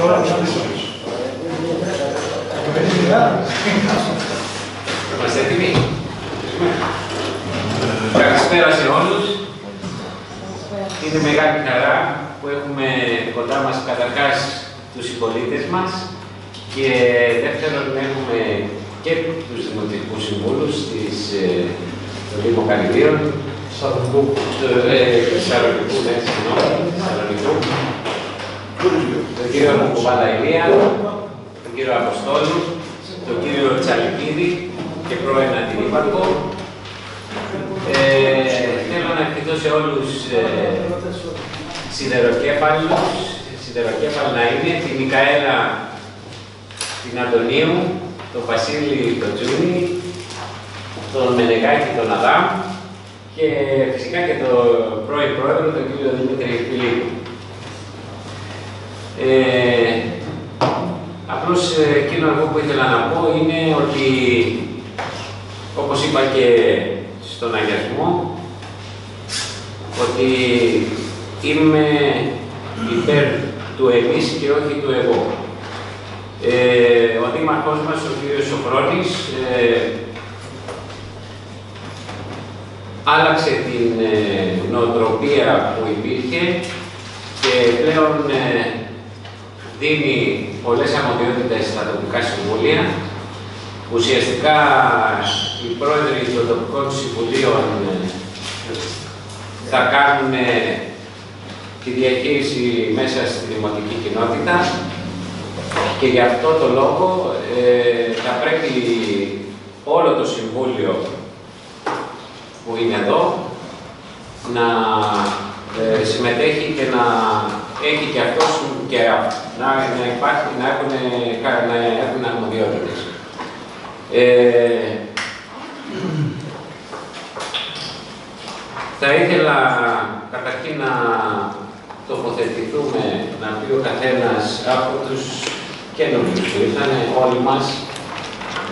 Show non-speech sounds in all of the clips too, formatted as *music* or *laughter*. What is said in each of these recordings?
Τώρα θα Είμαστε έτοιμοι; Καλησπέρα σε όλους. Είναι μεγάλη χαρά που έχουμε κοντά μας καταρχάς τους συμπολίτες μας και δεύτερον έχουμε και τους Δημοτικούς Συμβούλους της, ε, του Δήμου Καλυδίων, Σαρονικού. ε, Σαρονικού, ναι, συγγνώμη, Σαρονικού, τον κύριο Κουβάλα Ηλία, τον κύριο Αποστόλου, τον κύριο Τσαλικίδη και πρώην Αντιρρήπαρχο. Ε, θέλω να ευχηθώ σε όλους ε, σιδεροκέφαλους, σιδεροκέφαλοι να είναι, τη Μικαέλα την Αντωνίου, τον Βασίλη τον Τζούνι, τον Μενεγάκη τον Αδάμ και φυσικά και τον πρώην πρόεδρο, τον κύριο Δημήτρη Φιλίππου. Ε, απλώς ε, εκείνο εγώ που ήθελα να πω είναι ότι, όπως είπα και στον αγιασμό, ότι είμαι υπέρ του εμείς και όχι του εγώ. Ε, ο δήμαρχός μας, ο κ. Σοφρόνης, ε, άλλαξε την ε, νοοτροπία που υπήρχε και πλέον ε, δίνει πολλές αρμοδιότητες στα τοπικά συμβούλια. Ουσιαστικά οι πρόεδροι των τοπικών συμβουλίων ε, θα κάνουν ε, τη διαχείριση μέσα στη δημοτική κοινότητα και γι' αυτό το λόγο ε, θα πρέπει όλο το Συμβούλιο που είναι εδώ να ε, συμμετέχει και να έχει και αυτός και να, να υπάρχει, να έχουν, να έχουν αρμοδιότητες. Ε, θα ήθελα καταρχήν να τοποθετηθούμε, να πει ο καθένας από τους καινούριους που ήρθαν, όλοι μας,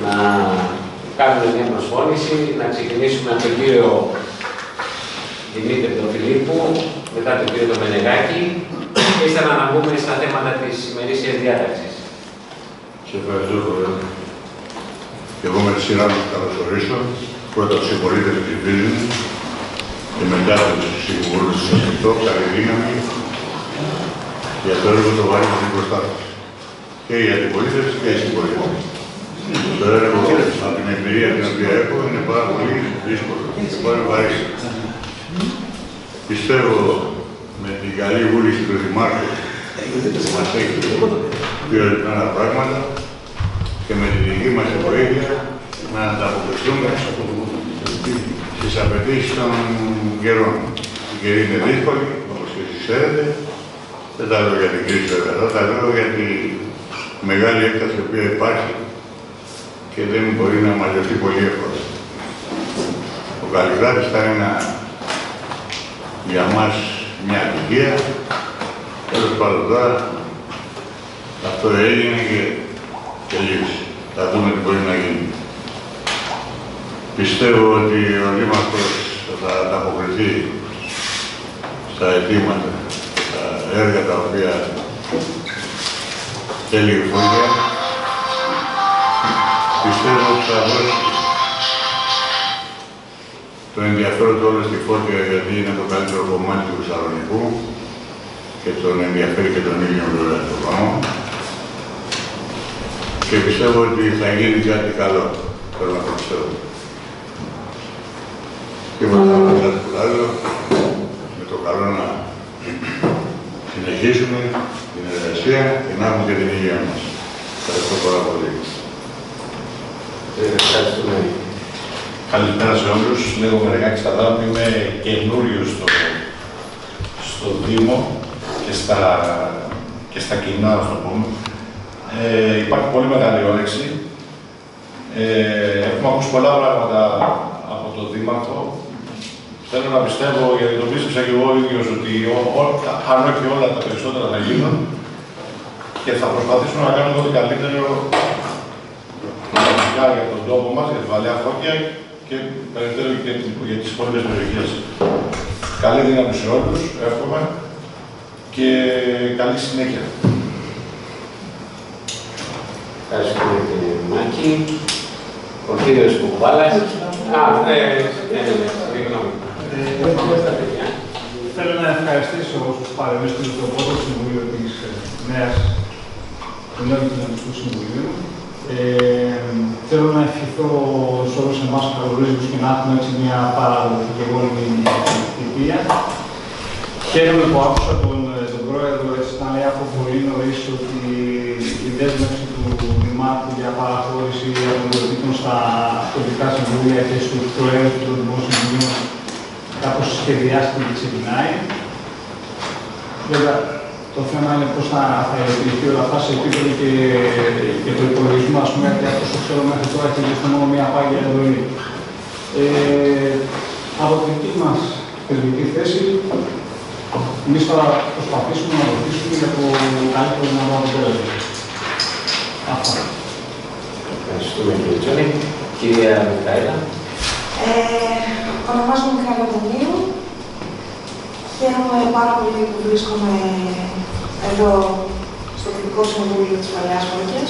να κάνουμε μια προσφώνηση, να ξεκινήσουμε από τον κύριο Δημήτρη τον Φιλίππου, μετά τον κύριο τον Μενεγάκη και ύστερα να μπούμε στα θέματα της ημερήσιας διάταξης. Σε ευχαριστώ, Πρόεδρε. Και εγώ με τη σειρά μου θα καλωσορίσω πρώτα τους συμπολίτες της Βίζης και μετά τους συμβούλους της Αστικό, καλή δύναμη για το έργο το βαρύ που είναι μπροστά μας. Και οι αντιπολίτες και οι συμπολίτες. Το έργο από την εμπειρία την οποία έχω είναι πάρα πολύ δύσκολο και πάρα βαρύ. Πιστεύω με την καλή βούληση του Δημάρχου που μας έχει πει ορισμένα πράγματα και με τη δική μας βοήθεια να ανταποκριθούμε στις απαιτήσεις των καιρών. Η καιρή είναι δύσκολη, όπως και εσείς ξέρετε. Δεν τα λέω για την κρίση βέβαια, εδώ τα λέω για τη μεγάλη έκταση που υπάρχει και δεν μπορεί να μαζευτεί πολύ εύκολα. Ο Καλλιγράτης ήταν ένα για μας μια ατυχία. Τέλος πάντων τώρα αυτό έγινε και τελείωσε. Θα δούμε τι μπορεί να γίνει. Πιστεύω ότι ο Δήμαρχος θα ανταποκριθεί στα αιτήματα, στα έργα τα οποία θέλει η Φόγια. Πιστεύω ότι θα δώσει το ενδιαφέρον του όλο στη Φώτια γιατί είναι το καλύτερο κομμάτι του Θεσσαλονικού και τον ενδιαφέρει και τον ίδιο βέβαια το πράγμα. Και πιστεύω ότι θα γίνει κάτι καλό. Θέλω να το πιστεύω. Και με το κάτι που άλλο, με το καλό να συνεχίσουμε την εργασία και να έχουμε και την υγεία μας. Ευχαριστώ πάρα πολύ. Ε, Ευχαριστούμε. Καλησπέρα σε όλους. Λέγομαι Ρεγάκη Σταδάμ. Είμαι καινούριος στο, στο Δήμο και στα, και στα κοινά, να το πούμε. Ε, υπάρχει πολύ μεγάλη όρεξη. Ε, έχουμε ακούσει πολλά πράγματα από τον Δήμαρχο. Θέλω να πιστεύω, γιατί το πίστεψα και εγώ ίδιος, ότι ο- ο- αν όχι όλα τα περισσότερα θα γίνουν και θα προσπαθήσουμε να κάνουμε ό,τι καλύτερο πραγματικά για τον τόπο μας, για τη Βαλαία Φώκια και περαιτέρω και για τις υπόλοιπες περιοχές. Καλή δύναμη σε όλους, εύχομαι και καλή συνέχεια. Ευχαριστούμε κύριε Μάκη. Ο κύριος Κουκουβάλας. Α, ε, ναι, ναι, ναι, συγγνώμη. Ε, θέλω να ευχαριστήσω όσους παρεμβρίσκουν στο πρώτο συμβούλιο της νέας του νέου κοινωνικού συμβουλίου. Ε, θέλω να ευχηθώ σε όλους εμάς που καλωρίζουμε και να έχουμε έτσι μια παραδοχή και γόνιμη θητεία. Χαίρομαι που άκουσα τον, τον πρόεδρο έτσι, να λέει από πολύ νωρίς ότι η δέσμευση του Δημάρχου για παραχώρηση αρμοδιοτήτων στα τοπικά συμβούλια και στους προέδρους των δημόσιων συμβουλίων κάπως σχεδιάστηκε και ξεκινάει. Βέβαια, το θέμα είναι πώς θα, θα υλοποιηθεί όλα αυτά σε επίπεδο και, και το υπολογισμό, ας πούμε, γιατί αυτό ξέρω μέχρι τώρα έχει λύσει μόνο μια πάγια εντολή. Ε, από την δική μας θεσμική θέση, εμείς θα προσπαθήσουμε να βοηθήσουμε για το καλύτερο δυνατό αποτέλεσμα. Αυτά. Ευχαριστούμε κύριε Τζόνι. Κυρία Μικαέλα. Ε, ονομάζομαι Μιχάλη Αντωνίου. Χαίρομαι πάρα πολύ που βρίσκομαι εδώ στο Κριτικό Συμβούλιο της Παλαιάς Χώρικες.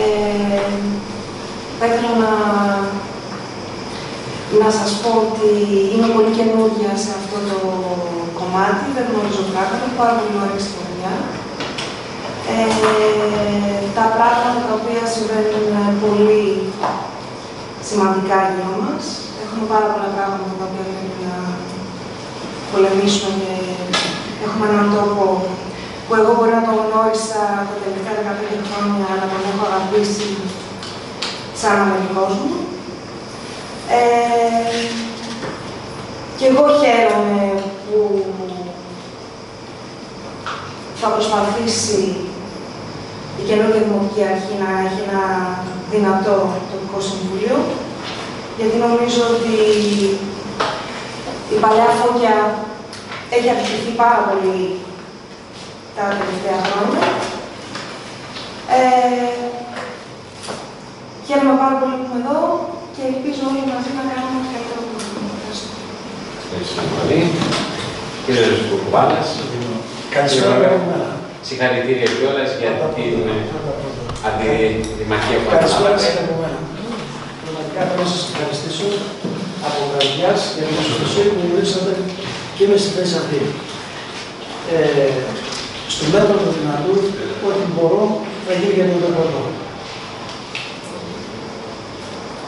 Ε, θα ήθελα να, να σας πω ότι είμαι πολύ καινούργια σε αυτό το κομμάτι, δεν γνωρίζω πράγματα, έχω πάρα πολύ ωραία στη δουλειά. Ε, τα πράγματα τα οποία συμβαίνουν πολύ σημαντικά γύρω μας. Έχουμε πάρα πολλά πράγματα τα οποία πρέπει να πολεμήσουμε και έχουμε έναν τόπο που εγώ μπορεί να τον γνώρισα τα τελευταία 15 χρόνια, αλλά τον έχω αγαπήσει σαν αμερικός μου. Ε, και εγώ χαίρομαι που θα προσπαθήσει η καινούργια Δημοτική Αρχή να έχει ένα δυνατό τοπικό συμβούλιο, γιατί νομίζω ότι η παλιά φώκια έχει επιτυχεί πάρα πολύ τα τελευταία χρόνια. Ε, χαίρομαι πάρα πολύ που είμαι εδώ και ελπίζω όλοι μαζί να κάνουμε το καλύτερο που μπορούμε. Ευχαριστώ. Ευχαριστούμε πολύ. Κύριος Κουκουβάλας. Καλησπέρα από Συγχαρητήρια κιόλας για την αντιδημαρχία που Καλησπέρα αναλάβατε. και από μένα. Πραγματικά θέλω να σας ευχαριστήσω από καρδιάς για την προσοχή που μου δείξατε και είμαι στη θέση αυτή. Ε, στο μέτρο του δυνατού, ό,τι μπορώ θα γίνει για τον ευρώ.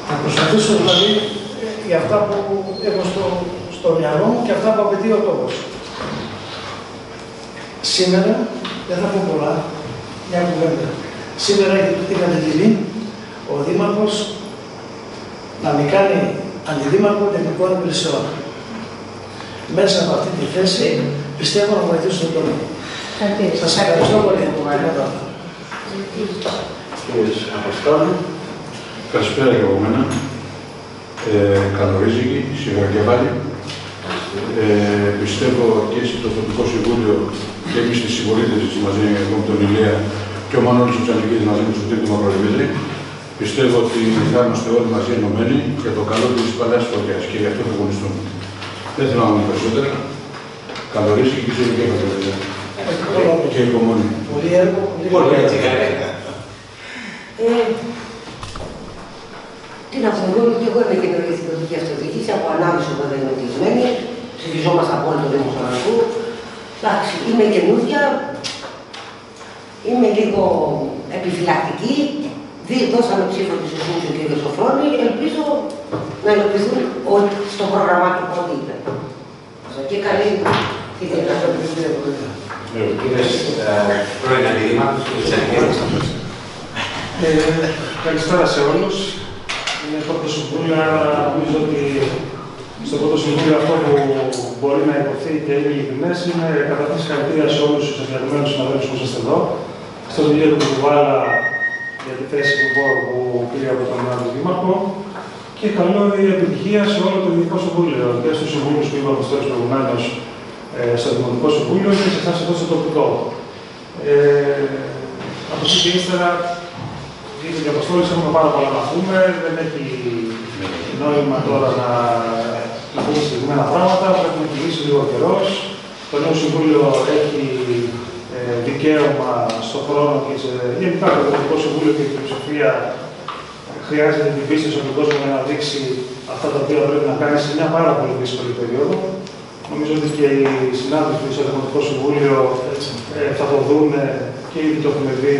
Θα προσπαθήσω δηλαδή ε, για αυτά που έχω στο, στο μυαλό μου και αυτά που απαιτεί ο τόπος. Σήμερα δεν θα πω πολλά, μια κουβέντα. Σήμερα είχατε τιμή ο Δήμαρχος να μην κάνει αντιδήμαρχο τεχνικών υπηρεσιών. Μέσα από αυτή τη θέση πιστεύω να βοηθήσω τον τόπο. Σας ευχαριστώ πολύ. Τίποτα άλλο. Κύριος Αποστόλου. Καλησπέρα και από μένα. Ε, Καλορίζικη, Σιγακεβάλη. Ε, πιστεύω και στο Τοπικό Συμβούλιο και εμείς στη συμπολίτες της μαζί εγώ με τον Ηλία και ο Μανώλης Τσανικής μαζί με τον Τύπο Μακρολεβίδη. Πιστεύω ότι θα είμαστε όλοι μαζί ενωμένοι για το καλό της παλαιάς φωτιάς και γι' αυτό θα αγωνιστούμε. Δεν θέλω να πούμε περισσότερα. Καλορίζικη και Σιγακεβάλη. παιδιά. Και υπομονή. Πολύ έργο, πολύ Πολύ έργο. τσιγαρέτα. Ε, τι να πω, εγώ και εγώ είμαι καινούργια στην κρατική αυτοδιοίκηση, από ανάμιση που δεν είμαι κλεισμένη, ψηφιζόμαστε από όλο το Δημοσιονομικού. Εντάξει, είμαι καινούργια, είμαι λίγο επιφυλακτική, Δι- δώσαμε ψήφο της ουσού ο κ. Σοφρόνη, ελπίζω να υλοποιηθούν ό,τι στο πρόγραμμά του ό,τι είπε. Και καλή θητεία. Ο κύριος ε, πρώην αντιδήμαρχος, κύριος Τσανικής. Ε, καλησπέρα σε όλους. Είναι πρώτο συμβούλιο, άρα νομίζω ότι στο πρώτο συμβούλιο αυτό που μπορεί να υποθεί και είναι ειλικρινές είναι καταρχήν συγχαρητήρια σε όλους τους αφιερωμένους συναδέλφους που είσαστε εδώ. Στον κύριο Κουβάλα για τη θέση του βόρου που πήρε από τον άλλο Δήμαρχο και καλό η επιτυχία σε όλο το Ελληνικό Συμβούλιο και στους συμβούλους που είπαμε στο προηγουμένως στο Δημοτικό Συμβούλιο και σε εσάς εδώ στο τοπικό. Ε, από εκεί και ύστερα Είπε και ο Αποστόλης, έχουμε πάρα πολλά να πούμε. Δεν έχει νόημα τώρα να πούμε συγκεκριμένα πράγματα. Πρέπει να κυλήσει λίγο καιρός. Το νέο Συμβούλιο έχει ε, ε, δικαίωμα στο χρόνο και σε, γενικά το Δημοτικό Συμβούλιο και η Πλειοψηφία χρειάζεται την πίστη στον κόσμο για να δείξει αυτά τα οποία πρέπει να κάνει σε μια πάρα πολύ δύσκολη περίοδο. Νομίζω ότι και οι συνάδελφοι στο Δημοτικό Συμβούλιο ε, θα το δουν και ήδη το έχουμε δει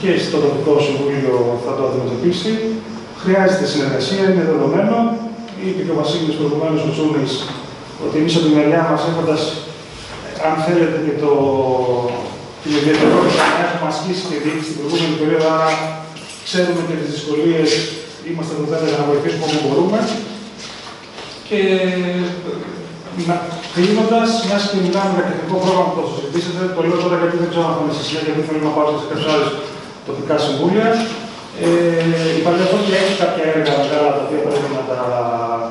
και στο Τοπικό Συμβούλιο θα το αντιμετωπίσει. Χρειάζεται συνεργασία, είναι δεδομένο. Είπε και ο Βασίλης προηγουμένως ο Τσούνη ότι εμείς από τη μεριά μας έχοντας, αν θέλετε, και το, την ιδιαιτερότητα να έχουμε ασκήσει και δείξει στην προηγούμενη περίοδο, άρα ξέρουμε και τις δυσκολίες, είμαστε εδώ πέρα για να βοηθήσουμε όπου μπορούμε. Και κλείνοντας, μια και μιλάμε για τεχνικό πρόγραμμα που θα συζητήσετε, το λέω τώρα γιατί δεν ξέρω αν θα είναι στη συνέχεια, γιατί θέλω να πάω σε κάποιες άλλες τοπικά συμβούλια. Ε, η Παλαιοφόρτια έχει κάποια έργα μεγάλα τα οποία πρέπει να τα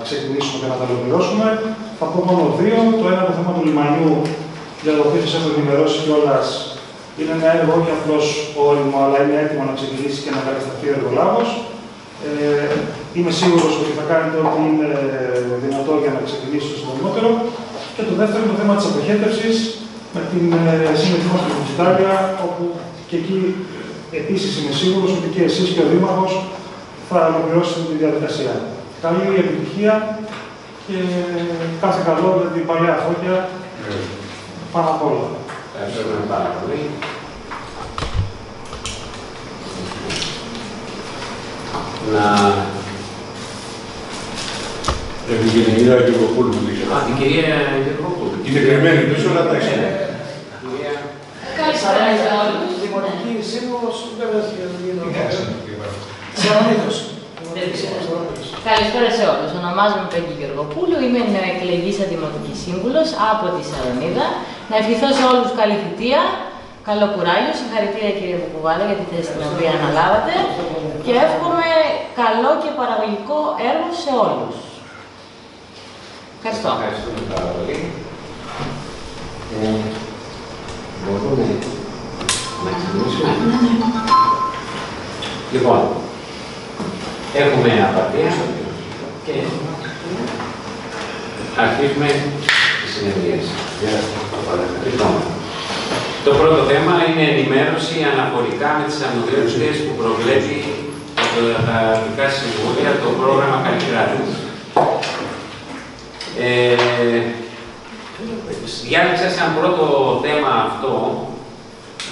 ξεκινήσουμε και να τα ολοκληρώσουμε. Θα πω μόνο δύο. Το ένα το θέμα του λιμανιού, για το οποίο σας έχω ενημερώσει κιόλας, είναι ένα έργο όχι απλώς όριμο, αλλά είναι έτοιμο να ξεκινήσει και να κατασταθεί ο εργολάβος. Ε, είμαι σίγουρος ότι θα κάνετε ό,τι είναι δυνατό για να ξεκινήσει το συντομότερο. Και το δεύτερο είναι το θέμα της αποχέτευσης με την ε, συμμετοχή στην Ιταλία, όπου και εκεί Επίσης, είμαι σίγουρος ότι και εσείς και ο Δήμαρχος θα ολοκληρώσετε τη διαδικασία. Καλή επιτυχία και κάθε καλό για την παλιά φώκια πάνω απ' όλα. Ευχαριστούμε πάρα πολύ. Να... Έχει την κυρία Γεωργοπούλου που δείξε. Α, την κυρία Γεωργοπούλου. Είναι κρυμμένη πίσω, αλλά τα έχει. Καλησπέρα σε όλους. Δημοτική σύμβουλος, βέβαια Σιωνίδος. Καλησπέρα σε όλους. Ονομάζομαι Πέγκη Γεωργοπούλου, είμαι εκλεγής αντιμοτική σύμβουλος από τη Σαρονίδα. Να ευχηθώ σε όλους καλή θητεία, καλό κουράγιο, συγχαρητήρια κύριε Κουκουβάλα για τη θέση την οποία αναλάβατε και εύχομαι καλό και παραγωγικό έργο σε όλους. Ευχαριστώ. Ευχαριστούμε πάρα πολύ. Ε, μπορούμε να ξεκινήσουμε; Λοιπόν, έχουμε απαρτία και αρχίζουμε τη συνεδρίαση. Λοιπόν, το πρώτο θέμα είναι ενημέρωση αναφορικά με τις αρμοδιότητες που προβλέπει από τα Εθνικά Συμβούλια το πρόγραμμα Καλλικράτης. Ε, διάλεξα σαν πρώτο θέμα αυτό,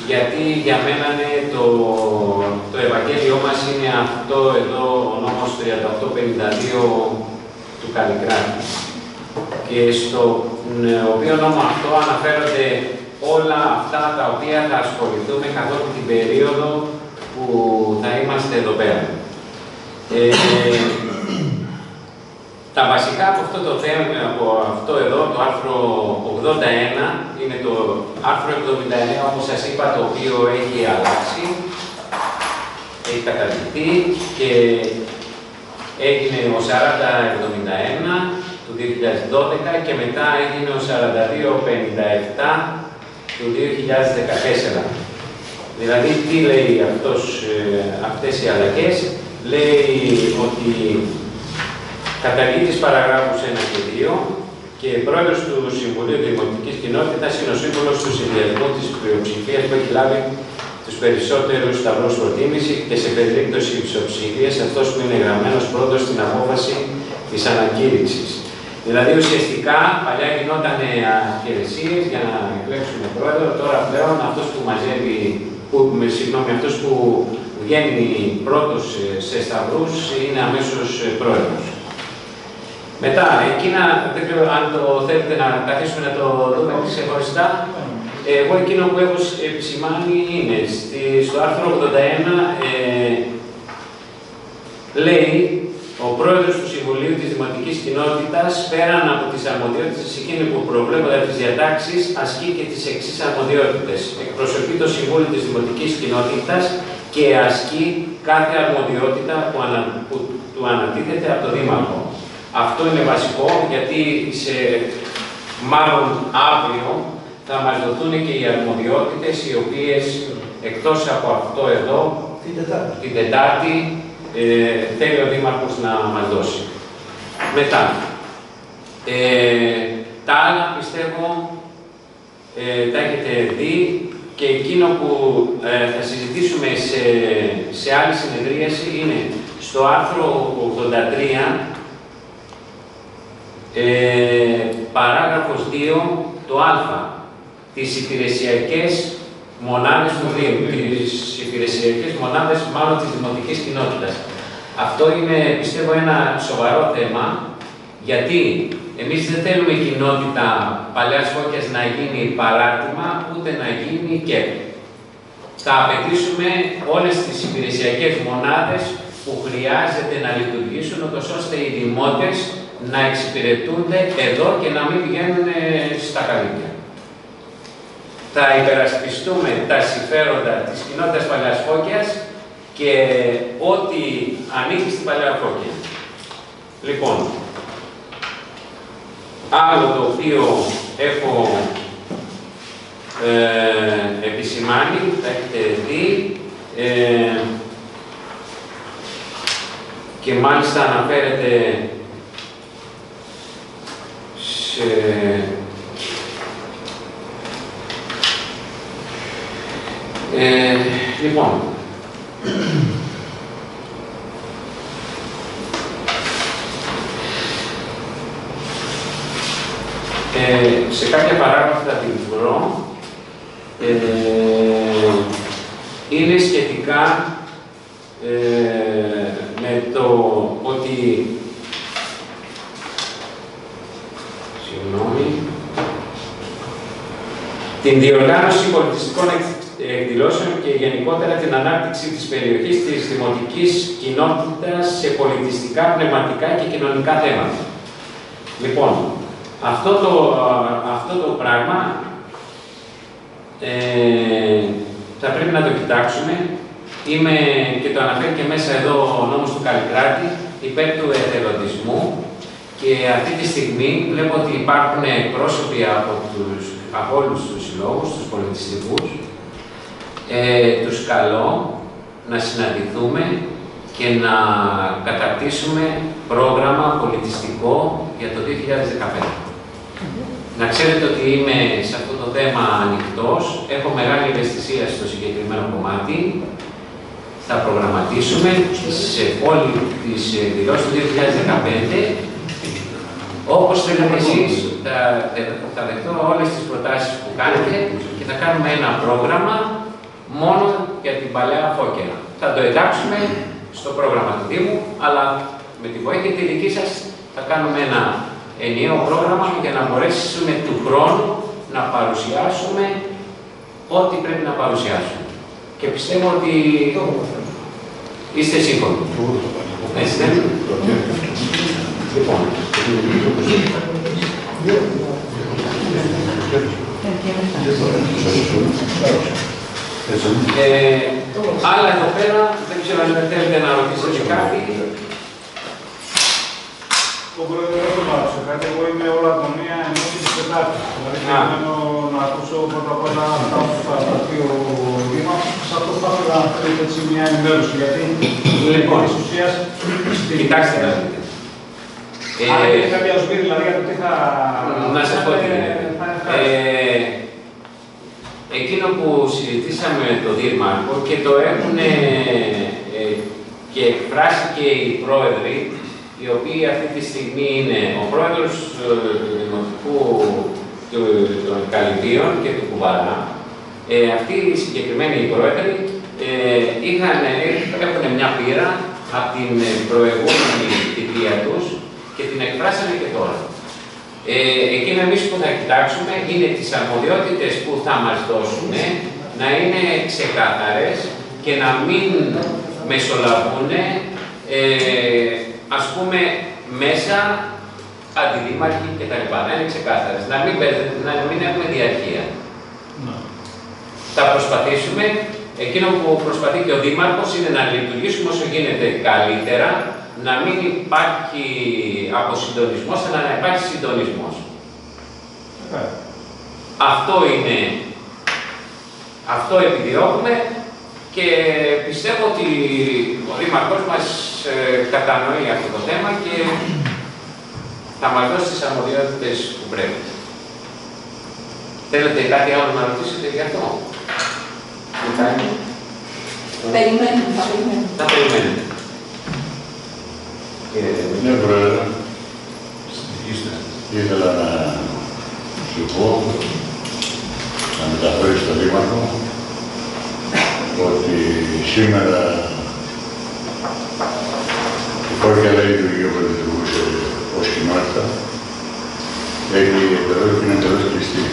γιατί για μένα είναι το, το Ευαγγέλιό μας είναι αυτό εδώ, ο νόμος 3852 του Καλλικράτη. Και στο οποίο νόμο αυτό αναφέρονται όλα αυτά τα οποία θα ασχοληθούμε καθ' όλη την περίοδο που θα είμαστε εδώ πέρα. Ε, τα βασικά από αυτό το θέμα, από αυτό εδώ, το άρθρο 81, είναι το άρθρο 79, όπως σας είπα, το οποίο έχει αλλάξει, έχει καταργηθεί και έγινε ο 4071 του 2012 και μετά έγινε ο 4257 του 2014. Δηλαδή, τι λέει αυτός, ε, αυτές οι αλλαγές, λέει ότι καταργεί τις παραγράφους 1 και 2 και πρόεδρος του Συμβουλίου Δημοτικής Κοινότητας είναι ο σύμβολος του συνδυασμού της πλειοψηφίας που έχει λάβει τους περισσότερους σταυρούς προτίμηση και σε περίπτωση ισοψηφίας αυτός που είναι γραμμένος πρώτος στην απόφαση της ανακήρυξης. Δηλαδή ουσιαστικά παλιά γινόταν χαιρεσίες για να εκλέξουμε πρόεδρο, τώρα πλέον αυτός που μαζεύει, που, με, συγγνώμη, αυτός που βγαίνει πρώτος σε σταυρούς είναι αμέσως πρόεδρος. Μετά, εκείνα, δεν ξέρω αν το θέλετε να καθίσουμε να το δούμε ξεχωριστά. Εγώ εκείνο που έχω επισημάνει είναι στη, στο άρθρο 81 ε, λέει ο πρόεδρος του Συμβουλίου της Δημοτικής Κοινότητας πέραν από τις αρμοδιότητες εκείνη που προβλέπονται από τις διατάξεις ασκεί και τις εξής αρμοδιότητες. Εκπροσωπεί το Συμβούλιο της Δημοτικής Κοινότητας και ασκεί κάθε αρμοδιότητα που, ανα, που του ανατίθεται από το Δήμαρχο. Αυτό είναι βασικό γιατί σε μάλλον αύριο θα μας δοθούν και οι αρμοδιότητες οι οποίες εκτός από αυτό εδώ Την Τετάρτη. την Τετάρτη ε, θέλει ο Δήμαρχος να μας δώσει. Μετά, ε, τα άλλα πιστεύω ε, τα έχετε δει, και εκείνο που ε, θα συζητήσουμε σε, σε άλλη συνεδρίαση είναι στο άρθρο 83, ε, παράγραφος 2, το α, τις υπηρεσιακές μονάδες του Δήμου, τις υπηρεσιακές μονάδες μάλλον της Δημοτικής Κοινότητας. Αυτό είναι, πιστεύω, ένα σοβαρό θέμα, γιατί εμείς δεν θέλουμε η κοινότητα Παλαιάς Φώκιας να γίνει παράρτημα, ούτε να γίνει και. Θα απαιτήσουμε όλες τις υπηρεσιακές μονάδες που χρειάζεται να λειτουργήσουν, ώστε οι δημότες να εξυπηρετούνται εδώ και να μην πηγαίνουν στα καλύτια. Θα υπερασπιστούμε τα συμφέροντα της κοινότητας Παλαιάς Φώκιας και ό,τι ανήκει στην Παλαιά Φώκια. Λοιπόν, Άλλο το οποίο έχω ε, επισημάνει, θα έχετε δει, ε, και μάλιστα αναφέρεται σε ε, λοιπόν, Ε, σε κάποια παράγραφα θα την βρω. Ε, είναι σχετικά ε, με το ότι συγγνώμη, την διοργάνωση πολιτιστικών εκδηλώσεων και γενικότερα την ανάπτυξη της περιοχής της δημοτικής κοινότητας σε πολιτιστικά, πνευματικά και κοινωνικά θέματα. Λοιπόν, αυτό το, αυτό το πράγμα ε, θα πρέπει να το κοιτάξουμε. Είμαι, και το αναφέρει και μέσα εδώ ο νόμος του Καλλικράτη, υπέρ του εθελοντισμού και αυτή τη στιγμή βλέπω ότι υπάρχουν πρόσωποι από, τους, από όλους τους συλλόγους, τους πολιτιστικούς. Ε, τους καλώ να συναντηθούμε και να καταρτήσουμε πρόγραμμα πολιτιστικό για το 2015. Να ξέρετε ότι είμαι σε αυτό το θέμα ανοιχτός, έχω μεγάλη ευαισθησία στο συγκεκριμένο κομμάτι. Θα προγραμματίσουμε σε πόλη της εκδηλώσης του 2015 όπως θέλετε εσείς, θα, θα δεχτώ όλες τις προτάσεις που κάνετε και θα κάνουμε ένα πρόγραμμα μόνο για την παλαιά φώκερα. Θα το εντάξουμε στο πρόγραμμα του Δήμου, αλλά με τη βοήθεια τη δική σας θα κάνουμε ένα ενιαίο πρόγραμμα για να μπορέσουμε του χρόνου να παρουσιάσουμε ό,τι πρέπει να παρουσιάσουμε. Και πιστεύω ότι είστε σύμφωνοι. Έτσι δεν Λοιπόν. Ε, άλλα εδώ πέρα, δεν ξέρω αν θέλετε να ρωτήσετε κάτι. Τον πρόεδρο δεν έχω να κάτι. Εγώ είμαι όλα από μία ενώση της Τετάρτη. Δηλαδή, περιμένω να ακούσω πρώτα απ' όλα αυτά που θα πει ο Δήμαρχος. Σε αυτό θα ήθελα να θέλετε έτσι μια ενημέρωση. Γιατί λοιπόν, της ουσίας. Κοιτάξτε να δείτε. Αν έχετε κάποια ζωή, δηλαδή για το τι θα. Να σας πω τι ε, Εκείνο που συζητήσαμε με τον Δήμαρχο και το έχουν ε, και εκφράσει και οι πρόεδροι οι οποίοι αυτή τη στιγμή είναι ο πρόεδρος ε, του Δημοτικού των Καλυμπίων και του Κουβάρα. Ε, αυτοί οι συγκεκριμένοι πρόεδροι ε, είχαν, έχουν μια πείρα από την προηγούμενη θητεία τους και την εκφράσανε και τώρα. Ε, εκείνο εμείς που θα κοιτάξουμε είναι τις αρμοδιότητες που θα μας δώσουν να είναι ξεκάθαρες και να μην μεσολαβούν ε, ας πούμε, μέσα αντιδήμαρχοι κτλ. Να είναι ξεκάθαρες. Να μην, να μην έχουμε διαρκεία. Ναι. Θα προσπαθήσουμε, εκείνο που προσπαθεί και ο Δήμαρχος είναι να λειτουργήσουμε όσο γίνεται καλύτερα, να μην υπάρχει αποσυντονισμός, αλλά να υπάρχει συντονισμός. Ναι. Αυτό είναι, αυτό επιδιώκουμε και πιστεύω ότι ο Δήμαρχος μας ε, κατανοεί αυτό το θέμα και θα μας δώσει τις αρμοδιότητες που πρέπει. Θέλετε κάτι άλλο να ρωτήσετε γι' αυτό; κάνει. Περιμένουμε, θα περιμένουμε. Θα περιμένετε. Κύριε Ναι, Πρόεδρε, Συνεχίστε. ήθελα να σου πω, να μεταφέρεις στο Δήμαρχο, ότι σήμερα η Κόρια λέει λειτουργεί όπως λειτουργούσε ως κοινότητα. Έχει εντελώς και είναι εντελώς κλειστή.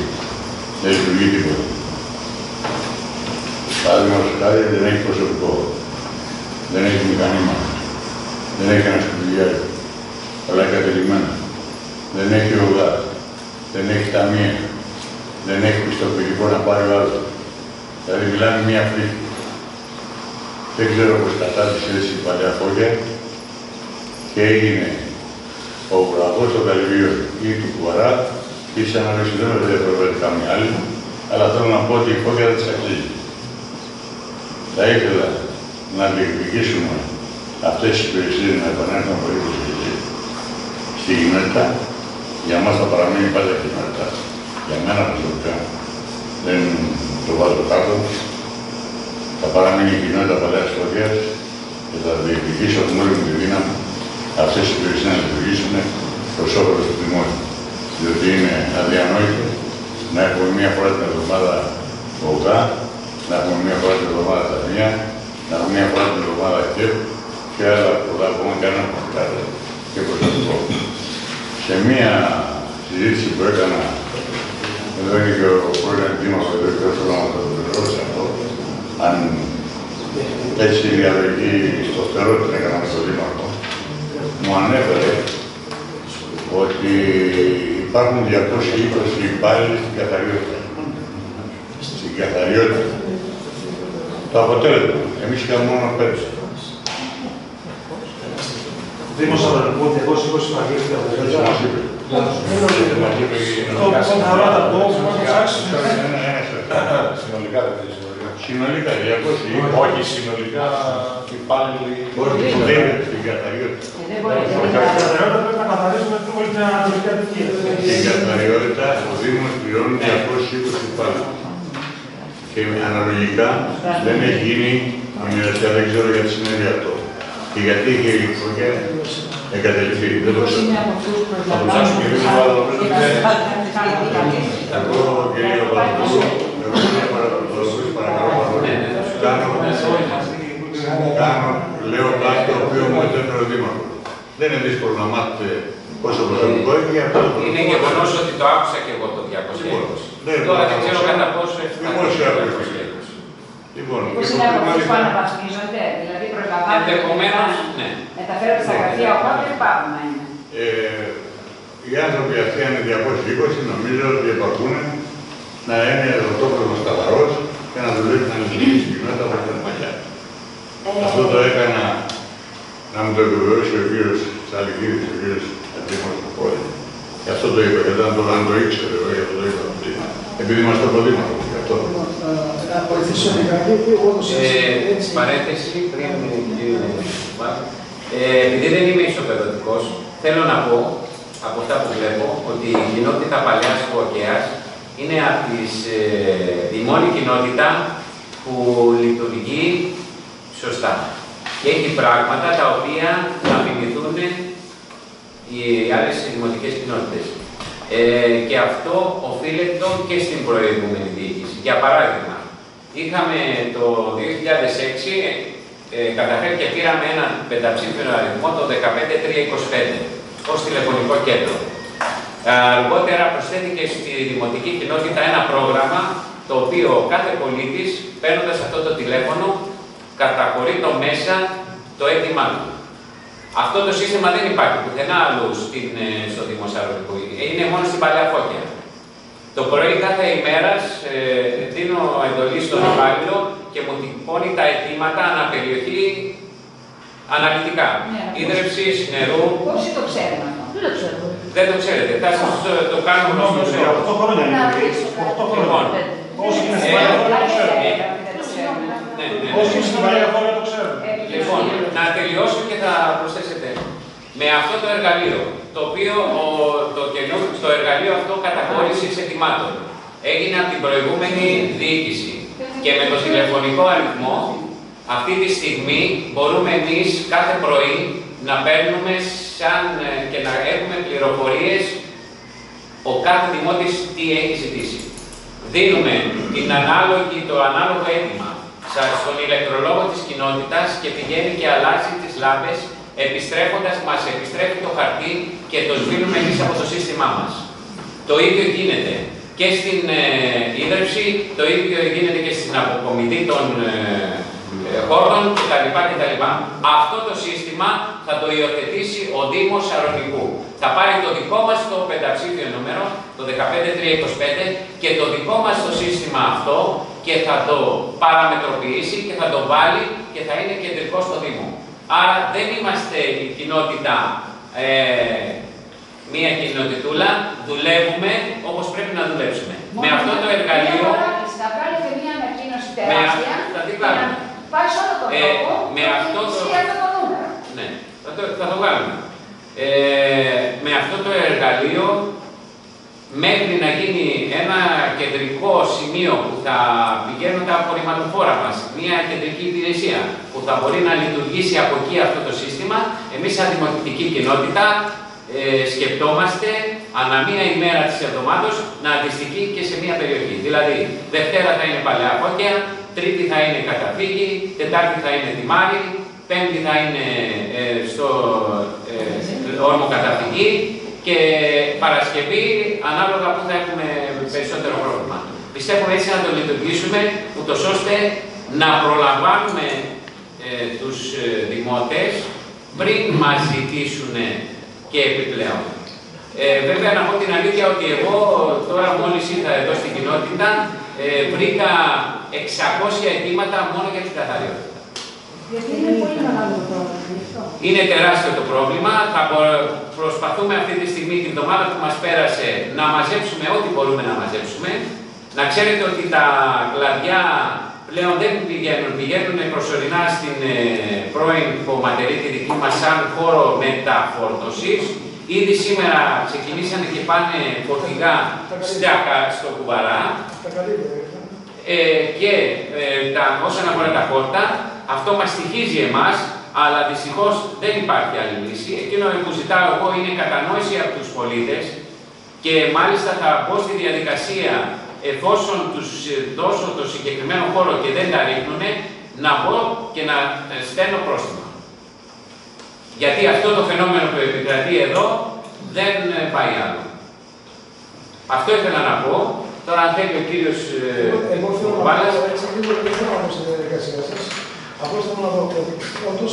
Δεν λειτουργεί τίποτα. Παραδείγματος χάρη δεν έχει προσωπικό. Δεν έχει μηχανήματα. Δεν έχει ένα σκουπιδιάρι. Όλα κατελημένα. Δεν έχει οδά. Δεν έχει ταμεία. Δεν έχει πιστοποιητικό να πάρει ο άλλος. Δηλαδή μιλάμε μία φρίκη. Δεν ξέρω πώς κατάστησε έτσι η παλιά φώκια και έγινε ο ουραγός στο Καλυβείο ή του Κουβαρά ή σαν να δεν δεν έπρεπε καμία άλλη, αλλά θέλω να πω ότι η φώκια δεν της αξίζει. Θα ήθελα να διεκδικήσουμε αυτές τις υπηρεσίες να επανέλθουν από 20 στη κοινότητα. Για μας θα παραμείνει πάντα κοινότητα. Για μένα προσωπικά δεν το βάζω κάτω. Θα παραμείνει η κοινότητα παλαιάς φωτιάς και θα διεκδικήσω με όλη μου τη δύναμη αυτές οι υπηρεσίες να λειτουργήσουν προς όφελος του δημόσιου. Διότι είναι αδιανόητο να έχουμε μία φορά την εβδομάδα ΟΚΑ, να έχουμε μία φορά την εβδομάδα ταμεία, να έχουμε μία φορά την εβδομάδα ΚΕΠ και άλλα πολλά ακόμα και ένα κομμάτι και προσωπικό. Σε μία συζήτηση που έκανα, εδώ είναι και ο πρώην Δήμαρχος, εδώ και θέλω να το βεβαιώσει αυτό, αν έτσι η διαδοχή στο φτερό την έκανα με τον Δήμαρχο, μου ανέφερε ότι υπάρχουν 220 υπάλληλοι στην καθαριότητα. Στην καθαριότητα. Το αποτέλεσμα, εμείς είχαμε μόνο πέντε. Δήμος Ανατολικού, 220 μαγείρια. Έτσι μας είπε. Έτσι μας είπε η Το φορά τα μπόξ, να το ψάξουμε. Συνολικά δεν είναι συνολικά. Συνολικά 200 Όχι συνολικά υπάλληλοι. Όχι, δεν είναι στην καθαριότητα. Δεν μπορεί Τα καταναλώτα πρέπει να καθαρίσουμε όλη την ανατολική αδικία. Στην καθαριότητα ο Δήμος πληρώνει 220 υπάλληλους. Και αναλογικά δεν έχει γίνει η μοιρασιά, δεν ξέρω γιατί συνέβη αυτό. Και γιατί είχε η φωτιά εγκατελειφθεί. Δεν το ξέρω. Είναι από αυτούς που Θα το ψάξουμε και δεν το βάλω νομίζω ότι είναι. Εγώ, κύριε Παπαδόπουλο, εγώ κύριε Παπαδόπουλο, παρακαλώ πάρα πολύ. Κάνω, κάνω, λέω κάτι το οποίο μου έτρεπε ο Δήμαρχος. Δεν είναι δύσκολο να μάθετε πόσο προσωπικό έχει για αυτό το Είναι προσωπικό. γεγονός ότι το άκουσα και εγώ το 220. Ναι, Τώρα ναι, δεν ξέρω ναι. κατά πόσο έχει Δημόσια φτάσει το αγωγή. 220. Λοιπόν, Πώς και είναι από αυτούς που μάλιστα- αναβαθμίζονται, δηλαδή προσλαμβάνονται. Ενδεχομένως, ναι. Μεταφέρονται στα γραφεία, οπότε υπάρχουν να είναι. Ε, οι άνθρωποι αυτοί αν είναι 220 νομίζω ότι επαρκούν να είναι ερωτόπλος καθαρός και να δουλεύει να λειτουργήσει στην κοινότητα από την παλιά. Αυτό το έκανα να μου το επιβεβαιώσει ο κύριος Σαλικίδης, ο κύριος Αντίμος Ποπόλη. Γι' αυτό το είπα, γιατί αν το, αν το ήξερε, εγώ γι' αυτό το είπα. Επειδή είμαστε από Δήμαρχο, γι' αυτό. Να βοηθήσω λιγάκι, όντως Ε, έτσι. παρένθεση πριν κύριε Μάρκ. ε, επειδή δεν είμαι ισοπεδωτικός, θέλω να πω από αυτά που βλέπω ότι η κοινότητα Παλαιάς Φωκέας είναι από τις, ε, η μόνη κοινότητα που λειτουργεί σωστά. Και έχει πράγματα τα οποία θα μιμηθούν οι άλλες δημοτικές κοινότητες. Ε, και αυτό οφείλεται και στην προηγούμενη διοίκηση. Για παράδειγμα, είχαμε το 2006 ε, καταφέρει και πήραμε έναν πενταψήφιο αριθμό, το 15325, ως τηλεφωνικό κέντρο. Ε, Αργότερα προσθέθηκε στη δημοτική κοινότητα ένα πρόγραμμα το οποίο κάθε πολίτης παίρνοντας αυτό το τηλέφωνο καταχωρεί το μέσα το αίτημά του. Αυτό το σύστημα δεν υπάρχει πουθενά αλλού στην, ε, στο Δημοσιογραφικό. Είναι μόνο στην Παλιά Φώκια. Το πρωί κάθε ημέρα ε, δίνω εντολή στον υπάλληλο και μου τυπώνει τα αιτήματα ανά περιοχή αναλυτικά. Ναι. Ίδρυψη νερού. Πόσοι το ξέρουν αυτό. Δεν το ξέρω. Δεν το ξέρετε. Θα σας το, το κάνω γνωστό σε όλους. 8 χρόνια Να είναι. ρωτήσω κάτι. 8 χρόνια. Λοιπόν, Όσοι είναι στην Ε, Παλιά Φώκια το Δηλαδή, ξέρουν. ε, δεν το ξέρουν. Ναι, ναι, ναι. Όσοι είναι στην Παλιά Φώκια το ξέρουν. Λοιπόν, να τελειώσω και θα προσθέσετε. Με αυτό το εργαλείο, το οποίο ο, το, καινούριο- το εργαλείο αυτό καταχώρηση ετοιμάτων έγινε από την προηγούμενη διοίκηση. Δεν Και με το τηλεφωνικό αριθμό, αυτή τη στιγμή μπορούμε εμείς κάθε πρωί να παίρνουμε σαν ε, και να έχουμε πληροφορίες ο κάθε δημότης τι έχει ζητήσει. Δίνουμε την ανάλογη, το ανάλογο αίτημα σα- στον ηλεκτρολόγο της κοινότητας και πηγαίνει και αλλάζει τις λάμπες, επιστρέφοντας μας επιστρέφει το χαρτί και το σβήνουμε εμείς από το σύστημά μας. Το ίδιο γίνεται και στην ε, ίδρυψη, το ίδιο γίνεται και στην αποκομιδή των ε, ε, χώρων κτλ. κτλ. Αυτό το σύστημα θα το υιοθετήσει ο Δήμος Σαρονικού. Θα πάρει το δικό μας το πενταψήφιο νούμερο, το 15325 και το δικό μας το σύστημα αυτό και θα το παραμετροποιήσει και θα το βάλει και θα είναι κεντρικό στο Δήμο. Άρα δεν είμαστε η κοινότητα ε, μία κοινότητούλα, δουλεύουμε όπως πρέπει να δουλέψουμε. Με αυτό το εργαλείο, Να βγάλετε μια ανακοίνωση με τεράστια. α- θα την και κάνουμε. να Πάει σε όλο τον Ε, τόπο. με και αυτό το- ισχύει αυτό το νούμερο. ναι, θα το, θα το βγάλουμε. Ε, με αυτό το εργαλείο, μέχρι να γίνει ένα κεντρικό σημείο που θα πηγαίνουν τα απορριμματοφόρα μας, μια κεντρική υπηρεσία που θα μπορεί να λειτουργήσει από εκεί αυτό το σύστημα, εμείς σαν δημοτική κοινότητα ε, σκεπτόμαστε ανά μία ημέρα της εβδομάδος να αντιστοιχεί και σε μία περιοχή. Δηλαδή, Δευτέρα θα είναι Παλαιά Φώκια, Τρίτη θα είναι Καταφύγη, Τετάρτη θα είναι Δημάρη, Πέμπτη θα είναι ε, στο ε, όρμο Καταφυγή και Παρασκευή ανάλογα που θα έχουμε περισσότερο πρόβλημα. Πιστεύω έτσι να το λειτουργήσουμε, ούτως ώστε να προλαμβάνουμε ε, τους ε, δημότες πριν μας ζητήσουν και επιπλέον. Ε, βέβαια να πω την αλήθεια ότι εγώ τώρα μόλις ήρθα εδώ στην κοινότητα ε, βρήκα 600 αιτήματα μόνο για την καθαριότητα. Γιατί είναι πολύ μεγάλο το πρόβλημα γι' αυτό. Είναι τεράστιο το πρόβλημα. Θα προ- προσπαθούμε αυτή τη στιγμή, την εβδομάδα που μας πέρασε, να μαζέψουμε ό,τι μπορούμε να μαζέψουμε. Να ξέρετε ότι τα κλαδιά πλέον δεν πηγαίνουν, πηγαίνουν προσωρινά στην ε, πρώην κομματερή τη δική μας σαν χώρο μεταφόρτωσης. Ήδη σήμερα ξεκινήσανε και πάνε φορτηγά στα, κα- στο κουβαρά. Τα καλύτερα. Ε, και ε, τα, όσον αφορά τα χόρτα, αυτό μας στοιχίζει εμάς, αλλά δυστυχώς δεν υπάρχει άλλη λύση. Εκείνο που ζητάω εγώ είναι κατανόηση από τους πολίτες και μάλιστα θα μπω στη διαδικασία εφόσον τους ε, δώσω το συγκεκριμένο χώρο και δεν τα ρίχνουν, να μπω και να ε, στέλνω πρόστιμα. Γιατί αυτό το φαινόμενο που επικρατεί εδώ δεν ε, πάει άλλο. Αυτό ήθελα να πω. Τώρα αν θέλει ο κύριος ε, Εγώ θέλω να Κουβάλας, πω έτσι λίγο δεν θέλω να πω στη διαδικασία σα. Απλώς θέλω να πω ότι όντως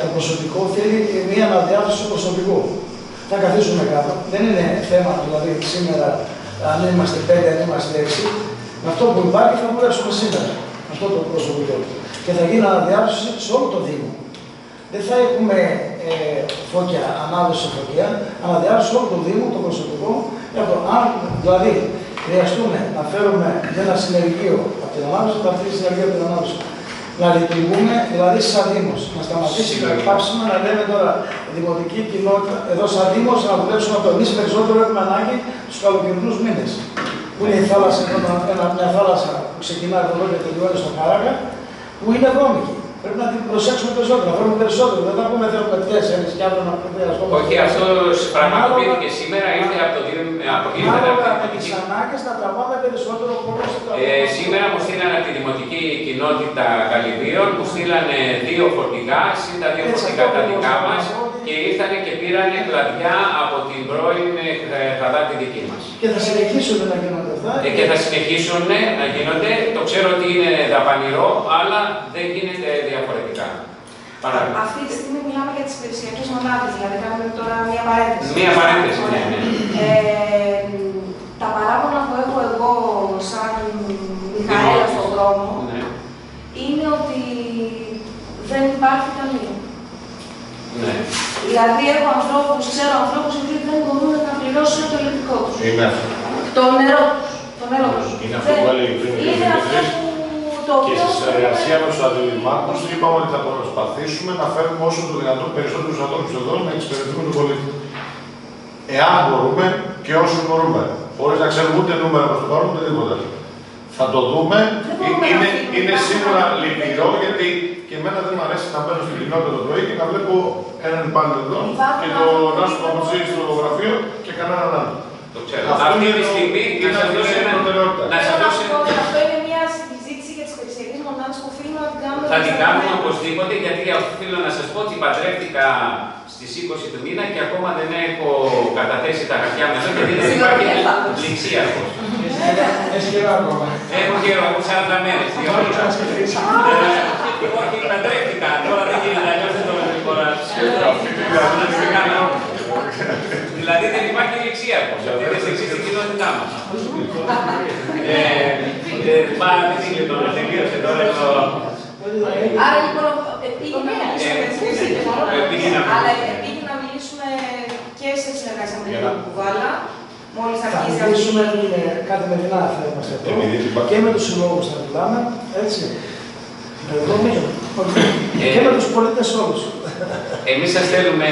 το προσωπικό θέλει μια αναδιάρθρωση του προσωπικού. Θα καθίσουμε κάτω. Δεν είναι θέμα δηλαδή σήμερα αν είμαστε πέντε, αν είμαστε έξι. Με αυτό που υπάρχει θα δουλέψουμε σήμερα. Αυτό το προσωπικό. Και θα γίνει αναδιάρθρωση σε όλο το Δήμο. Δεν θα έχουμε ε, φώκια, ανάδοση σε φωκιά, αναδιάρθρωση σε όλο το Δήμο, το προσωπικό. Έχω, αν δηλαδή χρειαστούμε να φέρουμε ένα συνεργείο από την ανάδοση, θα αυτή τη συνεργείο από την ανάδοση. Να λειτουργούμε, δηλαδή σαν Δήμος. Να σταματήσει να Συλλογικά. πάψουμε να λέμε τώρα δημοτική κοινότητα, εδώ σαν Δήμος να δουλέψουμε αυτό. Εμείς περισσότερο έχουμε ανάγκη στους καλοκαιρινούς μήνες. Που είναι η θάλασσα, ένα- ένα- μια θάλασσα που ξεκινάει από εδώ και τελειώνει στο Χαράκα, που είναι βρώμικη. Πρέπει να την προσέξουμε περισσότερο, να φέρουμε περισσότερο. Δεν θα πούμε θέλουμε τέσσερι και αύριο να πούμε ας πούμε. όχι αυτός πραγματοποιήθηκε σήμερα, ήρθε από το δύο, από ήρθε από Ανάλογα τη με τις Δημοτική. ανάγκες να τραβάμε περισσότερο χώρο στο Ε, σήμερα μου στείλανε από τη Δημοτική Κοινότητα Καλυβίων, μου στείλανε δύο φορτηγά, συν τα δύο Έτσι, φορτηγά αυτό τα ακριβώς δικά θέλω μας να πω ότι- και ήρθανε και πήρανε κλαδιά από την πρώην ε, χαδάτη δική μας. Και θα συνεχίσουν να γίνονται αυτά. Ε, και θα συνεχίσουν ναι, να γίνονται. Το ξέρω ότι είναι δαπανηρό, αλλά δεν γίνεται διαφορετικά. Παράδειγμα. Αυτή τη στιγμή μιλάμε για τις υπηρεσιακέ μονάδες, δηλαδή κάνουμε τώρα μια παρένθεση. Μία παρένθεση, ναι, ναι. Ε, τα παράπονα που έχω εγώ σαν Μιχαέλα στον δρόμο Ναι, είναι ότι δεν υπάρχει ταμείο. ναι. Δηλαδή έχω ανθρώπους, ξέρω ανθρώπους οι οποίοι δεν μπορούν να πληρώσουν το ηλεκτρικό τους. Είναι αυτό. Το νερό τους. Το νερό τους. Είναι αυτό που Δεν- έλεγε πριν ο κ. Είναι αυτό Δημήτρης. που το Και οποίο... στη συνεργασία με τους αντιδημάρχου είπαμε ότι θα προσπαθήσουμε να φέρουμε όσο το δυνατόν περισσότερους ανθρώπους εδώ να εξυπηρετούμε τον πολίτη. Εάν μπορούμε και όσο μπορούμε. Χωρίς να ξέρουμε ούτε νούμερα προς το παρόν ούτε τίποτα. Θα το δούμε. Δεν μπορούμε να Είναι, φύγουμε. είναι Υπάρχουν σίγουρα άλλα λυπηρό προβλήματα. γιατί και εμένα δεν μου αρέσει να μπαίνω στην κοινότητα το πρωί και να βλέπω έναν υπάλληλο εδώ Υπάρχουν και άνθρωποι τον που Άσο Παπουτσί στο γραφείο και κανέναν άλλο. Το ξέρω. Αυτό Αυτή είναι τη το- στιγμή να είναι σας αυτή δώσω η ένα- προτεραιότητα. να σας Θέλω να δώσω σου πω ότι αυτό είναι μια συζήτηση για τι περιφερειακέ μονάδε που οφείλουμε να την κάνουμε. Θα την κάνουμε επισταμένα. οπωσδήποτε, γιατί οφείλω να σας πω ότι παντρεύτηκα στις 20 του μήνα και ακόμα δεν έχω καταθέσει τα χαρτιά μου εδώ, γιατί δεν υπάρχει ληξίαρχος. Έχεις καιρό ακόμα. Έχω καιρό, έχω 40 μέρες. δύο Τώρα μήνες. να σκεφτείς. Ε, Όχι, παντρεύτηκα, τώρα δεν γίνεται, αλλιώς δεν το μπορώ Δηλαδή δεν υπάρχει ληξίαρχος, αυτή είναι εξής στην κοινότητά μας. Ε, ε, Μα δεν είναι το τελείωσε τώρα το... Άρα λοιπόν πήγε να μιλήσουμε Ε, έτσι και μόνο ε, πήγε να αλλά μιλήσουμε. πήγε να μιλήσουμε και σε συνεργασία με Για την να- Κουβάλα. Μόλις Θα αρχίσει μιλήσουμε αυτή η... ε, καθημερινά θα είμαστε εδώ Επειδή υπάρχει- και με τους συλλόγους θα μιλάμε, έτσι. Εδώ μείνω. Ε, Και με τους πολίτες όλους. Εμείς σας θέλουμε...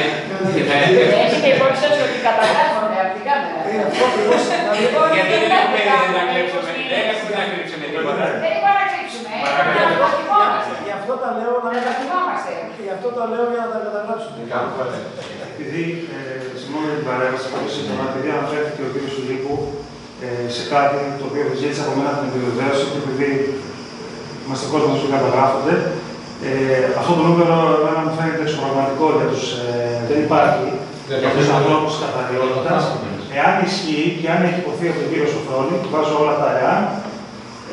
και θα- Έχετε υπόψη σας ότι καταγράφονται από την κάμερα. Είναι αυτό ακριβώς. Λοιπόν, Γιατί δεν δεν έχουμε κάνουμε να κλέψουμε, υποστήριξη. δεν έχουμε να κλέψουμε τίποτα. Δεν είπα να κρύψουμε, ε, να το θυμόμαστε. Γι' αυτό τα λέω να Να τα θυμόμαστε. Γι' αυτό τα λέω για να τα καταγράψουμε. Επειδή, ε, συγγνώμη για την παρέμβαση, πολύ σύντομα, επειδή αναφέρθηκε ο κ. Σουλίκου ε, σε κάτι το οποίο ζήτησε από μένα την επιβεβαίωση και επειδή είμαστε κόσμο που καταγράφονται, ε, αυτό το νούμερο εμένα μου φαίνεται εξωπραγματικό για τους, ε, δεν υπάρχει για τους ανθρώπους καθαριότητας. Εάν ισχύει και αν έχει υποθεί από τον κύριο Σοφρόνη, του βάζω όλα τα εάν,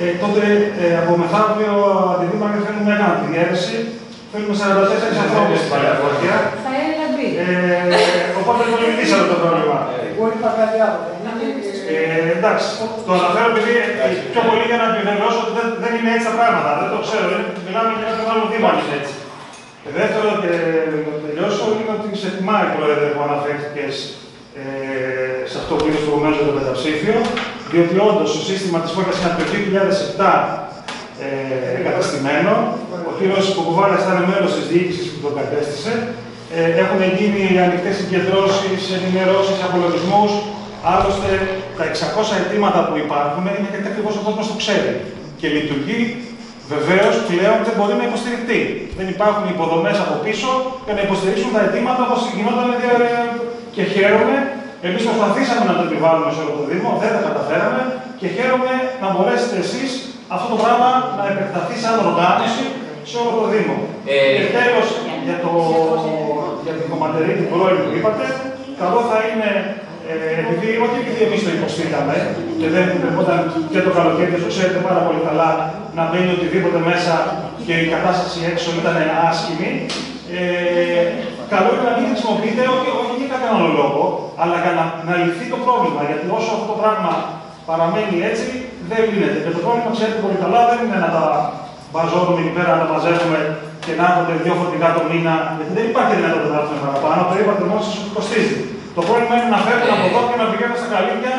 ε, τότε ε, από μεθαύριο αντιδήμαρχε θέλουμε να κάνουμε τη διαίρεση. Θέλουμε 44 ανθρώπους στην Παλαιαγόρια. Θα είναι να μπει. Ε, οπότε το λύσαμε το πρόβλημα. Εγώ είπα κάτι άλλο. Ε, εντάξει, το αναφέρω επειδή ε, πιο πολύ για να επιβεβαιώσω ότι δεν, δεν είναι έτσι τα πράγματα. Δεν το ξέρω. Είναι, μιλάμε για κάποιον άλλο δήμα αν είναι έτσι. Ε, δεύτερο και να τελειώσω είναι ότι σε τιμάει πρόεδρε που αναφέρθηκες ε, σε αυτό που είπες προηγουμένως για το μεταψήφιο, διότι όντως το σύστημα της ΦΟΚΑ είναι από το 2007 ε, εγκαταστημένο. Ο κ. Κουκουβάλας ήταν μέλος της διοίκησης που τον κατέστησε. Ε, έχουν γίνει ανοιχτές συγκεντρώσεις, ενημερώσεις, απολογισμούς. Άλλωστε, τα 600 αιτήματα που υπάρχουν είναι γιατί ακριβώς ο κόσμος το ξέρει. Και λειτουργεί βεβαίως πλέον δεν μπορεί να υποστηριχτεί. Δεν υπάρχουν υποδομές από πίσω για να υποστηρίξουν τα αιτήματα όπως γινόταν δια- και χαίρομαι. Εμείς προσπαθήσαμε να το επιβάλλουμε σε όλο το Δήμο, δεν τα καταφέραμε και χαίρομαι να μπορέσετε εσείς αυτό το πράγμα να επεκταθεί σαν οργάνωση σε όλο το Δήμο. Ε, και τέλος, για, το, για την κομματερή την πρώην που είπατε, καλό θα είναι ε, επειδή, όχι επειδή εμείς το υποστήκαμε και δεν όταν και το καλοκαίρι, το ξέρετε πάρα πολύ καλά, να μπαίνει οτιδήποτε μέσα και η κατάσταση έξω ήταν άσχημη. Ε, καλό είναι να μην χρησιμοποιείτε όχι, όχι για κάποιον άλλο λόγο, αλλά για να, να λυθεί το πρόβλημα. Γιατί όσο αυτό το πράγμα παραμένει έτσι, δεν λύνεται. Και το πρόβλημα, ξέρετε πολύ καλά, δεν είναι να τα βαζώνουμε εκεί πέρα, να τα μαζεύουμε και να έχετε δύο φορτηγά το μήνα, γιατί δεν υπάρχει δυνατότητα να έρθουν παραπάνω. Το είπατε μόλι σα ότι κοστίζει. Το πρόβλημα είναι να φέρουν από εδώ και να πηγαίνουν στα καλύβια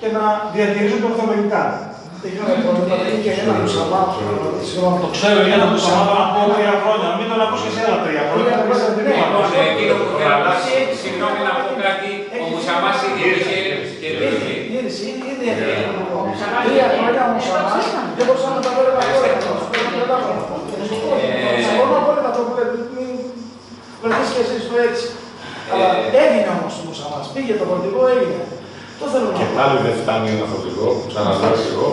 και να διατηρίζονται ορθολογικά. Είχαμε πρόβλημα, δεν είχε ένα μουσαμά. Συγγνώμη. Το ξέρω για να το σαμάτω να πω τρία χρόνια. Μην τον ακούς και σε άλλα τρία χρόνια. Ναι, Δεν ξέρετε τι ναι. είπα. Λοιπόν, ε, κύριο Κουβέλα, συγγνώμη να πω κάτι, ο Μουσαμάς ήδη είχε και λογική. Γύρισε, ήδη έφυγε. Τρία χρόνια ο Μουσαμάς, δεν μπορούσα να τα πω όλα Συμφωνώ απόλυτα αυτό που λέτε. Μην βρεθείς και εσείς το έτσι. Αλλά έγινε όμως ο Μουσαμάς. Πήγε το πολιτικό, έγινε. Το θέλω να Και πω. πάλι δεν φτάνει ένα φορτηγό, ξαναλέω και εγώ.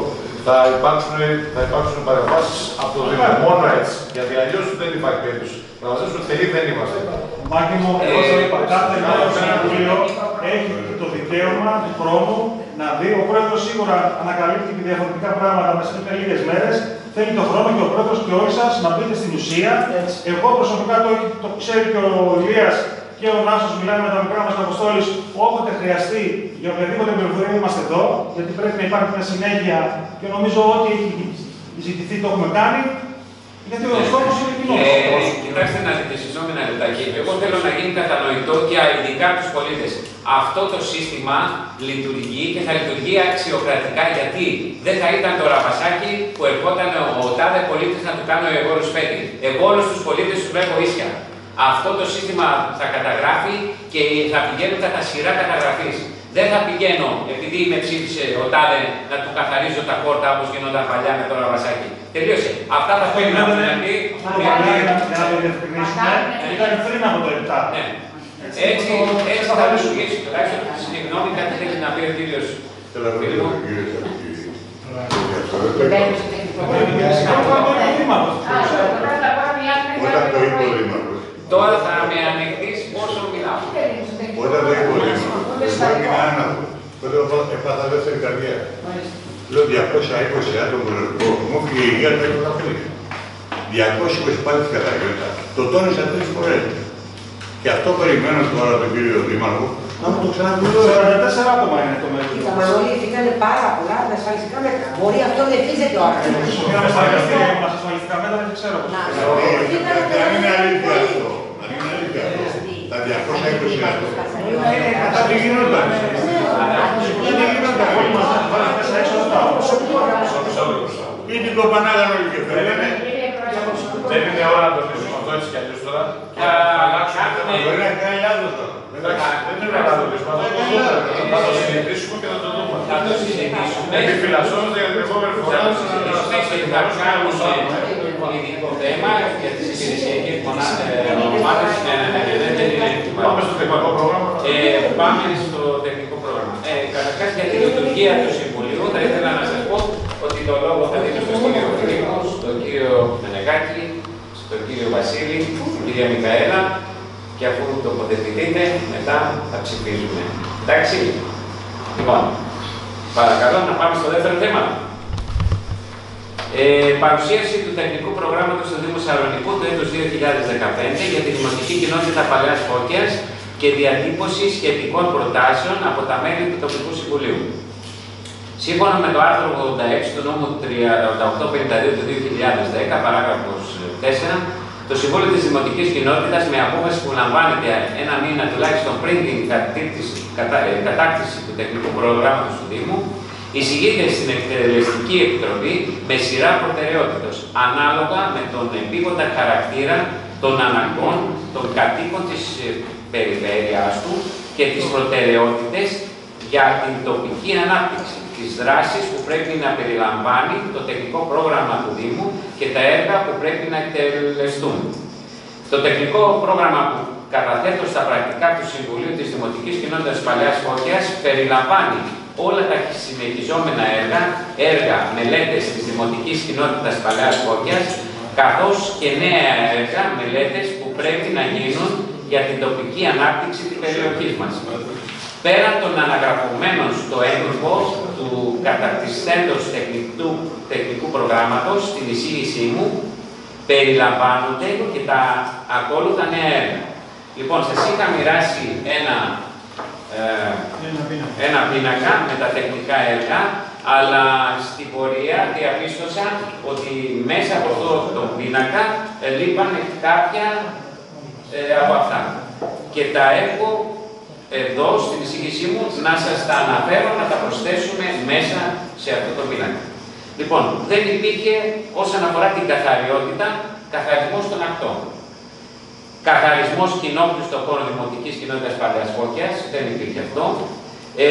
Θα υπάρξουν, θα υπάρξουν παρεμβάσει από το Δήμο. Μόνο έτσι. Γιατί αλλιώ δεν υπάρχει περίπτωση. Να μα δώσουν θελή δεν είμαστε. Μάκη μου, εγώ το είπα, κάθε νέο συμβούλιο έχει το δικαίωμα του χρόνου να δει. Ο πρόεδρος σίγουρα ανακαλύπτει και διαφορετικά πράγματα μέσα σε λίγες μέρες. Θέλει το χρόνο και ο πρόεδρος και όλοι σας να μπείτε στην ουσία. Έτσι. Εγώ προσωπικά το, το ξέρει και ο Ηλίας και ο Νάσος μιλάμε με τα μικρά μας Αποστόλης. Όποτε χρειαστεί για οποιαδήποτε πληροφορία είμαστε εδώ, γιατί πρέπει να υπάρχει μια συνέχεια και νομίζω ότι έχει ζητηθεί το έχουμε κάνει. Γιατί ο στόχος είναι κοινός. Ε, κοιτάξτε να δείτε, συγγνώμη ένα λεπτάκι. Εγώ θέλω να γίνει κατανοητό και ειδικά από τους πολίτες. Αυτό το σύστημα λειτουργεί και θα λειτουργεί αξιοκρατικά γιατί δεν θα ήταν το ραπασάκι που ερχόταν ο, ο τάδε πολίτης να του κάνω εγώ ρουσπέτη. Εγώ όλους τους πολίτες τους βλέπω ίσια. Αυτό το σύστημα θα καταγράφει και θα πηγαίνουν τα σειρά καταγραφής. Δεν θα πηγαίνω, επειδή με ψήφισε ο Τάδε, να του καθαρίζω τα κόρτα όπως γινόταν παλιά με το ραβασάκι. Τελείωσε. Αυτά θα πρέπει να πούμε πει. Για να το διευκρινίσουμε, ήταν πριν από το 7. Ναι. Έτσι, έτσι θα λειτουργήσει. Τουλάχιστον, συγγνώμη, κάτι θέλει να πει ο κύριος Θέλω να Φίλου. ρωτήσω, κύριε Σαρκίδη. Μπαίνω στο τεχνικό Όταν το είπε ο Δήμαρχος, Τώρα θα με ανοιχτείς όσο μιλάω. όταν το είπε ο Δήμαρχος, εγώ έμεινα άναυδος. Τότε έπα- έπαθα δεύτερη καρδιά. Λέω 220 άτομα το μου έφυγε η υγεία του έπρεπε να φύγει. 220 πάλι της καταγγέλτα. Το τόνισα τρεις φορές. Και αυτό περιμένω τώρα τον κύριο Δήμαρχο να μου το ξαναβουλώσει. 44 άτομα είναι το μέλλον. Κοίτα, Μανώλη, ήταν πάρα πολλά τα ασφαλιστικά μέτρα. Μπορεί αυτό να εφίζεται ο άνθρωπος. Πήγαμε στα δικαστήρια με τα ασφαλιστικά μέτρα, δεν ξέρω πώς. Να, Όχι, ήταν Αν είναι αλήθεια πολύ. αυτό, αν είναι αλήθεια αυτό, τα 220 άτομα, αυτά τι γινόταν. Δεν γινόταν. Βάλαμε μέσα έξω αυτά. Ή την κοπανάγανε όλοι και φέρνανε. Δεν είναι ώρα να το λύσουμε αυτό έτσι κι αλλιώς τώρα. Θα κάνουμε Μπορεί να κάνει λάθος τώρα. Εντάξει, δεν είναι ώρα να το λύσουμε. Θα το δούμε. Θα το συζητήσουμε και θα το δούμε. θα το συζητήσουμε. Επιφυλασσόμαστε για την επόμενη φορά. Θα το συζητήσουμε και θα κάνουμε ειδικό θέμα για τις υπηρεσιακές ομάδες. Ναι, ναι, ναι, ναι, δεν είναι Πάμε στο τεχνικό πρόγραμμα. Ε, πάμε στο τεχνικό πρόγραμμα. Ε, Καταρχάς για τη λειτουργία του Συμβουλίου, θα ήθελα να σας πω ότι το λόγο θα δίνω στον κύριο Φιλίππο, στον κύριο Μενεγάκη, στον κύριο Βασίλη, στην κυρία Μικαέλα και αφού τοποθετηθείτε, μετά θα ψηφίζουμε. Εντάξει. Λοιπόν, παρακαλώ να πάμε στο δεύτερο θέμα. Ε, παρουσίαση του τεχνικού προγράμματος του Δήμου Σαρονικού του έτους 2015 για τη Δημοτική Κοινότητα Παλαιάς Φώκιας και διατύπωση σχετικών προτάσεων από τα μέλη του Τοπικού Συμβουλίου. Σύμφωνα με το άρθρο 86 του νόμου 3852 του 2010, παράγραφος 4, το Συμβούλιο της Δημοτικής Κοινότητας με απόφαση που λαμβάνεται ένα μήνα τουλάχιστον πριν την κατήρτιση- κατα- ε, κατάκτηση του τεχνικού προγράμματος του Δήμου, εισηγείται στην Εκτελεστική Επιτροπή με σειρά προτεραιότητος, ανάλογα με τον επίγοντα χαρακτήρα των αναγκών των κατοίκων της ε, περιφέρειάς του και τις προτεραιότητες για την τοπική ανάπτυξη, τις δράσεις που πρέπει να περιλαμβάνει το τεχνικό πρόγραμμα του Δήμου και τα έργα που πρέπει να εκτελεστούν. Το τεχνικό πρόγραμμα που καταθέτω στα πρακτικά του Συμβουλίου της Δημοτικής Κοινότητας Παλαιάς Φώκιας περιλαμβάνει όλα τα συνεχιζόμενα έργα, έργα, μελέτες της Δημοτικής Κοινότητας Παλαιάς Φώκιας, καθώς και νέα έργα, μελέτες που πρέπει να γίνουν για την τοπική ανάπτυξη της περιοχής μας. Πέραν των αναγραφωμένων στο έγγραφο του καταρτιστέντος τεχνικού, τεχνικού προγράμματος, στην εισήγησή μου, περιλαμβάνονται και τα ακόλουθα νέα έργα. Λοιπόν, σας είχα μοιράσει ένα, ε, ένα πίνακα με τα τεχνικά έργα, αλλά στην πορεία διαπίστωσα ότι μέσα από αυτό το πίνακα ε, λείπανε κάποια ε, από αυτά. Και τα έχω εδώ στην εισήγησή μου να σας τα αναφέρω, να τα προσθέσουμε μέσα σε αυτό το πίνακα. Λοιπόν, δεν υπήρχε όσον αφορά την καθαριότητα, καθαρισμός των ακτών. Καθαρισμός κοινόπλου στον χώρο Δημοτικής Κοινότητας Παλαιάς Φώκιας, δεν υπήρχε αυτό. Ε,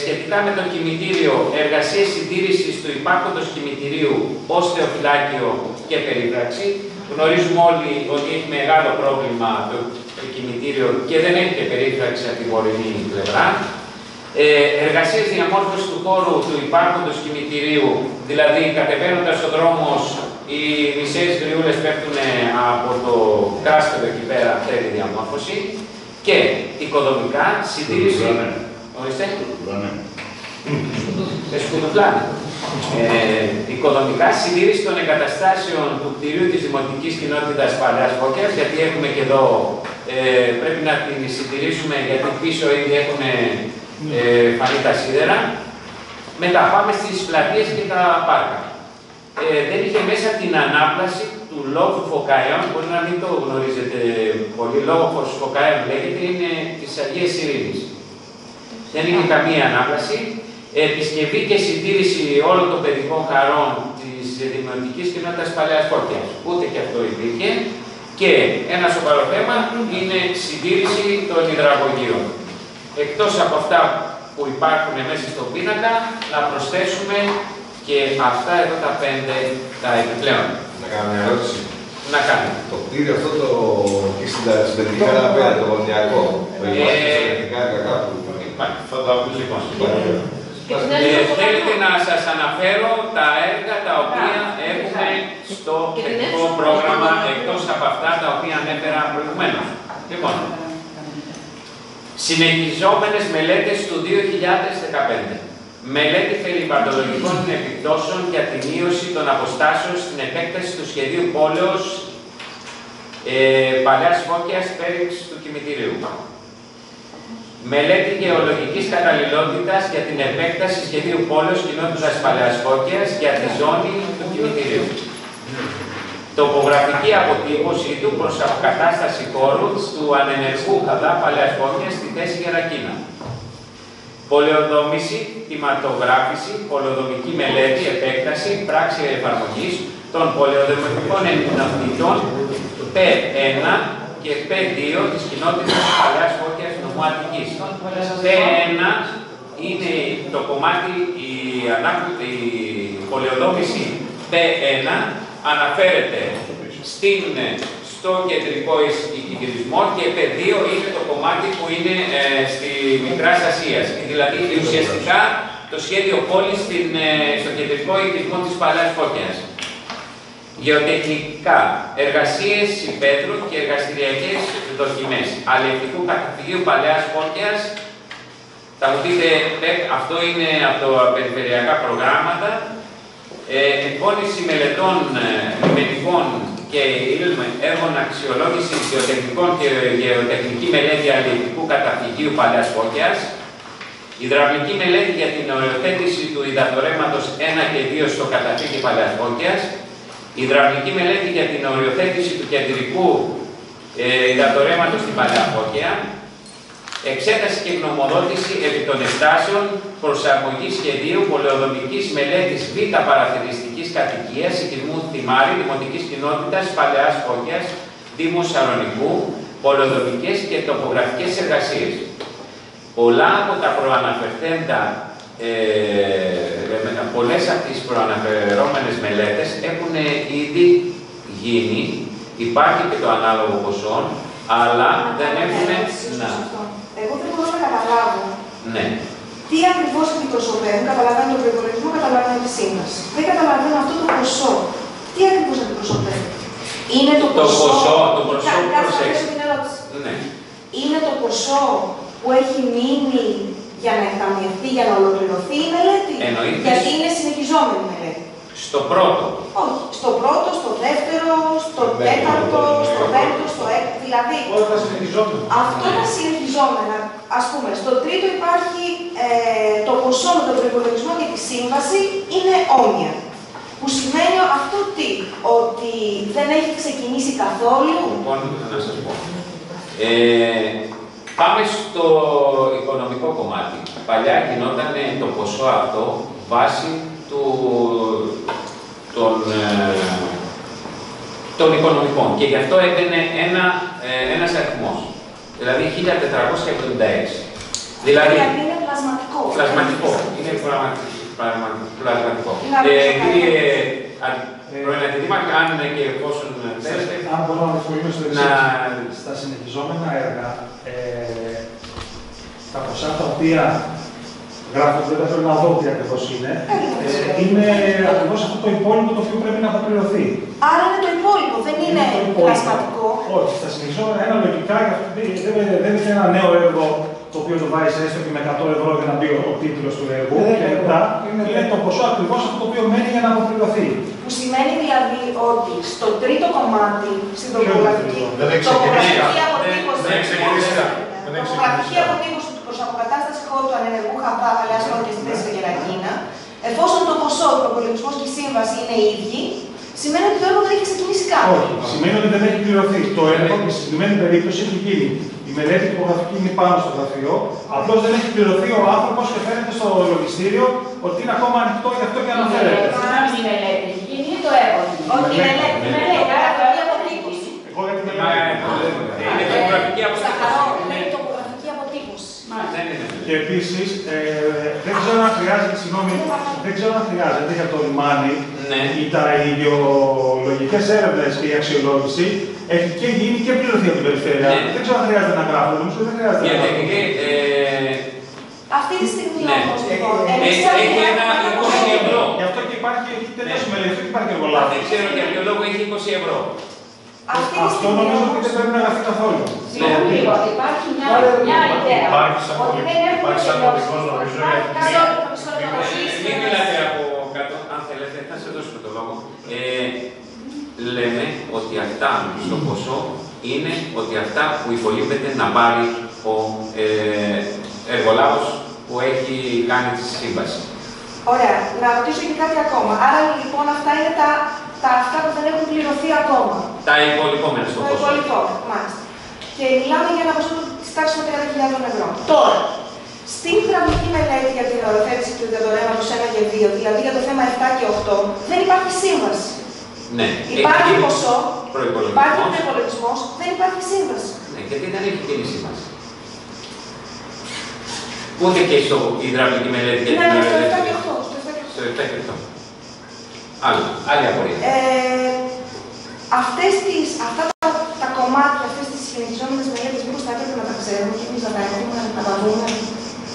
σχετικά με το κημητήριο, εργασίες συντήρησης του υπάρχοντος κημητηρίου ως θεοφυλάκιο και περίπραξη. Γνωρίζουμε όλοι ότι έχει μεγάλο πρόβλημα το, το κημητήριο και δεν έχει και περίπραξη από την βορεινή πλευρά. Ε, εργασίες διαμόρφωσης του χώρου του υπάρχοντος κημητηρίου, δηλαδή κατεβαίνοντας ο δρόμος, οι μισές γριούλες πέφτουν από το κάστρο εκεί πέρα, θέλει διαμόρφωση. Και οικοδομικά, συντήρηση... Ορίστε. Σκουδουπλάνε. Ε, οικοδομικά συντήρηση των εγκαταστάσεων του κτηρίου της Δημοτικής Κοινότητας Παλαιάς Φώκιας, γιατί έχουμε και εδώ, ε, πρέπει να την συντηρήσουμε γιατί πίσω ήδη έχουν ε, φανεί τα σίδερα. Μετά πάμε στις πλατείες και τα πάρκα. Ε, δεν είχε μέσα την ανάπλαση του λόγου Φωκαίων, μπορεί να μην το γνωρίζετε πολύ, λόγος Φωκαίων λέγεται, είναι της Αγίας Ειρήνης. Δεν είχε καμία ανάπλαση. Επισκευή και συντήρηση όλων των παιδικών χαρών της Δημοτικής Κοινότητας Παλαιάς Φώκιας. Ούτε και αυτό υπήρχε. Και ένα σοβαρό θέμα είναι συντήρηση των υδραγωγείων. Εκτός από αυτά που υπάρχουν μέσα στον πίνακα, να προσθέσουμε και αυτά εδώ τα πέντε τα επιπλέον. Να κάνω μια ερώτηση. Να κάνει. Το κτίριο αυτό το εκεί στην Ταρισπεντικά απέναντι, το γωνιακό. Το Ε, υπάρχει στα ελληνικά έργα κάπου. Υπάρχει. Θα το πούμε λοιπόν. Και την Ε, άλλη φορά- θέλετε να σας αναφέρω τα έργα τα οποία έχουμε στο Και την τεχνικό έξω πρόγραμμα πρόγραμμα. εκτός από αυτά τα οποία ανέφερα προηγουμένως. Λοιπόν, συνεχιζόμενες μελέτες του 2015. Μελέτη περιβαλλοντολογικών επιπτώσεων για τη μείωση των αποστάσεων στην επέκταση του σχεδίου πόλεως ε, Παλαιάς Φώκιας πέριξ του κημητηρίου. Μελέτη γεωλογικής καταλληλότητας για την επέκταση σχεδίου πόλεως κοινότητας Παλαιάς Φώκιας για τη ζώνη του κημητηρίου. Τοπογραφική αποτύπωση του προς αποκατάσταση χώρου του ανενεργού χαδά Παλαιάς Φώκιας στη θέση Γερακίνα. Πολεοδόμηση, τιματογράφηση, πολεοδομική μελέτη, επέκταση, πράξη εφαρμογής των πολεοδομικών εναυτητών P1 και P2 της κοινότητας Παλαιάς Φώκιας νομού Αττικής. P1 είναι το κομμάτι, η, ανάκου- η πολεοδόμηση P1 αναφέρεται στην, στο κεντρικό οικικυρισμό και P2 είναι το κομμάτι που είναι ε, στη Μικράς Ασίας. Δηλαδή ουσιαστικά το σχέδιο πόλης στην, ε, στο κεντρικό οικισμό της Παλαιάς Φώκιας. Γεωτεχνικά, εργασίες υπαίθρου και εργαστηριακές δοκιμές. Αλληλευτικού καταφυγίου Παλαιάς Φώκιας. Θα μου πείτε, «Πεπ, αυτό είναι από τα περιφερειακά προγράμματα. Ε, εκπόνηση μελετών ε, λιμενικών και ήλμ έργων αξιολόγησης γεωτεχνικών και γεωτεχνική μελέτη αλληλευτικού καταφυγίου Παλαιάς Φώκιας. Υδραυλική μελέτη για την οριοθέτηση του υδατορέματος 1 και 2 στο καταφύγιο Παλαιάς Φώκιας. Υδραυλική μελέτη για την οριοθέτηση του κεντρικού ε, υδατορέματος στην Παλαιά Φώκια. Εξέταση και γνωμοδότηση επί των εστάσεων προσαρμογή σχεδίου πολεοδομικής μελέτης β' παραθεριστικής κατοικίας οικισμού Θυμάρη, Δημοτικής Κοινότητας Παλαιάς Φώκιας, Δήμου Σαρονικού, πολεοδομικές και τοπογραφικές εργασίες. Πολλά από τα προαναφερθέντα ε, με- πολλές από τις προαναφερόμενες μελέτες έχουν ήδη γίνει, υπάρχει και το ανάλογο ποσό, αλλά δεν έχουν... Να, Εγώ δεν μπορώ να καταλάβω ναι. τι ακριβώς αντιπροσωπεύουν. Καταλαβαίνω τον προπολογισμό, καταλαβαίνω τη σύμβαση. Δεν καταλαβαίνω αυτό το ποσό. Τι ακριβώς αντιπροσωπεύει. Είναι το Το ποσό. ποσό, το ποσό, Κα- κάτσε να προσέξτε. θέσω την ερώτηση. ναι. Είναι το ποσό που έχει μείνει για να εκταμιευτεί, για να ολοκληρωθεί η μελέτη; Εννοείται. Γιατί είναι συνεχιζόμενη μελέτη. Στο πρώτο, Όχι. Στο πρώτο, στο δεύτερο, στο Δεύτερο, τέταρτο, δεύτερο. στο πέμπτο, στο έκτο. Δηλαδή, Όλα τα συνεχιζόμενα. αυτό τα συνεχιζόμενα, ας πούμε, στο τρίτο υπάρχει ε, το ποσό με τον προπολογισμό και τη σύμβαση είναι όμοια. Που σημαίνει αυτό τι, ότι δεν έχει ξεκινήσει καθόλου; λοιπόν, να σας πω. Ε, πάμε στο οικονομικό κομμάτι. Παλιά γινόταν το ποσό αυτό βάσει του, των, ε, των οικονομικών και γι' αυτό έμπαινε ένα, ε, ένας αριθμός, δηλαδή 1476. Δηλαδή, Γιατί είναι πλασματικό. πλασματικό, είναι πραγματι- πραγματι- πλασματικό. Δηλαδή, Ε, στο κύριε Ε, Πρώην Αντιδήμαρχε, αν και εφόσον θέλετε, Αν μπορώ να διευκολύνω στο να... εξής. Στα συνεχιζόμενα έργα, ε, τα ποσά τα οποία γράφονται, δεν θέλω να δω τι ακριβώς είναι, ε, είναι ακριβώς αυτό το υπόλοιπο το οποίο πρέπει να αποπληρωθεί. Άρα είναι το υπόλοιπο, δεν είναι το υπόλοιπο. πλασματικό. Όχι, στα συνεχιζόμενα ένα λογικά δεν, δεν, δεν είναι ένα νέο έργο το οποίο το βάζεις έστω και με 100 ευρώ για να μπει ο, ο τίτλος του έργου. και μετά είναι, το ποσό ακριβώς αυτό το οποίο μένει για να αποπληρωθεί. Που σημαίνει δηλαδή ότι στο τρίτο κομμάτι, στην Ποιο είναι το τοπογραφική, τρίτο; Δεν έχει τοπογραφική ξεκινήσει. αποτύπωση, Δεν έχει ξεκινήσει. Δεν έχει τοπογραφική ξεκινήσει. αποτύπωση του προς αποκατάσταση χώρου του ανενεργού χαπά παλαιάς και στη θέση του Γερακίνα, εφόσον το ποσό, ο προπολογισμό και η σύμβαση είναι οι ίδιοι, σημαίνει ότι το έργο δεν έχει ξεκινήσει καν. Όχι, σημαίνει ότι δεν έχει πληρωθεί. Το έργο, στη συγκεκριμένη περίπτωση, έχει γίνει. Η μελέτη τυπογραφική είναι πάνω στο γραφείο, απλώ δεν έχει πληρωθεί ο άνθρωπο και φαίνεται στο λογιστήριο ότι είναι ακόμα ανοιχτό γι' αυτό και αναφέρεται. Η μελέτη έχει γίνει ή το έργο. Όχι, η μελέτη, η μελέτη, η τοπογραφική αποτύπωση. Εγώ για τη Μα, μελέτη. Είναι τοπογραφική Σταθαρό, αποτύπωση. είναι η τοπογραφική αποτύπωση. Δεν είναι. Και Και επίσης, ε, δεν ξέρω αν χρειάζεται, συγγνώμη, δεν ξέρω αν χρειάζεται για το λιμάνι Ναι. ή τα ιδεολογικές έρευνες και η αξιολόγηση έχει και γίνει και πληρωθεί από την περιφέρεια. Ναι. Δεν ξέρω αν χρειάζεται να γράφω, νομίζω ότι δεν χρειάζεται. Για να γράφω. τεχνική, ε, Αυτή τη στιγμή Ναι. όμως, λοιπόν, Έχει- εμείς έχει έχουμε ένα ένα 20 ευρώ. Γι' αυτό και υπάρχει, έχει τελειώσει η μελέτη, δεν υπάρχει δεν εργολάβο. ξέρω για ποιο λόγο έχει 20 ευρώ. Αυτή τη Αυτό στιγμή νομίζω ότι όμως, δεν πρέπει να γραφεί καθόλου. Συγγνώμη λίγο, υπάρχει μια, μια ιδέα. Υπάρχει σαν ότι δεν έχουμε υπάρχει σαν τελειώσει. κωδικός, νομίζω, Υπάρχει για- κάτι μισό άλλο. λεπτό, μισό λεπτό, να Ε, κλείσει Μην η μιλάτε ερώτηση. από κάτω, αν θέλετε, θα σε δώσουμε το λόγο. Ε, λέμε ότι αυτά στο ποσό είναι ότι αυτά που υπολείπεται να πάρει ο ε, εργολάβος που έχει κάνει τη σύμβαση. Ωραία, να ρωτήσω και κάτι ακόμα. Άρα λοιπόν αυτά είναι τα, τα αυτά που δεν έχουν πληρωθεί ακόμα. Τα υπολοιπόμενα στο Το ποσό. υπόλοιπο, μάλιστα. Και μιλάμε για ένα ποσό τη τάξη των 30.000 ευρώ. Τώρα, στην γραμμική μελέτη για την οριοθέτηση του δεδομένου 1 και 2, δηλαδή για το θέμα 7 και 8, δεν υπάρχει σύμβαση. Ναι. Υπάρχει Έχει γίνει ποσό, προϋπολογισμός. υπάρχει προπολογισμό, δεν υπάρχει σύμβαση. Ναι, γιατί δεν έχει γίνει σύμβαση. Ούτε και στο υδραυλική μελέτη για Ναι, την ναι, στο 7 οριοθέτηση. και 8. Στο 7 και 8. Στο 7 και 8. Άλλο, άλλη απορία. Ε, αυτές τις, αυτά τα, τα κομμάτια, αυτές τις συνεχιζόμενες μελέτες, μήπως θα έπρεπε να τα ξέρουμε και εμείς να τα έχουμε, να τα δούμε.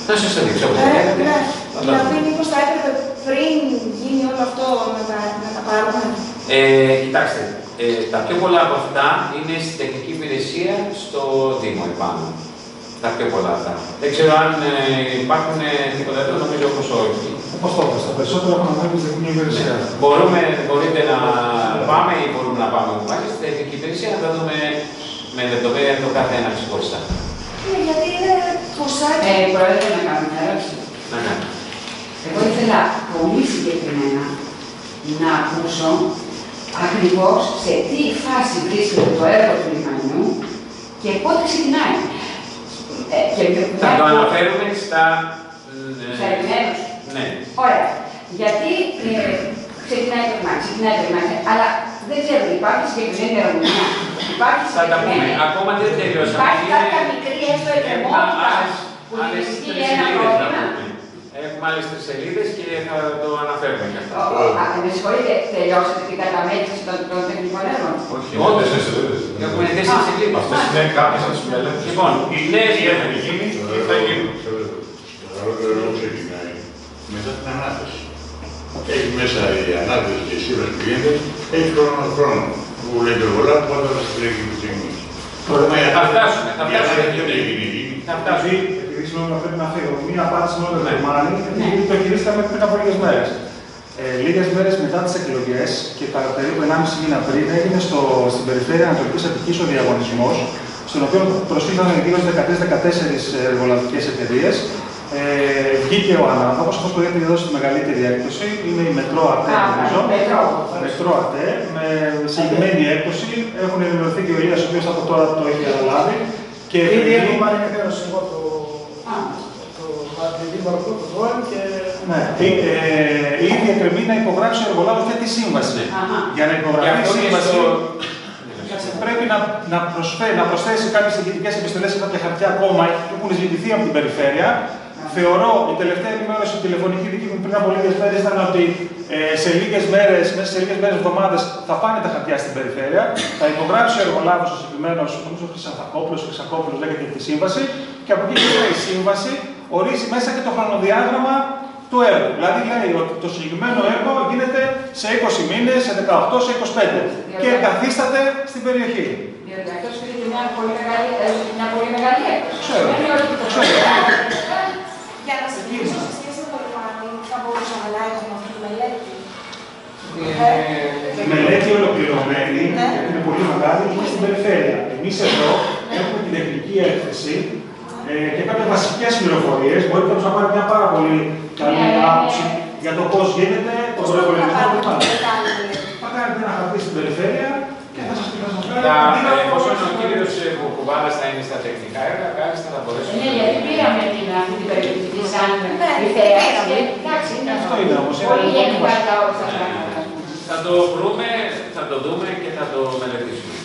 Να σας το δείξω. όπως Ε, θέλετε. ναι. Θα τα Δηλαδή, δούμε. μήπως θα έπρεπε πριν γίνει όλο αυτό να τα, να τα πάρουμε. Ε, κοιτάξτε, ε, τα πιο πολλά από αυτά είναι στην τεχνική υπηρεσία στο Δήμο επάνω. Τα πιο πολλά αυτά. Δεν ξέρω αν ε, υπάρχουν ε, τίποτα εδώ, νομίζω πως όχι. Όπως το είπα, τα περισσότερα έχουν ανάγκη στην τεχνική υπηρεσία. Μπορούμε, μπορείτε να πάμε ή μπορούμε να πάμε μαζί στην τεχνική υπηρεσία να τα δούμε με λεπτομέρεια το κάθε ένα ξεχωριστά. Ναι, γιατί είναι ποσά και... Ε, Πρόεδρε, να κάνω μια ερώτηση. Να, ναι. Εγώ ήθελα πολύ συγκεκριμένα να ακούσω ακριβώς σε τι φάση βρίσκεται το έργο του λιμανιού και πότε ξεκινάει. Ε, και Θα μια- το αναφέρουμε στα... ε, Στα επιμέρους. Ναι. Ωραία. Γιατί ε, ξεκινάει το λιμάνι, ξεκινάει το λιμάνι, αλλά δεν ξέρω, υπάρχει συγκεκριμένη ημερομηνία. Υπάρχει Θα τα πούμε. συγκεκριμένη. Ακόμα δεν τελειώσαμε. Υπάρχει Είναι- κάποια μικρή έστω Έχουμε εκκρεμότητα άλλες- που άλλες δημιουργεί τρεις ένα σελίδες να πρόβλημα. Πούμε. Έχουμε άλλες τρεις σελίδες και θα το αναφέρουμε και αυτό. Ο- ο- α, Με συγχωρείτε, τελειώσατε την καταμέτρηση των, των τεχνικών έργων. Όχι, Όντως. τέσσερις σελίδες. Έχουμε τέσσερις σελίδες. Αυτές είναι κάποιες από τις μελέτες. Λοιπόν, οι νέες τι έχουν γίνει και τι θα γίνουν. Το καλύτερο έργο ξεκινάει μετά την ανάθεση. Έχει μέσα η ανάθεση και η σύμβαση που γίνεται, έχει χρόνο χρόνο. Που λέει το εργολάβο, πότε θα σας τρέχει η στιγμή. Θα φτάσουμε, θα Η φτάσουμε. ανάθεση δεν έχει γίνει. Θα φτάσουμε. Δηλαδή, επειδή συγγνώμη να πρέπει να φύγω, μία απάντηση μόνο το Ναι. Γερμανί, γιατί το χειρίστηκαμε πριν από λίγες μέρες. Ε, λίγες μέρες μετά τις εκλογές και κατά περίπου 1,5 μήνα πριν έγινε στο, στην περιφέρεια Ανατολικής Αττικής ο διαγωνισμός, στον οποίο προσφύγαν γύρω στι 13-14 εργολαβικές εταιρείες. Ε, βγήκε ο ανάδοχο, αυτός που έχει δώσει τη μεγαλύτερη έκπτωση, είναι η Μετρό ΑΤΕ, Α, νομίζω. Μετρό. Μετρό ΑΤΕ, με συγκεκριμένη έκπτωση. Έχουν ενημερωθεί και ο Ηλίας, ο οποίος από τώρα το έχει αναλάβει. Και Ήδη επειδή- έχω πάρει ενημέρωση εγώ το, Α, το αντιδήμαρχο του ΔΟΕ και Ναι, ε, ε, ήδη εκκρεμεί να υπογράψει ο εργολάβος για τη σύμβαση. Αχα. Για να Γι' υπογραφεί η αυτό και σύμβαση, στο- πρέπει να, να, προσφέρει, να προσθέσει κάποιες διοικητικέ επιστολές ή κάποια χαρτιά ακόμα που έχουν ζητηθεί από την περιφέρεια. Θεωρώ η τελευταία ενημέρωση τηλεφωνική δική μου πριν από λίγες μέρες ήταν ότι ε, σε λίγες μέρες, μέσα σε λίγες μέρες, εβδομάδες θα πάνε τα χαρτιά στην περιφέρεια. Θα υπογράψει ο εργολάβος ο συγκεκριμένος, νομίζω Χρυσακόπουλος, Χρυσακόπουλος λέγεται τη σύμβαση. Και από εκεί και πέρα η σύμβαση ορίζει μέσα και το χρονοδιάγραμμα του έργου. Δηλαδή λέει ότι το συγκεκριμένο έργο γίνεται σε 20 μήνες, σε 18, σε 25 και εγκαθίσταται στην περιοχή. Διότι αυτό είναι μια πολύ μεγάλη, ε, μια πολύ μεγάλη έκδοση. Ξέρω. Σημαίνει ότι το Ξέρω. Για να συζητήσω σε σχέση με το λιμάνι, θα μπορούσαμε να έχουμε αυτή τη μελέτη. Η μελέτη ολοκληρωμένη, Ναι. γιατί είναι πολύ μεγάλη, είναι στην περιφέρεια. Εμείς εδώ έχουμε την τεχνική έκθεση ε, και κάποιες βασικές πληροφορίες. Μπορείτε να πάρει μια πάρα πολύ καλή Ναι, ναι, ναι. άποψη για το πώς γίνεται, τον Πώς προπολογισμό θα κτλ. πάρουμε μετά άλλη μελέτη. Θα κάνετε ένα χαρτί στην περιφέρεια εφόσον ο στο- κύριος ε, Κουβάλας θα είναι στα τεχνικά έργα, κάλλιστα θα μπορέσουμε. Ναι, γιατί πήραμε την, αυτή την περίπτωση της σαν Ναι, ιδέα πήραμε. και εντάξει, είναι Αυτό είναι όμως, είναι πολύ πολύ γενικά βασικό. τα όλα αυτά τα πράγματα. Θα το βρούμε, θα το δούμε και θα το μελετήσουμε.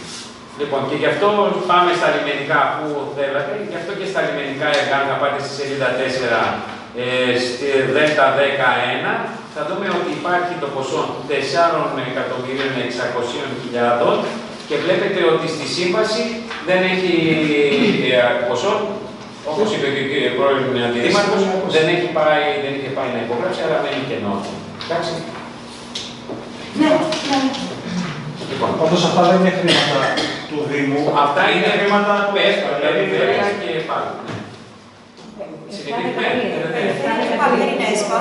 Λοιπόν, και γι' αυτό πάμε στα λιμενικά που θέλατε, γι' αυτό και στα λιμενικά εγκάν θα πάτε στη σελίδα 4, ε, στη ΔΕΛΤΑ 11, θα δούμε ότι υπάρχει το ποσό 4.600.000 και βλέπετε ότι στη σύμβαση δεν έχει ε, ποσό, όπως είπε και ο πρώην αντιδήμαρχος, δεν, έχει πάει, δεν είχε πάει να υπογράψει, άρα μένει κενό. Εντάξει. Ναι, ναι. Λοιπόν, Πάντως αυτά δεν είναι χρήματα του Δήμου. Αυτά είναι χρήματα του ΕΣΠΑ, δηλαδή Περιφέρειας. και πάλι. Συνεχίζουμε. Δεν είναι πάλι, δεν είναι ΕΣΠΑ.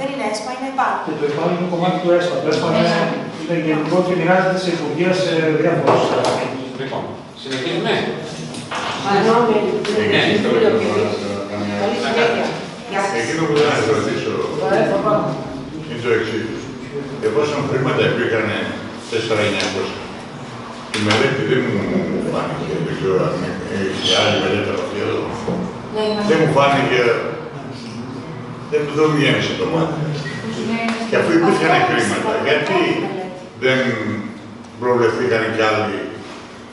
Δεν είναι ΕΣΠΑ, είναι ΕΠΑ. Και το υπάλληλο είναι κομμάτι του ΕΣΠΑ. Το ΕΣΠΑ είναι, είναι γενικό και μοιράζεται σε υπουργεία σε διάφορους Λοιπόν, συνεχίζουμε. Συγγνώμη, Ναι, Συμβούλιο και εμείς. Καλή συνέχεια. Γεια σας. Εκείνο που θέλω να σας ρωτήσω είναι το εξής. Εφόσον χρήματα υπήρχαν 4.900, η μελέτη δεν μου φάνηκε, δεν ξέρω αν έχει άλλη μελέτη από αυτή εδώ. Ναι, Δεν μου φάνηκε, δεν μου δεν μου γέμισε το μάτι. Και αφού υπήρχαν χρήματα, γιατί δεν προβλεφθήκαν κι άλλοι,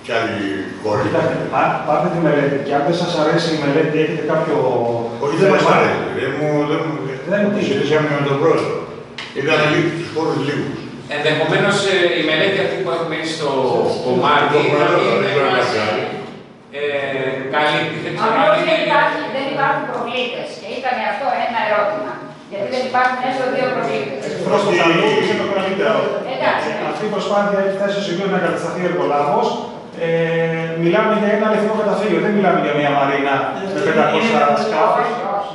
κι άλλοι χώροι. Κοιτάξτε, πά- πάρτε τη μελέτη και αν δεν σας αρέσει η μελέτη, έχετε κάποιο... Όχι, δεν μας αρέσει. Δεν μου, δεν μου, Δεν μου τύχει. συζητήσαμε με τον πρόεδρο. Ήταν λίγοι τους χώρους λίγους. Ενδεχομένως η μελέτη αυτή που έχουμε εμείς στο κομμάτι Το πρόεδρο δεν είναι μπορεί να μας, κάνει. ε, καλύπτει. Δεν ξέρω αν Απλώς δεν, είναι. υπάρχει, δεν υπάρχουν προβλήτες και ήταν αυτό ένα ερώτημα. Γιατί δεν υπάρχουν έστω δύο προβλήτες. Προς το καλό είναι το καλύτερο. Εντάξει. Αυτή η προσπάθεια έχει φτάσει στο σημείο να κατασταθεί ο εργολάβος. Ε, μιλάμε για ένα αληθινό καταφύγιο, δεν μιλάμε για μια μαρίνα με 500 σκάφη.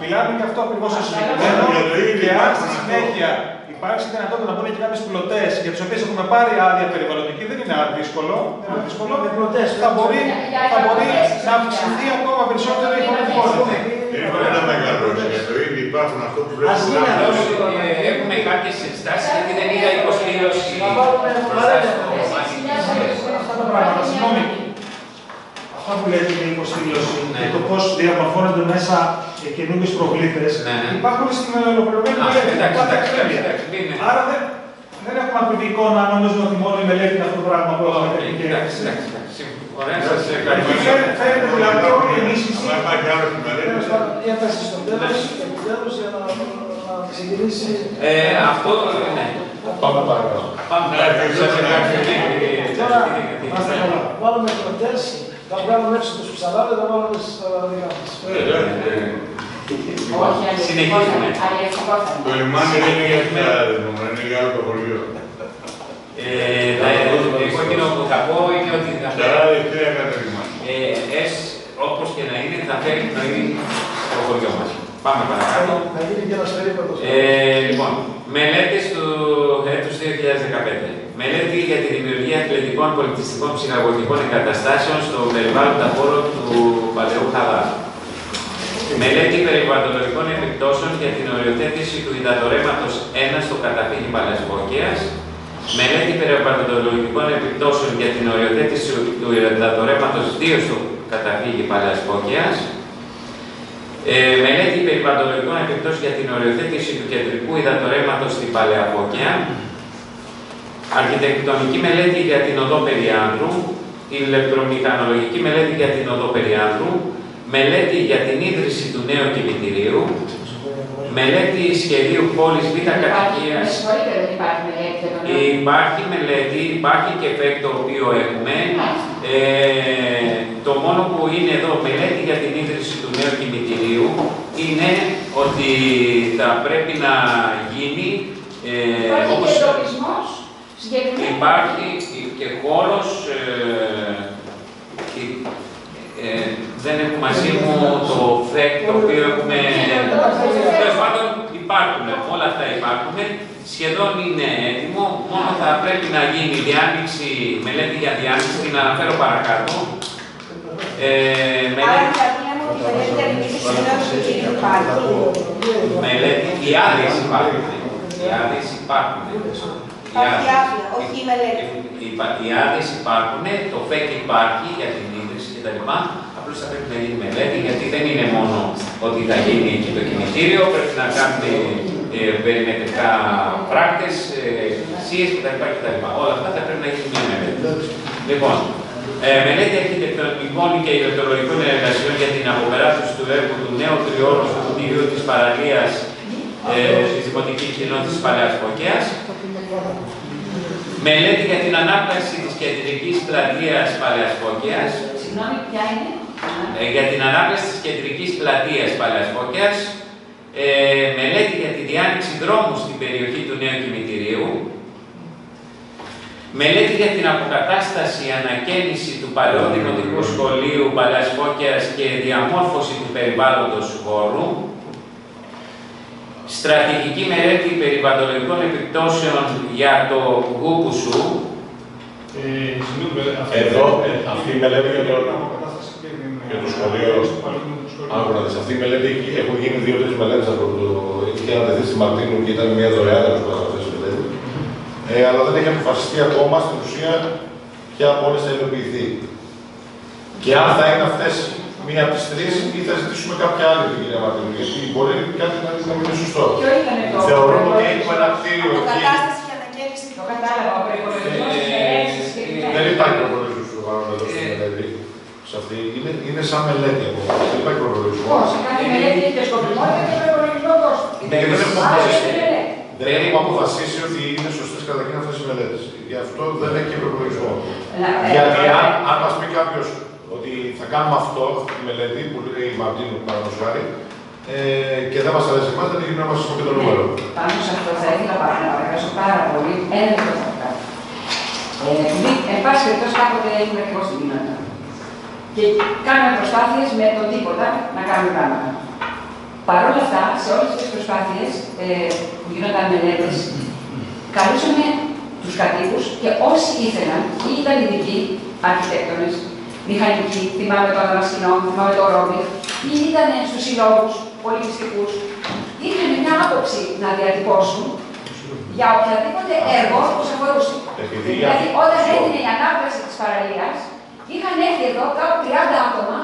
Μιλάμε για αυτό ακριβώς το συγκεκριμένο. Για το ίδιο Και αν υπάρχουν στη αυτό. συνέχεια υπάρξει δυνατότητα να μπουν και κάποιες πλωτές για τις οποίες έχουμε πάρει άδεια περιβαλλοντική, δεν είναι δύσκολο. Δεν είναι δύσκολο. Θα μπορεί, θα μπορεί να αυξηθεί ακόμα περισσότερο η χωρητικότητα. Δεν μπορεί να υπάρχουν αυτό που πρέπει Ας να γίνει Απλώς, αυτό. ε, έχουμε κάποιες ενστάσεις γιατί δεν είδα υποστήριξη Να βάλουμε μπροστά στο παράδειγμα. κομμάτι. Αυτά τα πράγματα, συγγνώμη. Αυτά που λέτε για υποστήριξη Ναι. και το πώς διαμορφώνονται μέσα καινούριε προβλήτε Ναι, ναι. υπάρχουν στην ολοκληρωμένη Α, μελέτη. εντάξει, Πάντα εντάξει, ξέρετε. εντάξει, μην- Άρα δεν, δεν έχουμε ακριβή εικόνα αν νομίζουμε ότι μόνο η μελέτη είναι αυτό το πράγμα που έχουμε Όχι, κάνει. εντάξει, εντάξει, εντάξει. Ωραία, σας Εκεί ευχαριστώ. φαίνεται- Φαίνεται δηλαδή όλη η ενίσχυση. Αν υπάρχει άλλο στην μελέτη, Για πέσει στο τέλος, επιτέλους, για να, να ξεκινήσει. Ε, αυτό, ναι. Πάμε παρακάτω. Πάμε Ναι, παρακάτω. Σας ευχαριστώ. Τώρα, Ναι, Είμαστε καλά. βάλουμε κροτές, θα βγάλουμε έξω τους ψαράδες, θα βάλουμε στα δικά μας. ε, εντάξει. Όχι, Συνεχίζουμε. αλληλευτικό θα Το λιμάνι δεν είναι για αυτά, είναι για άλλο το χωριό. Ε, θα- Εγώ εκείνο που θα πω είναι ότι θα Ψαράδε, τι έκανε το λιμάνι. ε, ΕΣ, όπως και να είναι, θα φέρει πνοή στο χωριό μας. Πάμε παρακάτω. Θα γίνει και ένας περίπατος. Ε, λοιπόν, μελέτες του έτους 2015. Μελέτη για τη δημιουργία αθλητικών πολιτιστικών ψυχαγωγικών εγκαταστάσεων στο περιβάλλοντα χώρο του Παλαιού Χαδά. Μελέτη περιβαλλοντολογικών επιπτώσεων για την οριοθέτηση του υδατορέματος 1 στο καταφύγι Παλαιασπόκαιας. Μελέτη περιβαλλοντολογικών επιπτώσεων για την οριοθέτηση του υδατορέματος 2 στο καταφύγι Παλαιασπόκαιας. Ε, μελέτη περιβαλλοντολογικών επιπτώσεων για την οριοθέτηση του κεντρικού υδατορέματος στην Παλαιαπόκαια. Αρχιτεκτονική μελέτη για την οδό Περιάνδρου. Ηλεκτρομηχανολογική μελέτη για την οδό Περιάνδρου. Μελέτη για την ίδρυση του νέου κημητηρίου. Μελέτη σχεδίου πόλης Β' Με κατοικίας. συγχωρείτε, δεν υπάρχει μελέτη για τον Υπάρχει μελέτη, υπάρχει και ΦΕΚ το οποίο έχουμε. Ε, το μόνο που είναι εδώ, μελέτη για την ίδρυση του νέου κημητηρίου, είναι ότι θα πρέπει να γίνει ε, Υπάρχει όπως και εντοπισμός συγκεκριμένος. υπάρχει και χώρος ε, η- ε, δεν έχω μαζί μου το ΦΕΚ το οποίο έχουμε Τέλος πάντων υπάρχουν, όλα αυτά υπάρχουν. Σχεδόν είναι έτοιμο, μόνο θα πρέπει να γίνει διάνοιξη, μελέτη για διάνοιξη, την αναφέρω παρακάτω. Ε, Άρα μελέτη, δηλαδή λέμε ότι η μελέτη για την ίδρυση του νέου συγκεκριμένου υπάρχει. μελέτη, οι άδειες υπάρχουν. Οι άδειες υπάρχουν. Οι Υπάρχει άδειες. άδεια, όχι η μελέτη. Οι, οι- οι άδειες υπάρχουν, το ΦΕΚ υπάρχει για την ίδρυση κτλ. Απλώς θα πρέπει να γίνει μελέτη, γιατί δεν είναι μόνο ότι θα γίνει εκεί το κημητήριο, πρέπει να κάνουμε ε, περιμετρικά πράκτες, ε, εκκλησίες κτλ. κτλ. Όλα αυτά θα πρέπει να γίνει μια μελέτη. Λοιπόν, Ε, μελέτη αρχιτεκτονικών και ηλεκτρολογικών εργασιών για την αποπεράσπιση του έργου του νέου τριώρου του κτηρίου της παραλίας ε, της Δημοτικής Κοινότητας της Παλαιάς Φωκέας. Μελέτη για την ανάπτυξη της κεντρικής πλατείας Παλαιάς Φωκέας. Συγγνώμη, ποια είναι; Ε, για την ανάπτυξη της κεντρικής πλατείας Παλαιάς Φωκέας. Ε, μελέτη για τη διάνοιξη δρόμου στην περιοχή του νέου κημητηρίου. Μελέτη για την αποκατάσταση, ανακαίνιση του παλαιού δημοτικού σχολείου Παλαιάς Φώκιας και διαμόρφωση του περιβάλλοντος χώρου. Στρατηγική μελέτη περιβαλλοντικών επιπτώσεων για το Γκούκουσου. Εδώ, ε, αυτή η μελέτη για το, για το σχολείο, άκουρα δεις, αυτή η μελέτη, έχει- έχουν γίνει δύο-τρεις μελέτες από το, είχε ανατεθεί στη Μαρτίνου και ήταν μια δωρεάν τέλος πάντων αυτή η μελέτη. Ε, αλλά δεν έχει αποφασιστεί ακόμα στην ουσία ποια από όλες θα υλοποιηθεί. Και αν θα είναι αυτές μία από τις τρεις ή θα ζητήσουμε κάποια άλλη την κυρία Μαρτίνου, γιατί μπορεί κάτι να να μην είναι σωστό. Ποιο ήταν το. Θεωρούμε ότι έχουμε ένα κτίριο εκεί. Αποκατάσταση και ανακαίνιση. Το κατάλαβα. Ο προπολογισμό τη μελέτη συγκεκριμένα. Δεν υπάρχει προπολογισμό στο παρόν εδώ στη μελέτη. Σε αυτή. Είναι, είναι σαν μελέτη ακόμα. Δεν υπάρχει προπολογισμό. Πώς, κάθε μελέτη έχει σκοπιμότητα και προπολογισμό κόστο. Ναι, δεν έχουμε Άρα αποφασίσει. είναι μελέτη. Δεν έχουμε αποφασίσει ότι είναι σωστές καταρχήν αυτές οι μελέτες. Γι' αυτό δεν έχει και προπολογισμό. Να- ε, Γιατί ε, αν, αν μας πει κάποιος ότι θα κάνουμε αυτό, αυτή τη μελέτη που λέει η Μαρτίνου παραδείγματος χάρη, ε, και δεν μας αρέσει εμάς, δεν έχει νόημα να σας πω και το νούμερο. Πάνω σε αυτό θα ήθελα πάρα να παρακαλέσω πάρα πολύ ένα λεπτό θα κάνω. Ε, Επειδή, εν πάση περιπτώσει, κάποτε έχουμε ακριβώς την κοινότητα. Και κάνουμε προσπάθειες με το τίποτα να κάνουμε πράγματα. Παρ' όλα αυτά, σε όλες τις προσπάθειες ε, που γίνονταν μελέτες, καλούσαμε τους κατοίκους και όσοι ήθελαν ή ήταν ειδικοί αρχιτέκτονες, μηχανικοί, θυμάμαι τον Ανασκηνό, θυμάμαι τον Ρόμπι, ή ήταν στους συλλόγους πολιτιστικούς, είχαν μια άποψη να διατυπώσουν για οποιαδήποτε έργο που σε αφορούσε. Επειδή Δηλαδή, αυτό- όταν έγινε η ανάπτυξη της παραλίας, είχαν έρθει εδώ κάπου 30 άτομα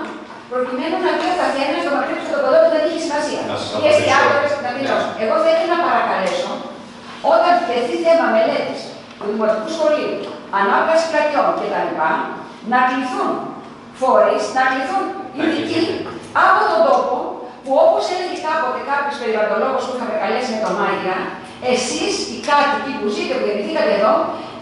προκειμένου να πει ο καθένας το μακρύ του το κοντό που δεν είχε σημασία. Να σας Και απαντήσω. εστιατόρε να δηλώσουν. Εγώ θα ήθελα να παρακαλέσω, όταν τεθεί θέμα μελέτης του Δημοτικού Σχολείου, ανάπτυξη πλατιών κτλ., να κληθούν φορείς, να κληθούν ειδικοί από τον τόπο που όπως έλεγε κάποτε κάποιος περιβαλλοντολόγος που είχαμε καλέσει με τον Μάγια, εσείς οι κάτοικοι που ζείτε, που γεννηθήκατε εδώ,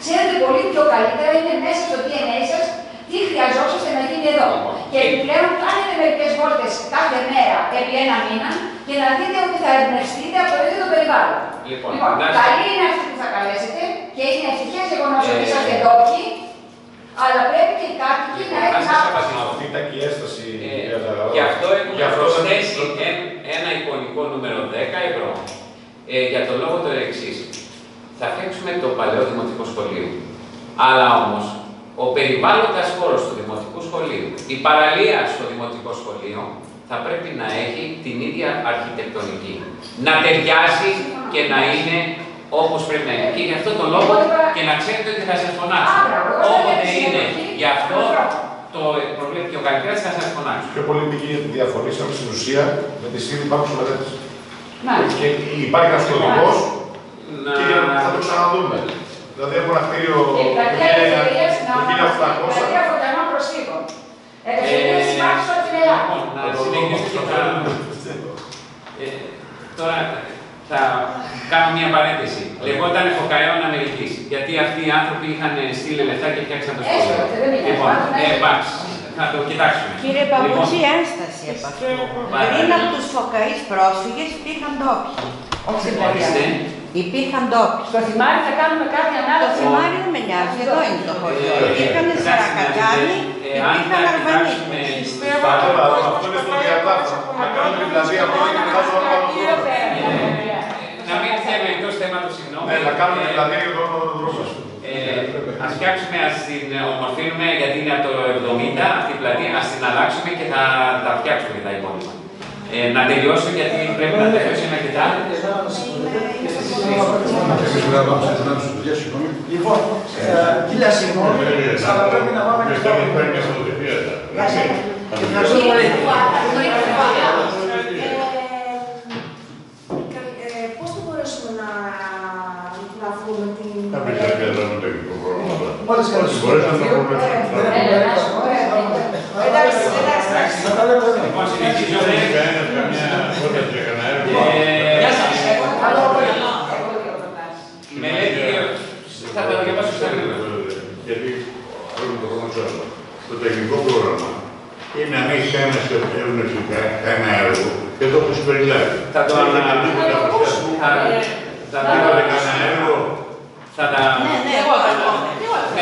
ξέρετε πολύ πιο καλύτερα, είναι μέσα στο DNA σας τι χρειαζόσαστε να γίνει εδώ. Και επιπλέον κάνετε μερικές βόλτες κάθε μέρα επί ένα μήνα και να δείτε ότι θα εμπνευστείτε από το ίδιο το περιβάλλον. Λοιπόν, Λοιπόν, εντάξει. καλή είναι αυτή που θα καλέσετε και είναι ευτυχές γεγονός ότι Ε, είσαστε ντόπιοι, αλλά πρέπει και οι κάτοικοι να Λοιπόν, θα έχουν σας άποψη. απαντήσω. Αυτή ήταν και η έσταση. Ε, κυρία Ζαγαρό. Γι' αυτό έχουμε Γι' αυτό δεν- προσθέσει εν- ένα εικονικό νούμερο 10 ευρώ. Ε, για το λόγο το εξής. Θα φτιάξουμε το παλαιό δημοτικό σχολείο. Αλλά όμως, ο περιβάλλοντας χώρος του δημοτικού σχολείου, η παραλία στο δημοτικό σχολείο, θα πρέπει να έχει την ίδια αρχιτεκτονική. Να ταιριάζει και να είναι όπως πρέπει να είναι. Και γι' αυτό το λόγο και να ξέρετε ότι θα σας φωνάξω. Όποτε είναι γι' αυτό, το προβλέπει και ο καλλιτέχνη, θα σας φωνάξω. Πιο πολύ πήγε γιατί διαφωνήσαμε στην ουσία με τι ήδη υπάρχουσε μελέτε. Να. Και υπάρχει ένας κωδικό Να... και θα το ξαναδούμε. Δηλαδή έχω ένα κτίριο Και η το πλατεία της εταιρείας να το 1800. πλατεία φωτιανών προσφύγων. Ελευθερίες υπάρχει σε όλη την Ελλάδα. Λοιπόν, να συνεχίσω και θα... Ε, τώρα θα κάνω μια παρένθεση. Λεγόταν Φωκαϊόν Αμερικής, γιατί αυτοί οι άνθρωποι είχαν στείλει λεφτά και φτιάξαν το Έστω, σχολείο. δεν είναι Λοιπόν, πάντως, ναι. ε, εντάξει, θα το κοιτάξουμε. Κύριε Λοιπόν, Παπούτσι, ένσταση από αυτό. Πριν από τους φωκαείς πρόσφυγες υπήρχαν ντόπιοι. Όχι στην πλατεία. Ορίστε. Υπήρχαν ντόπιοι. Στο θυμάρι θα κάνουμε κάποια Το ανάλυση. θυμάρι δεν με νοιάζει, εδώ είναι το χωριό. Υπήρχαν Σαρακατιάνοι, Αν υπήρχαν θα Αρβανοί. κοιτάξουμε τους Αυτό αυτό είναι στο διατάφτα. Να κάνουμε δηλαδή αυτό και μετά το όνομα του δρόμου. Να μην βγαίνουμε εκτό θέματο, συγγνώμη. Ναι, να κάνουμε Ε, δηλαδή για το όνομα του δρόμου. Ε, ας φτιάξουμε, ας την ομορφύνουμε γιατί είναι από το 70 αυτή η πλατεία, ας την αλλάξουμε και θα τα φτιάξουμε τα υπόλοιπα. Ε, να τελειώσω γιατί πρέπει να τελειώσει ένα κοιτά. Λοιπόν, ε, κύριε συγγνώμη, αλλά πρέπει να πάμε και στο Ευχαριστώ πολύ. Ε, πώς θα μπορέσουμε να, να βρούμε την... Θα πει κάποια δρομοτεχνικό πρόγραμμα. Ο Όλες καλές. Μπορείς να το προβλέψεις. Εντάξει, εντάξει. Να τα λέμε εδώ. Λοιπόν, συνεχίζω. Δεν έχει κανένας καμιά πρόταση για κανένα έργο. Ε, Γεια σας. Μελέτη, θα τα διαβάσω στα γρήγορα. Γιατί πρέπει το χρόνο σου. Το τεχνικό πρόγραμμα είναι να μην έχει κανένα έμπνευση ένα έργο και το έχω συμπεριλάβει. Θα το Έχετε ανα- τίποτα από αυτά. Θα θα τα Τίποτε κανένα έργο. θα τα... Ναι, ναι, εγώ θα πω.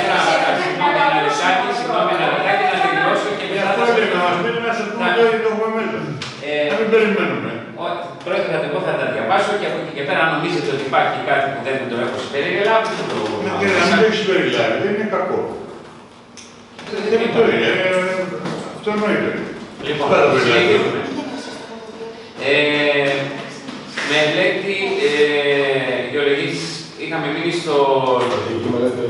Ένα συγγνώμη, ένα λεπτάκι, συγγνώμη, ένα λεπτάκι να τελειώσω και μετά Αυτό θα είναι να μας πείτε να σου πούμε Θα- το ίδιο το έχουμε μέσα. Ε, Να μην περιμένουμε. ο- Πρόεδρε, θα εγώ θα τα διαβάσω και από εκεί και πέρα, αν νομίζετε ότι υπάρχει κάτι που δεν το έχω συμπεριλάβει, θα το... Και να μην το έχεις συμπεριλάβει, δεν είναι κακό. Δεν είναι το ίδιο. ε, Αυτό εννοείται. Λοιπόν, Πάρα πολύ συνεχίζουμε. Ε, μελέτη ε, γεωλογικής, είχαμε μείνει στο Εκεί μελέτη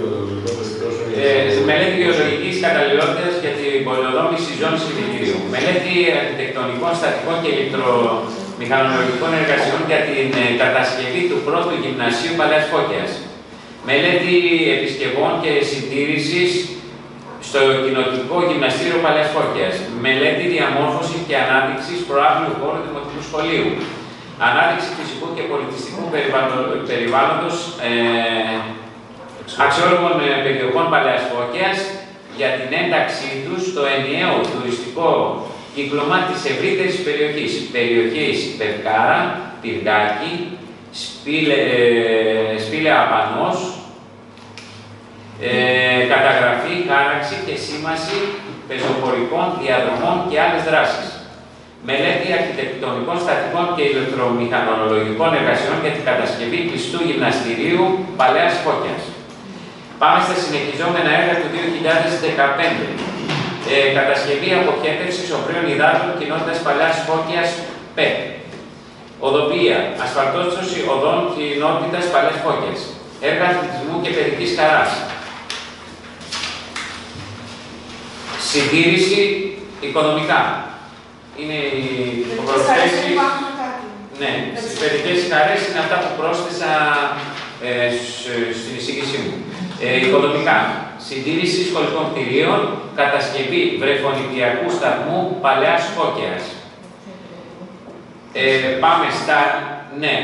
τόσο ε, μελέτη γεωλογικής καταλληλότητας για την πολεοδόμηση ζώνης κημητηρίου. Μελέτη αρχιτεκτονικών, στατικών και ηλεκτρομηχανολογικών εργασιών για την ε, κατασκευή του πρώτου γυμνασίου Παλαιάς Φώκιας. Μελέτη επισκευών και συντήρησης στο κοινοτικό γυμναστήριο Παλαιάς Φώκιας. Μελέτη διαμόρφωση και ανάπτυξη προάγλου χώρου δημοτικού σχολείου. Ανάπτυξη φυσικού και πολιτιστικού περιβάλλοντο- περιβάλλοντος ε, αξιόλογων ε, περιοχών Παλαιάς Φώκιας για την ένταξή τους στο ενιαίο τουριστικό κύκλωμα της ευρύτερης περιοχής. Περιοχής Περκάρα, Πυργάκη, Σπήλε, ε, Σπήλαια Απανός, ε, καταγραφή, χάραξη και σήμαση πεζοπορικών διαδρομών και άλλες δράσεις. Μελέτη αρχιτεκτονικών, στατικών και ηλεκτρομηχανολογικών εργασιών για την κατασκευή κλειστού γυμναστηρίου Παλαιάς Φώκιας. Πάμε στα συνεχιζόμενα έργα του 2015. Ε, κατασκευή αποχέτευσης ομπρίων υδάτων κοινότητας Παλαιάς Φώκιας ΠΕ. Οδοπία, ασφαλτόστρωση οδών κοινότητας Παλαιάς Φώκιας. Έργα αθλητισμού και παιδικής χαράς. Συντήρηση οικονομικά. Είναι η προσθέση... Ναι, στις παιδικές χαρές είναι αυτά που πρόσθεσα ε, σ- στην εισήγησή μου. Ε, οικονομικά, συντήρηση σχολικών κτηρίων, κατασκευή βρεφονιπιακού σταθμού Παλαιάς Φώκιας. Ε, πάμε στα... Ναι,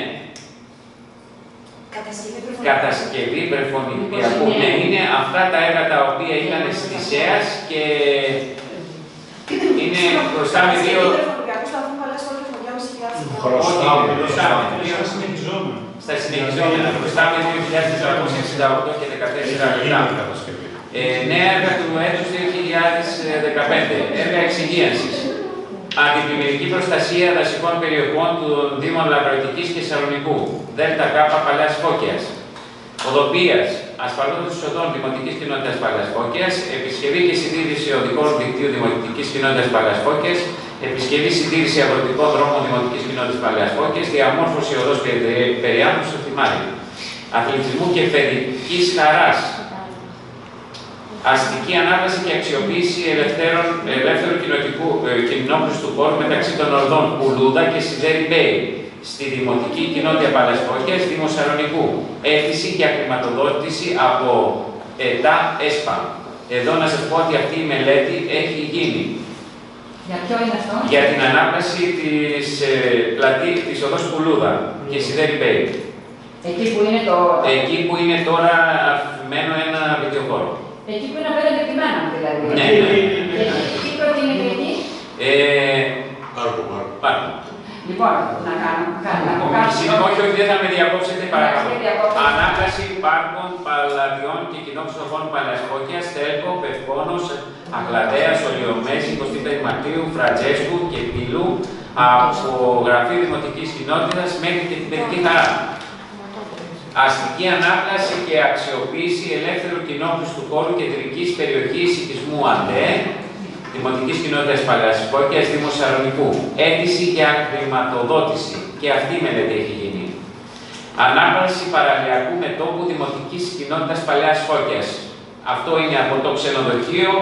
Κατασκευή κατασκευή βρεφονιπιακού. Ναι, είναι αυτά τα έργα τα οποία ήταν στη ΣΕΑΣ και είναι μπροστά με δύο... Χρωστάμε. Όχι, χρωστάμε. Στα συνεχιζόμενα, μπροστά με 2.468 και 14 λεπτά. Ε, νέα έργα του έτους 2015, έργα εξυγίανσης. Αντιπλημμυρική προστασία δασικών περιοχών των Δήμων Λαμπρατικής και Σαλονικού. ΔΚ Παλαιάς Φώκιας. Οδοπίας, ασφαλότηση οδών Δημοτικής Κοινότητας Παλαιάς Φώκιας, επισκευή και συντήρηση οδικών δικτύου Δημοτικής Κοινότητας Παλαιάς Φώκιας, επισκευή συντήρηση αγροτικών δρόμων Δημοτικής Κοινότητας Παλαιάς Φώκαιας, διαμόρφωση οδός περι- Περιάνου στο Θυμάρι. Αθλητισμού και παιδικής χαράς, αστική ανάπλαση και αξιοποίηση ελευθέρων, ελεύθερου κοινοτικού ε, κοινόχρηστου χώρου μεταξύ των οδών Πουλούδα και Σιδέρι Μπέι στη Δημοτική Κοινότητα Παλαιάς Φώκαιας Δήμου Σαρωνικού. Αίτηση για χρηματοδότηση από ΕΤΑ ΕΣΠΑ. Εδώ να σας πω ότι αυτή η μελέτη έχει γίνει Για ποιο είναι αυτό; για την ανάπτυξη της, ε, πλατή, της οδός Πουλούδα και Σιδέρι Μπέι. Εκεί που είναι το... Εκεί που είναι τώρα αφημένο ένα βιντεοχώρο. Εκεί που είναι απέναντι από τη μάνα μου δηλαδή. Ναι, ναι. Εκεί. Τι προτείνεται εκεί. Ε, Πάρκο, πάρκο. πάρτε. Λοιπόν, να κάνω, κάνω, να κάνω. Όχι, όχι, όχι, δεν θα με διακόψετε παρακαλώ. Ναι, διακόπτω. Ανάκαση πάρκων, παλαδιών και κοινόψηφων Παλασπόκια, Στέλκο, Πευκόνος, Αγλαδέας, Ολιομέσης, 25 Μαρτίου, Φραντζέσκου και Πυλού από Γραφείο Δημοτικής Κοινότητας μέχρι και την Παιδική Χαρά. Αστική ανάπλαση και αξιοποίηση ελεύθερου κοινόχρηστου χώρου κεντρικής περιοχής οικισμού ΑΝΤΕ, Δημοτικής Κοινότητας Παλαιασπόκιας Δήμου Σαλονικού. Αίτηση για χρηματοδότηση. Και αυτή η μελέτη έχει γίνει. Ανάπλαση παραλιακού μετόπου Δημοτικής Κοινότητας Παλαιάς Φώκιας. Αυτό είναι από το ξενοδοχείο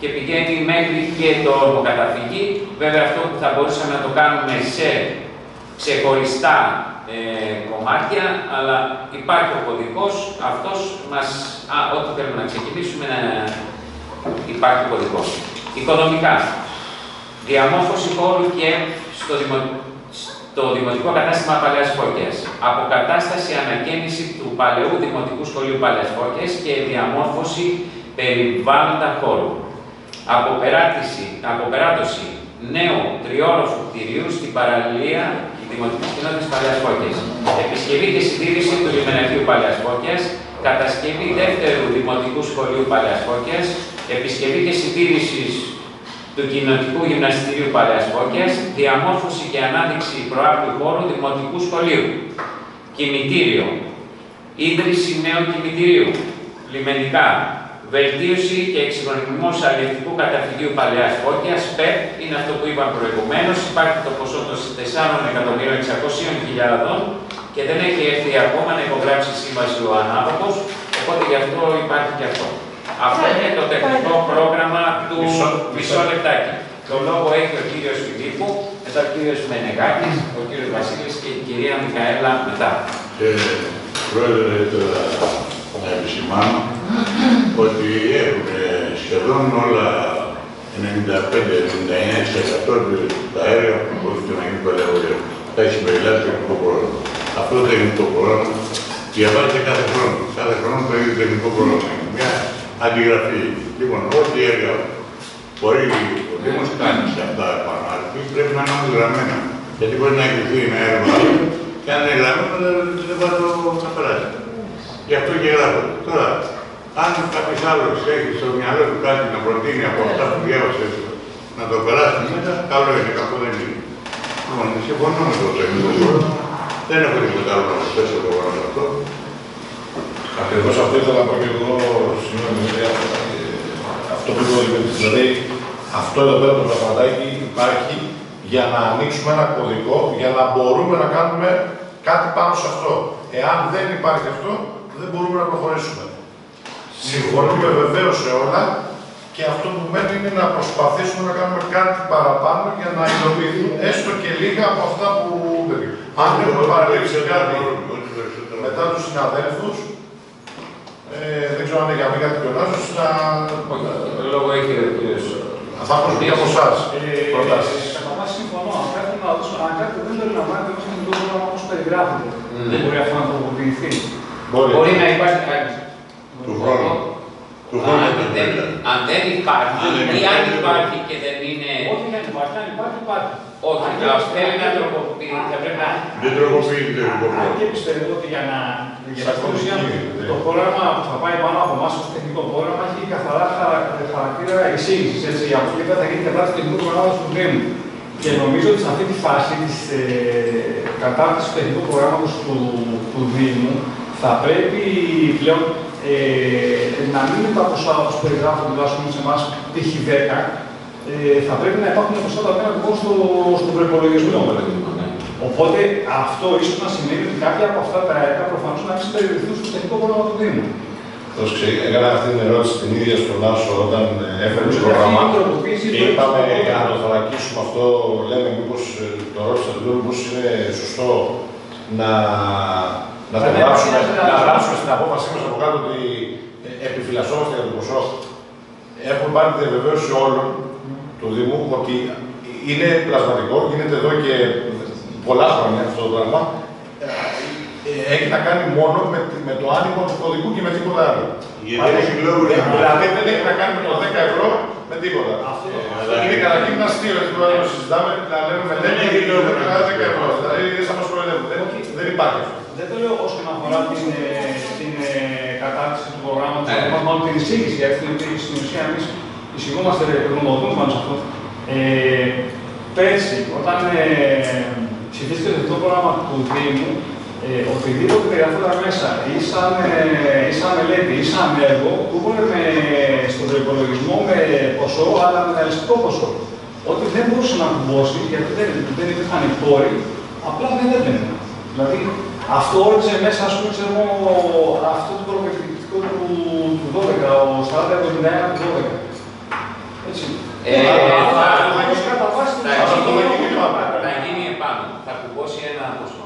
και πηγαίνει μέχρι και το ορμοκαταφυγή. Βέβαια αυτό που θα μπορούσαμε να το κάνουμε σε ξεχωριστά ε, κομμάτια, αλλά υπάρχει ο κωδικός, αυτός μας, α, ό,τι θέλουμε να ξεκινήσουμε, να υπάρχει ο κωδικός. Οικονομικά, διαμόρφωση χώρου και στο, δημο, στο Δημοτικό Κατάστημα Παλαιάς Φώκιας. Αποκατάσταση ανακαίνιση του παλαιού Δημοτικού Σχολείου Παλαιάς Φώκιας και διαμόρφωση περιβάλλοντα χώρου. Αποπεράτηση, αποπεράτωση νέου τριόροφου κτηρίου στην παραλία Δημοτικής Κοινότητας Παλαιάς Φώκιας. Επισκευή και συντήρηση του λιμεναρχείου Παλαιάς Φώκιας, κατασκευή δεύτερου Δημοτικού Σχολείου Παλαιάς Φώκιας, επισκευή και συντήρηση του Κοινοτικού Γυμναστηρίου Παλαιάς Φώκιας, διαμόρφωση και ανάδειξη προάκτου χώρου Δημοτικού Σχολείου. Κημητήριο. Ίδρυση νέου κημητηρίου. Λιμενικά. Βελτίωση και εξυγχρονισμός αλληλευτικού καταφυγίου Παλαιά Φώκια, ΠΕΠ, είναι αυτό που είπαμε προηγουμένως. Υπάρχει το ποσό των 4.600.000 και δεν έχει έρθει ακόμα να υπογράψει σύμβαση ο ανάποδο, οπότε γι' αυτό υπάρχει και αυτό. Αυτό είναι το τεχνικό πρόγραμμα του μισό λεπτάκι. Το λόγο έχει ο κύριος Φιλίππου, μετά ο κύριος Μενεγάκης, ο κύριος Βασίλης και η κυρία Μικαέλα μετά. Και, πρόεδρε, να επισημάνω ότι έχουν σχεδόν όλα 95-99% τα έργα που μπορούν να γίνουν παλαιότερα. Τα έχεις συμπεριλάβει το τεχνικό πρόγραμμα. Αυτό το τεχνικό πρόγραμμα διαβάζεται κάθε χρόνο. Κάθε χρόνο το ίδιο τεχνικό πρόγραμμα. Μια αντιγραφή. Λοιπόν, ό,τι έργα μπορεί ο Δήμος κάνει σε αυτά τα επανάληψη πρέπει να είναι γραμμένα. Γιατί μπορεί να εκδηθεί ένα έργο και αν είναι γραμμένο δεν θα το περάσει. Γι' αυτό και γράφω. Τώρα, αν κάποιος άλλος έχει στο μυαλό του κάτι να προτείνει από αυτά που διάβασες να το περάσει μετά, καλό είναι, κακό δεν είναι. Λοιπόν, συμφωνώ με το τεχνικό πρόγραμμα. Δεν έχω τίποτα άλλο να προσθέσω το πάνω αυτό. Ακριβώς αυτό ήθελα να πω και εγώ, συγγνώμη, ε, αυτό που είπα, δηλαδή αυτό εδώ πέρα το πραγματάκι υπάρχει για να ανοίξουμε ένα κωδικό, για να μπορούμε να κάνουμε κάτι πάνω σε αυτό. Εάν δεν υπάρχει αυτό, δεν μπορούμε να προχωρήσουμε. Συμφωνούμε βεβαίως σε όλα και αυτό που μένει είναι να προσπαθήσουμε να κάνουμε κάτι παραπάνω για να υλοποιηθούν έστω και λίγα από αυτά που Αν έχουμε παραλείψει κάτι μετά τους συναδέλφους, ε, δεν ξέρω αν είναι για μένα κάτι πιο να. Το λόγο έχει ο κ. Θα ακούσουμε και από εσάς. Προτάσεις. Κατά βάση συμφωνώ. Αν κάτι να ρωτήσω, αν κάτι δεν περιλαμβάνεται μέσα στο πρόγραμμα όπω περιγράφεται, δεν μπορεί αυτό να τροποποιηθεί. Μπορεί να υπάρχει κάτι. Του χρόνου. Του χρόνου. Αν δεν, αν δεν υπάρχει, ή αν υπάρχει και δεν είναι. Όχι, δεν υπάρχει. Αν υπάρχει, υπάρχει. Όχι, αλλά θέλει να τροποποιηθεί. Θα πρέπει να. Δεν τροποποιείται το Αν πρόγραμμα. και πιστεύω ότι για να. Για να το πρόγραμμα που θα πάει πάνω από εμάς ως τεχνικό πρόγραμμα έχει καθαρά χαρα- χαρακτήρα εισήγηση. Έτσι, από εκεί πέρα θα γίνει κατάρτιση του τεχνικού προγράμματο του Δήμου. Και νομίζω ότι σε αυτή τη φάση της ε, κατάρτισης του τεχνικού προγράμματος του, του Δήμου θα πρέπει πλέον ε, να μην είναι τα ποσά όπω περιγράφονται τουλάχιστον σε εμάς π.χ. 10, ε, θα πρέπει να υπάρχουν ποσά τα οποία λοιπόν στο, στον προπολογισμό. Οπότε αυτό ίσως να σημαίνει ότι κάποια από αυτά τα έργα προφανώς να μην συμπεριληφθούν στο τεχνικό πρόγραμμα του Δήμου. Ως ξέρει, έκανα αυτή την ερώτηση την ίδια στον Άσο όταν ε, έφερε το Αυτή πρόγραμμα η τροποποίηση και πρέπει είπαμε στο πρόγραμμα. αν το θωρακίσουμε αυτό, λέμε μήπως ε, το ρώτησα του Δήμου, μήπως είναι σωστό να, να το Θα γράψουμε, είναι να γράψουμε στην απόφασή μας από κάτω ότι ε, επιφυλασσόμαστε για το ποσό. Έχουμε πάρει τη διαβεβαίωση όλων του Δήμου ότι είναι πλασματικό, γίνεται εδώ και πολλά χρόνια αυτό το πράγμα. Ε, Έχει να κάνει μόνο με, τη- με το άνοιγμα του κωδικού και με τίποτα άλλο. Γιατί έχει λόγο Ε, να- Δηλαδή δεν έχει να κάνει με το 10 ευρώ με τίποτα. Είναι καταρχήν ένα αστείο γιατί τώρα το συζητάμε να λέμε με Δεν 10 έχει ευρώ λόγο και να- 10 ευρώ. Δηλαδή θα μας προεδρεύουν. Δεν, δεν υπάρχει αυτό. Δεν το λέω όσον αφορά την, ε, την ε, κατάρτιση του προγράμματος, Ναι. ε. μάλλον την εισήγηση, γιατί στην, στην ουσία εμείς εισηγούμαστε γνωμοδοτούμε πάνω σε αυτό. Ε, πέρσι, όταν ε, ψηφίστηκε το εθνικό πρόγραμμα του Δήμου, ε, οτιδήποτε περιγραφόταν μέσα, ή σαν, ε, ή σαν μελέτη, ή σαν έργο, κούμπονε με, στον προπολογισμό με ποσό, αλλά με ρεαλιστικό ποσό. Ότι δεν μπορούσε να κουμπώσει, γιατί δεν, δεν υπήρχαν οι πόροι, απλά δεν έμπαινε. Δηλαδή, αυτό όριζε μέσα, ας πούμε, ξέρω, εγώ, αυτό το προπεκτικό του, του 12, ο 40-71 του 12. Έτσι. Ε, θα, Όμως κατά βάση θα, δεν γίνει, είναι θα γίνει επάνω. Θα κουμπώσει ένα ποσό.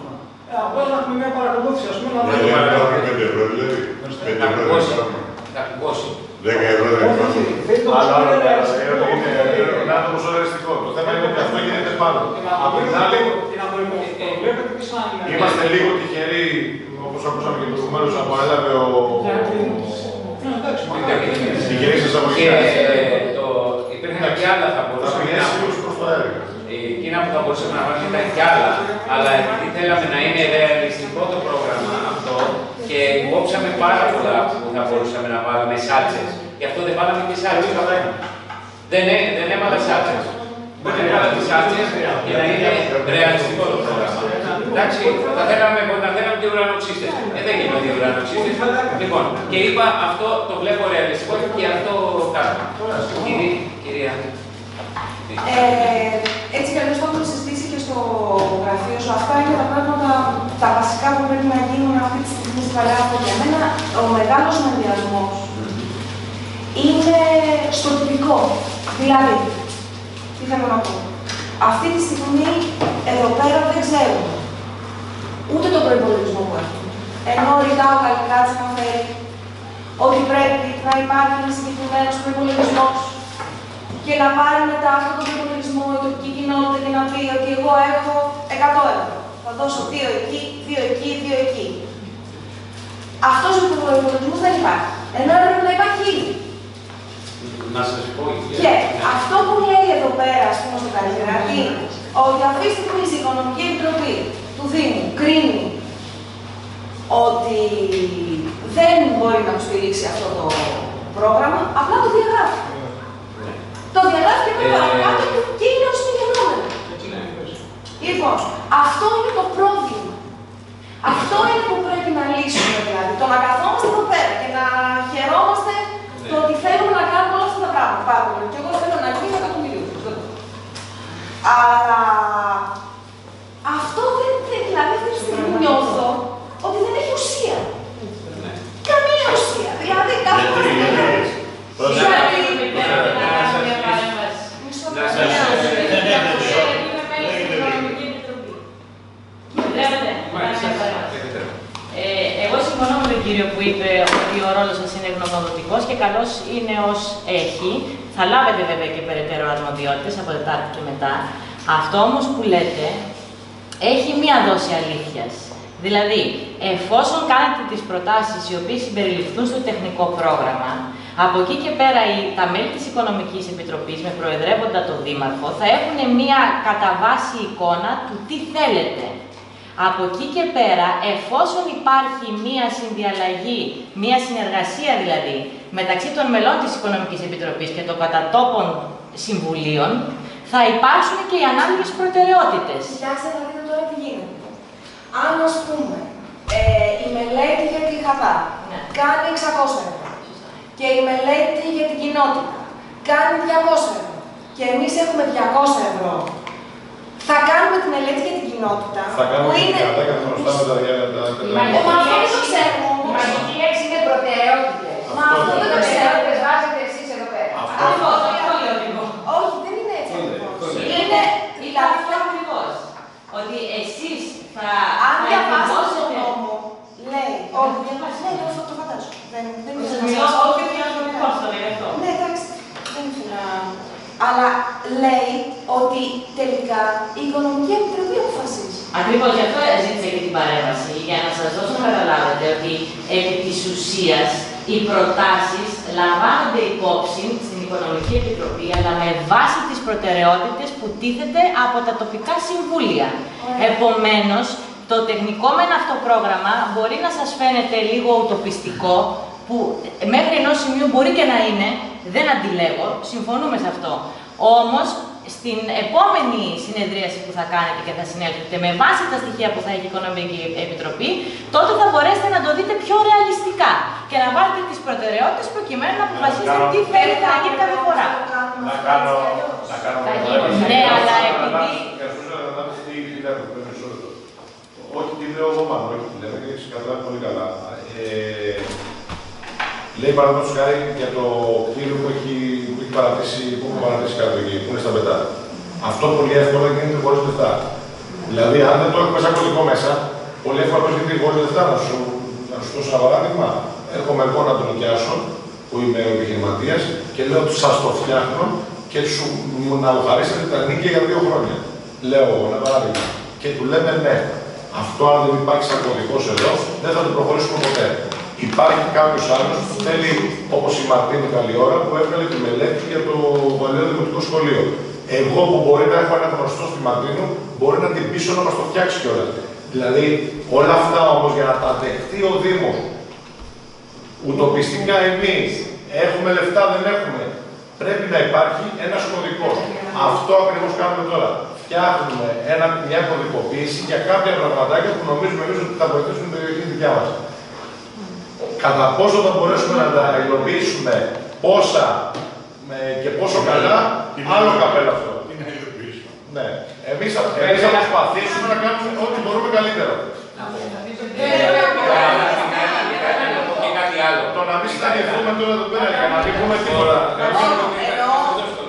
Ε, απλά μια παρακολούθηση, ας πούμε, να Δεν δούμε. υπάρχουν πέντε ευρώ, δηλαδή. Πέντε ευρώ δεν υπάρχουν. Θα κουμπώσει. Δέκα ευρώ δεν Όχι, υπάρχουν. όχι, θέλει το Άλλο άλλο προσωπικό είναι ρεαλιστικό. είναι ένα άτομο σωρεριστικό. Το θέμα είναι ότι αυτό γίνεται πάνω. Απ' την άλλη, Την απολύτω και σαν είναι. Είμαστε λίγο τυχεροί, όπως ακούσαμε και προηγουμένως, από έλαβε ο... Ναι, εντάξει, μα Τυχεροί σας Και απογειάζει. ε, το, υπήρχαν και άλλα θα Θα μπορούσαμε πιέσει να λίγο προς το έργο. Ε, Εκείνα που θα μπορούσαμε να βάλουμε ήταν κι άλλα, αλλά επειδή θέλαμε να είναι ρεαλιστικό το πρόγραμμα αυτό και κόψαμε πάρα πολλά που θα μπορούσαμε να βάλουμε σάλτσες. Γι' αυτό δεν βάλαμε και σάλτσες. Δεν, έ- δεν έβαλα σάλτσες. Δεν έβαλα τις σάλτσες για να είναι ρεαλιστικό το πρόγραμμα. Εντάξει, θα θέλαμε, μπορεί να θέλαμε και ουρανοξύστες. Ε, δεν γίνονται οι ουρανοξύστες. Λοιπόν, και είπα αυτό το βλέπω ρεαλιστικό και αυτό κάνω. Κυρία, κυρία. Ε, έτσι κι αλλιώς το έχουμε συζητήσει και στο γραφείο σου. Αυτά είναι τα πράγματα, τα βασικά που πρέπει να γίνουν αυτή τη στιγμή στην Παλαιάφο. Για μένα, ο μεγάλος μου ενδιασμός είναι στο τυπικό. Δηλαδή, τι θέλω να πω. Αυτή τη στιγμή, εδώ πέρα δεν ξέρουμε ούτε τον προπολογισμό που έχουμε. Ενώ ρητά ο Καλλικράτης αναφέρει ότι πρέπει να υπάρχει ένα συγκεκριμένο προπολογισμό και να πάρει μετά αυτόν τον προπολογισμό η τοπική κοινότητα και να πει ότι εγώ έχω 100 ευρώ. Θα δώσω 2 εκεί, 2 εκεί, 2 εκεί. Αυτός ο προπολογισμό δεν υπάρχει. Ενώ έπρεπε να υπάρχει ήδη. Να σας πω Και αυτό που λέει εδώ πέρα, ας πούμε, στο Καλλικράτη, είναι ότι αυτή τη στιγμή η Οικονομική Επιτροπή του Δήμου κρίνει ότι δεν μπορεί να του στηρίξει αυτό το πρόγραμμα, απλά το διαγράφει. Το διαγράφει και πάει Ε, παρακάτω και είναι ως μηδενόμενο. Λοιπόν, αυτό είναι το πρόβλημα. Αυτό είναι που πρέπει να λύσουμε δηλαδή. Το να καθόμαστε εδώ πέρα και να χαιρόμαστε το ότι θέλουμε να κάνουμε όλα αυτά τα πράγματα. Πάρα πολύ. Και εγώ θέλω να γίνω εκατομμυρίου. Αλλά αυτό δεν δεν- δηλαδή αυτή τη στιγμή νιώθω ότι δεν έχει ουσία. Καμία ουσία. Δηλαδή κάθε φορά Γιατί, που γιατί. Πρώτα, Μισό Να λεπτό. σας- Ε, εγώ συμφωνώ με τον κύριο που είπε ότι ο ρόλος σας είναι γνωμοδοτικός και καλώς είναι ως έχει. Θα λάβετε βέβαια και περαιτέρω αρμοδιότητες από Τετάρτη και μετά. Αυτό όμως που λέτε έχει μία δόση αλήθειας. Δηλαδή, εφόσον κάνετε τις προτάσεις οι οποίες συμπεριληφθούν στο τεχνικό πρόγραμμα, από εκεί και πέρα οι, τα μέλη της Οικονομικής Επιτροπής με προεδρεύοντα τον Δήμαρχο θα έχουν μία κατά βάση εικόνα του τι θέλετε. Από εκεί και πέρα, εφόσον υπάρχει μία συνδιαλλαγή, μία συνεργασία δηλαδή, μεταξύ των μελών της Οικονομικής Επιτροπής και των κατατόπων συμβουλίων, θα υπάρξουν και οι ανάλογες προτεραιότητες. Κοιτάξτε να δείτε τώρα τι γίνεται. Αν ας πούμε ε, η μελέτη για τη ΧΑΔΑ Ναι. κάνει 600 ευρώ και η μελέτη για την κοινότητα κάνει 200 ευρώ και εμείς έχουμε 200 ευρώ, θα κάνουμε τη μελέτη για την κοινότητα Θα κάνουμε που και είναι... κατά και γνωστά με τα για τα Η τετράγωνα. Μα αυτό μαγική δεν το λέξη- ξέρουμε η όμως. μαγική λέξη είναι προτεραιότητες. Μα αυτό δεν το ξέρουμε. Προτεραιότητες βάζετε εσείς εδώ πέρα. Αυτό. Αυτό, αυτό λέω εγώ. Όχι, δεν είναι έτσι Είναι, ακριβώς. είναι. Είναι Είναι αυτό ακριβώς. Ότι εσείς θα, Αν θα διαβάσετε τον εφαρμόσετε νόμο, λέει, όχι, διαβάσετε, ναι, το, το φαντάζομαι. Δεν, δεν είναι Σας σημασία. μιλώ όχι διαδρομικό στο λέει αυτό. Ναι, εντάξει, δεν ήθελα. Αλλά λέει ότι τελικά η Οικονομική Επιτροπή αποφασίζει. Ακριβώς, γι' αυτό ζήτησα και την παρέμβαση, για να σας δώσω να καταλάβετε ότι επί της ουσίας οι προτάσεις λαμβάνονται υπόψη στην Οικονομική Επιτροπή, αλλά με βάση τις προτεραιότητες που τίθεται από τα τοπικά συμβούλια. Ωραία. Επομένως, το τεχνικό με αυτό πρόγραμμα μπορεί να σας φαίνεται λίγο ουτοπιστικό, που μέχρι ενός σημείου μπορεί και να είναι, δεν αντιλέγω, συμφωνούμε σε αυτό. Όμως, στην επόμενη συνεδρίαση που θα κάνετε και θα συνέλθετε με βάση τα στοιχεία που θα έχει η Οικονομική Επιτροπή, τότε θα μπορέσετε να το δείτε πιο ρεαλιστικά και να βάλετε τις προτεραιότητες προκειμένου να αποφασίσετε κάνω- τι θέλετε να γίνει κάθε φορά. Να κάνω, να κάνω Θα μια γίνει. παρέμβαση. Ναι, αλλά Να επειδή- αλλάξω- ευχαριστούσα να δω τι τι λέμε, το μισό λεπτό. Όχι τι λέω εγώ μάλλον, όχι τι λέμε, γιατί έχεις καταλάβει πολύ καλά. Ε, λέει παραδείγματος χάρη για το κτίριο που έχει, που έχει παρατήσει, που έχουμε παρατήσει κάτω εκεί, που είναι στα πετά. Αυτό πολύ εύκολα γίνεται χωρίς λεφτά. Δηλαδή, αν δεν το έχουμε σαν κωδικό μέσα, Πολύ εύκολα πες γιατί εγώ λεφτά να σου, να σου δώσω ένα παράδειγμα. Έρχομαι εγώ να τον νοικιάσω, που είμαι ο επιχειρηματίας, και λέω ότι σας το φτιάχνω και σου μου να μου χαρίσετε τα νίκια για δύο χρόνια. Λέω εγώ ένα παράδειγμα. Και του λέμε ναι. Αυτό αν δεν υπάρχει σαν κωδικός εδώ, δεν θα το προχωρήσουμε ποτέ. Υπάρχει κάποιος άλλος που θέλει, όπως η Μαρτίνη καλή ώρα, που έβγαλε τη μελέτη για το παλαιό δημοτικό σχολείο. Εγώ που μπορεί να έχω ένα γνωστό στη Μαρτίνου, μπορεί να την πείσω να μας το φτιάξει κιόλας. Δηλαδή, όλα αυτά όμως για να τα δεχτεί ο Δήμος, ουτοπιστικά εμείς, έχουμε λεφτά, δεν έχουμε. Πρέπει να υπάρχει ένας κωδικός. Αυτό ακριβώς κάνουμε τώρα. Φτιάχνουμε ένα, μια κωδικοποίηση για κάποια πραγματάκια που νομίζουμε εμείς ότι θα βοηθήσουν την περιοχή δικιά μας. Κατά πόσο θα μπορέσουμε να τα υλοποιήσουμε, πόσα με- και πόσο καλά, άλλο καπέλα αυτό. Ναι. Εμείς θα, εμείς θα προσπαθήσουμε να κάνουμε ό,τι μπορούμε καλύτερο. Και κάτι άλλο. Το να μην συναντηθούμε τώρα εδώ πέρα για να μην πούμε τίποτα. Ενώ,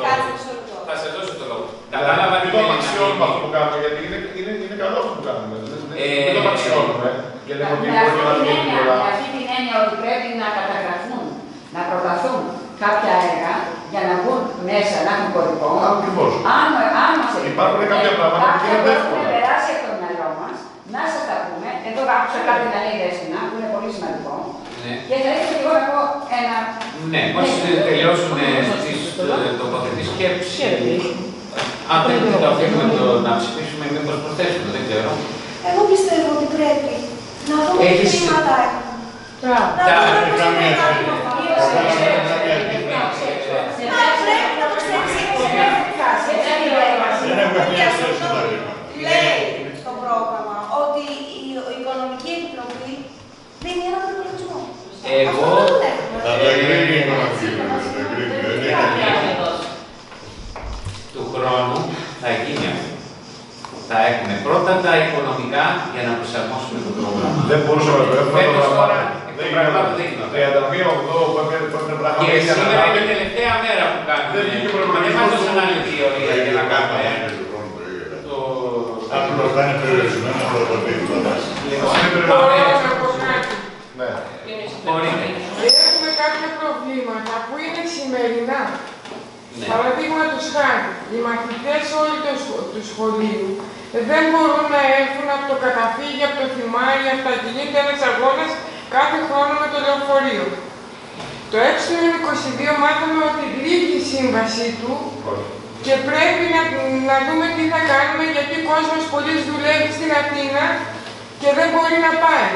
κάτσε μισό λεπτό. Θα σε δώσω το λόγο. Δηλαδή, Κατάλαβα Μην τι το θέλει να απαξιώνουμε αυτό γίνει. που κάνουμε, γιατί είναι, είναι, είναι καλό αυτό που κάνουμε. Δεν- Ε, Μην το απαξιώνουμε. Για να Με ότι αυτή μπορεί να την γίνει έννοια- πολλά. Με αυτή την έννοια ότι πρέπει να καταγραφούν, να προταθούν κάποια έργα για να μπουν μέσα, να έχουν κωδικό. Ακριβώς. Αν, αν μας Υπάρχουν επιτρέπετε, κάποια πράγματα που κάποια γίνονται που έχουμε εύκολα. περάσει από το μυαλό μας, να σας τα πούμε. Εδώ άκουσα κάτι να λέει δέσποινα, που είναι πολύ σημαντικό. Ναι. Και θα ήθελα και εγώ να πω ένα... Ναι, μόλι τελειώσουν τι τοποθετήσεις; Σκέψη. Αν θέλετε το αφήνουμε το να ψηφίσουμε, μήπως προσθέσουμε, δεν ξέρω. Εγώ πιστεύω ότι πρέπει να δούμε τι Έχεις- χρήματα λέει. έχουμε μια Και θέση αυτό στο ρήμα. Λέει στο πρόγραμμα ότι η η Οικονομική Επιτροπή δίνει ένα προπολογισμό. Εγώ Αυτό δεν το έχουμε. Θα το εγκρίνει η οικονομική. θα το εγκρίνει, δεν είναι καμία. του χρόνου θα γίνει αυτό. Θα έχουμε πρώτα τα οικονομικά για να προσαρμόσουμε το πρόγραμμα. Δεν μπορούσαμε να το έχουμε το Φέτος τώρα, πράγμα. εκ Δεν των πραγμάτων δεν γινόταν. γινόταν. 31 Οκτώ που έπρεπε που έπρεπε να Και είχαμε για να σήμερα είναι η κάνουμε. τελευταία μέρα που κάνουμε. Δεν βγήκε Μα δεν προπολογισμός μας δώσαν του- άλλη διορία για να κάνουμε το... Απλώς θα είναι περιορισμένο το αποτέλεσμα. Μπορώ να πω κάτι. Ναι. Μπορείτε. Έχουμε κάποια προβλήματα που είναι σημερινά. Ναι. Παραδείγματος χάρη, οι μαθητές όλοι του, σχο- του σχολείου δεν μπορούν να έρθουν από το καταφύγιο, από το θυμάρι, από τα γίνεται ένας αγώνας κάθε χρόνο με το λεωφορείο. Το ε22 μάθαμε ότι λύγει η σύμβασή του και πρέπει να, να δούμε τι θα κάνουμε γιατί ο κόσμος πολύ δουλεύει στην Αθήνα και δεν μπορεί να πάει.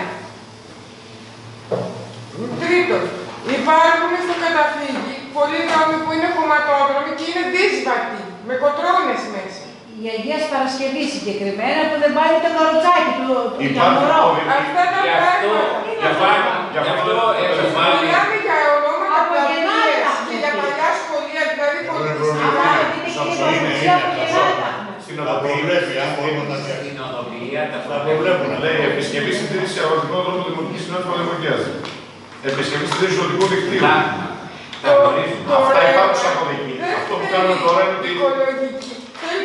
Τρίτον, υπάρχουν στο καταφύγι πολλοί δρόμοι που είναι χωματόδρομοι και είναι δύσβατοι, με κοτρώνες μέσα. Η Αγίας Παρασκευής συγκεκριμένα που δεν πάει το καροτσάκι του του Υπάρχει μωρό. κώδικα. Αυτά τα Γι' αυτό, πράγματα. γι' αυτό, γι' αυτό έχω βάλει... Μιλάμε για ονόματα Από Γενάρη πλατείες τα και για έχουμε. παλιά σχολεία, δηλαδή Αυτά πολιτιστικά. είναι και η νομοθεσία από Γενάρη τα έχουμε. Στην Θα προβλέπει, αν μπορούμε να τα Στην οδοποιία τα Θα προβλέπουν. Λέει επισκευή συντήρηση αγροτικών δρόμων Δημοτική Συνότητα Παλαιομοκιάζη. Επισκευή συντήρηση οδικού δικτύου. Πράγμα. Τα γνωρίζουμε. Το Αυτά ωραίο υπάρχουν σαν κωδική. δεν Αυτό που θέλει κάνουμε τώρα είναι ότι.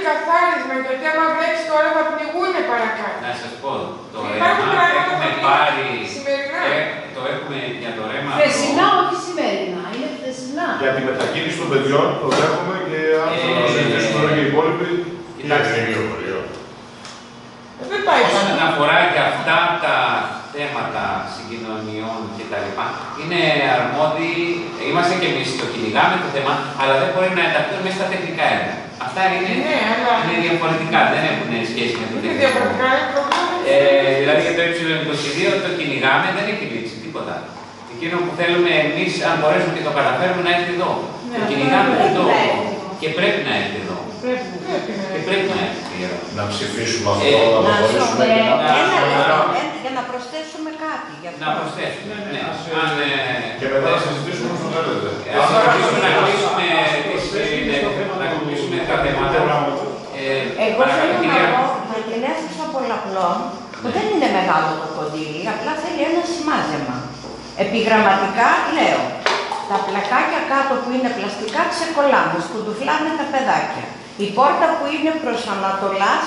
Οικολογική. Θέλει καθάρισμα, γιατί άμα βρέξεις τώρα θα πνιγούν παρακάτω. Να σας πω, το Υπάρχουν ρέμα πράγματα έχουμε που είναι πάρει... σημερινά. ε, Το έχουμε για το ρέμα Χθεσινά, αυτό. όχι σημερινά, είναι χθεσινά. Για τη μετακίνηση των παιδιών το δέχομαι και αν θέλουν να Ε, συζητήσουμε τώρα και οι υπόλοιποι. Κοιτάξτε, Είναι λεωφορείο. Δεν πάει όσον καλά. αφορά και αυτά τα θέματα συγκοινωνιών κτλ. Είναι αρμόδιοι, είμαστε και εμείς το κυνηγάμε το θέμα, αλλά δεν μπορεί να ενταχθούν μέσα στα τεχνικά έργα. Αυτά είναι, Ναι, αλλά- είναι διαφορετικά, δεν έχουν σχέση με το Είναι τεχνικό. διαφορετικά είναι προβλήματα. Ε, δηλαδή για το ε22 το κυνηγάμε, δεν έχει λήξει τίποτα. Εκείνο που θέλουμε εμείς, αν μπορέσουμε και το καταφέρουμε, να έρθει εδώ. Ναι, το κυνηγάμε πρέπει εδώ. να έρθει εδώ. Και πρέπει να έρθει εδώ. Πρέπει. Πρέπει να Και είναι. πρέπει να έρθει εδώ. Να ψηφίσουμε Ε, αυτό, να Να προχωρήσουμε και να Ένα ψηφίσουμε μετά. λεπτό, ένα- για να προσθέσουμε κάτι. γι' αυτό. Να προσθέσουμε. Ναι. Αν, ε, Και μετά να συζητήσουμε όσο θέλετε. Ας αρχίσουμε να κλείσουμε τις, ε, να κλείσουμε τα θέματα. Ε, Εγώ παρακαλώ, θέλω να κυρία. πω για την αίθουσα πολλαπλών που δεν είναι μεγάλο το κονδύλι, απλά θέλει ένα σημάζεμα. Επιγραμματικά λέω, τα πλακάκια κάτω που είναι πλαστικά ξεκολλάνε, σκουντουφλάνε τα παιδάκια. Η πόρτα που είναι προς Ανατολάς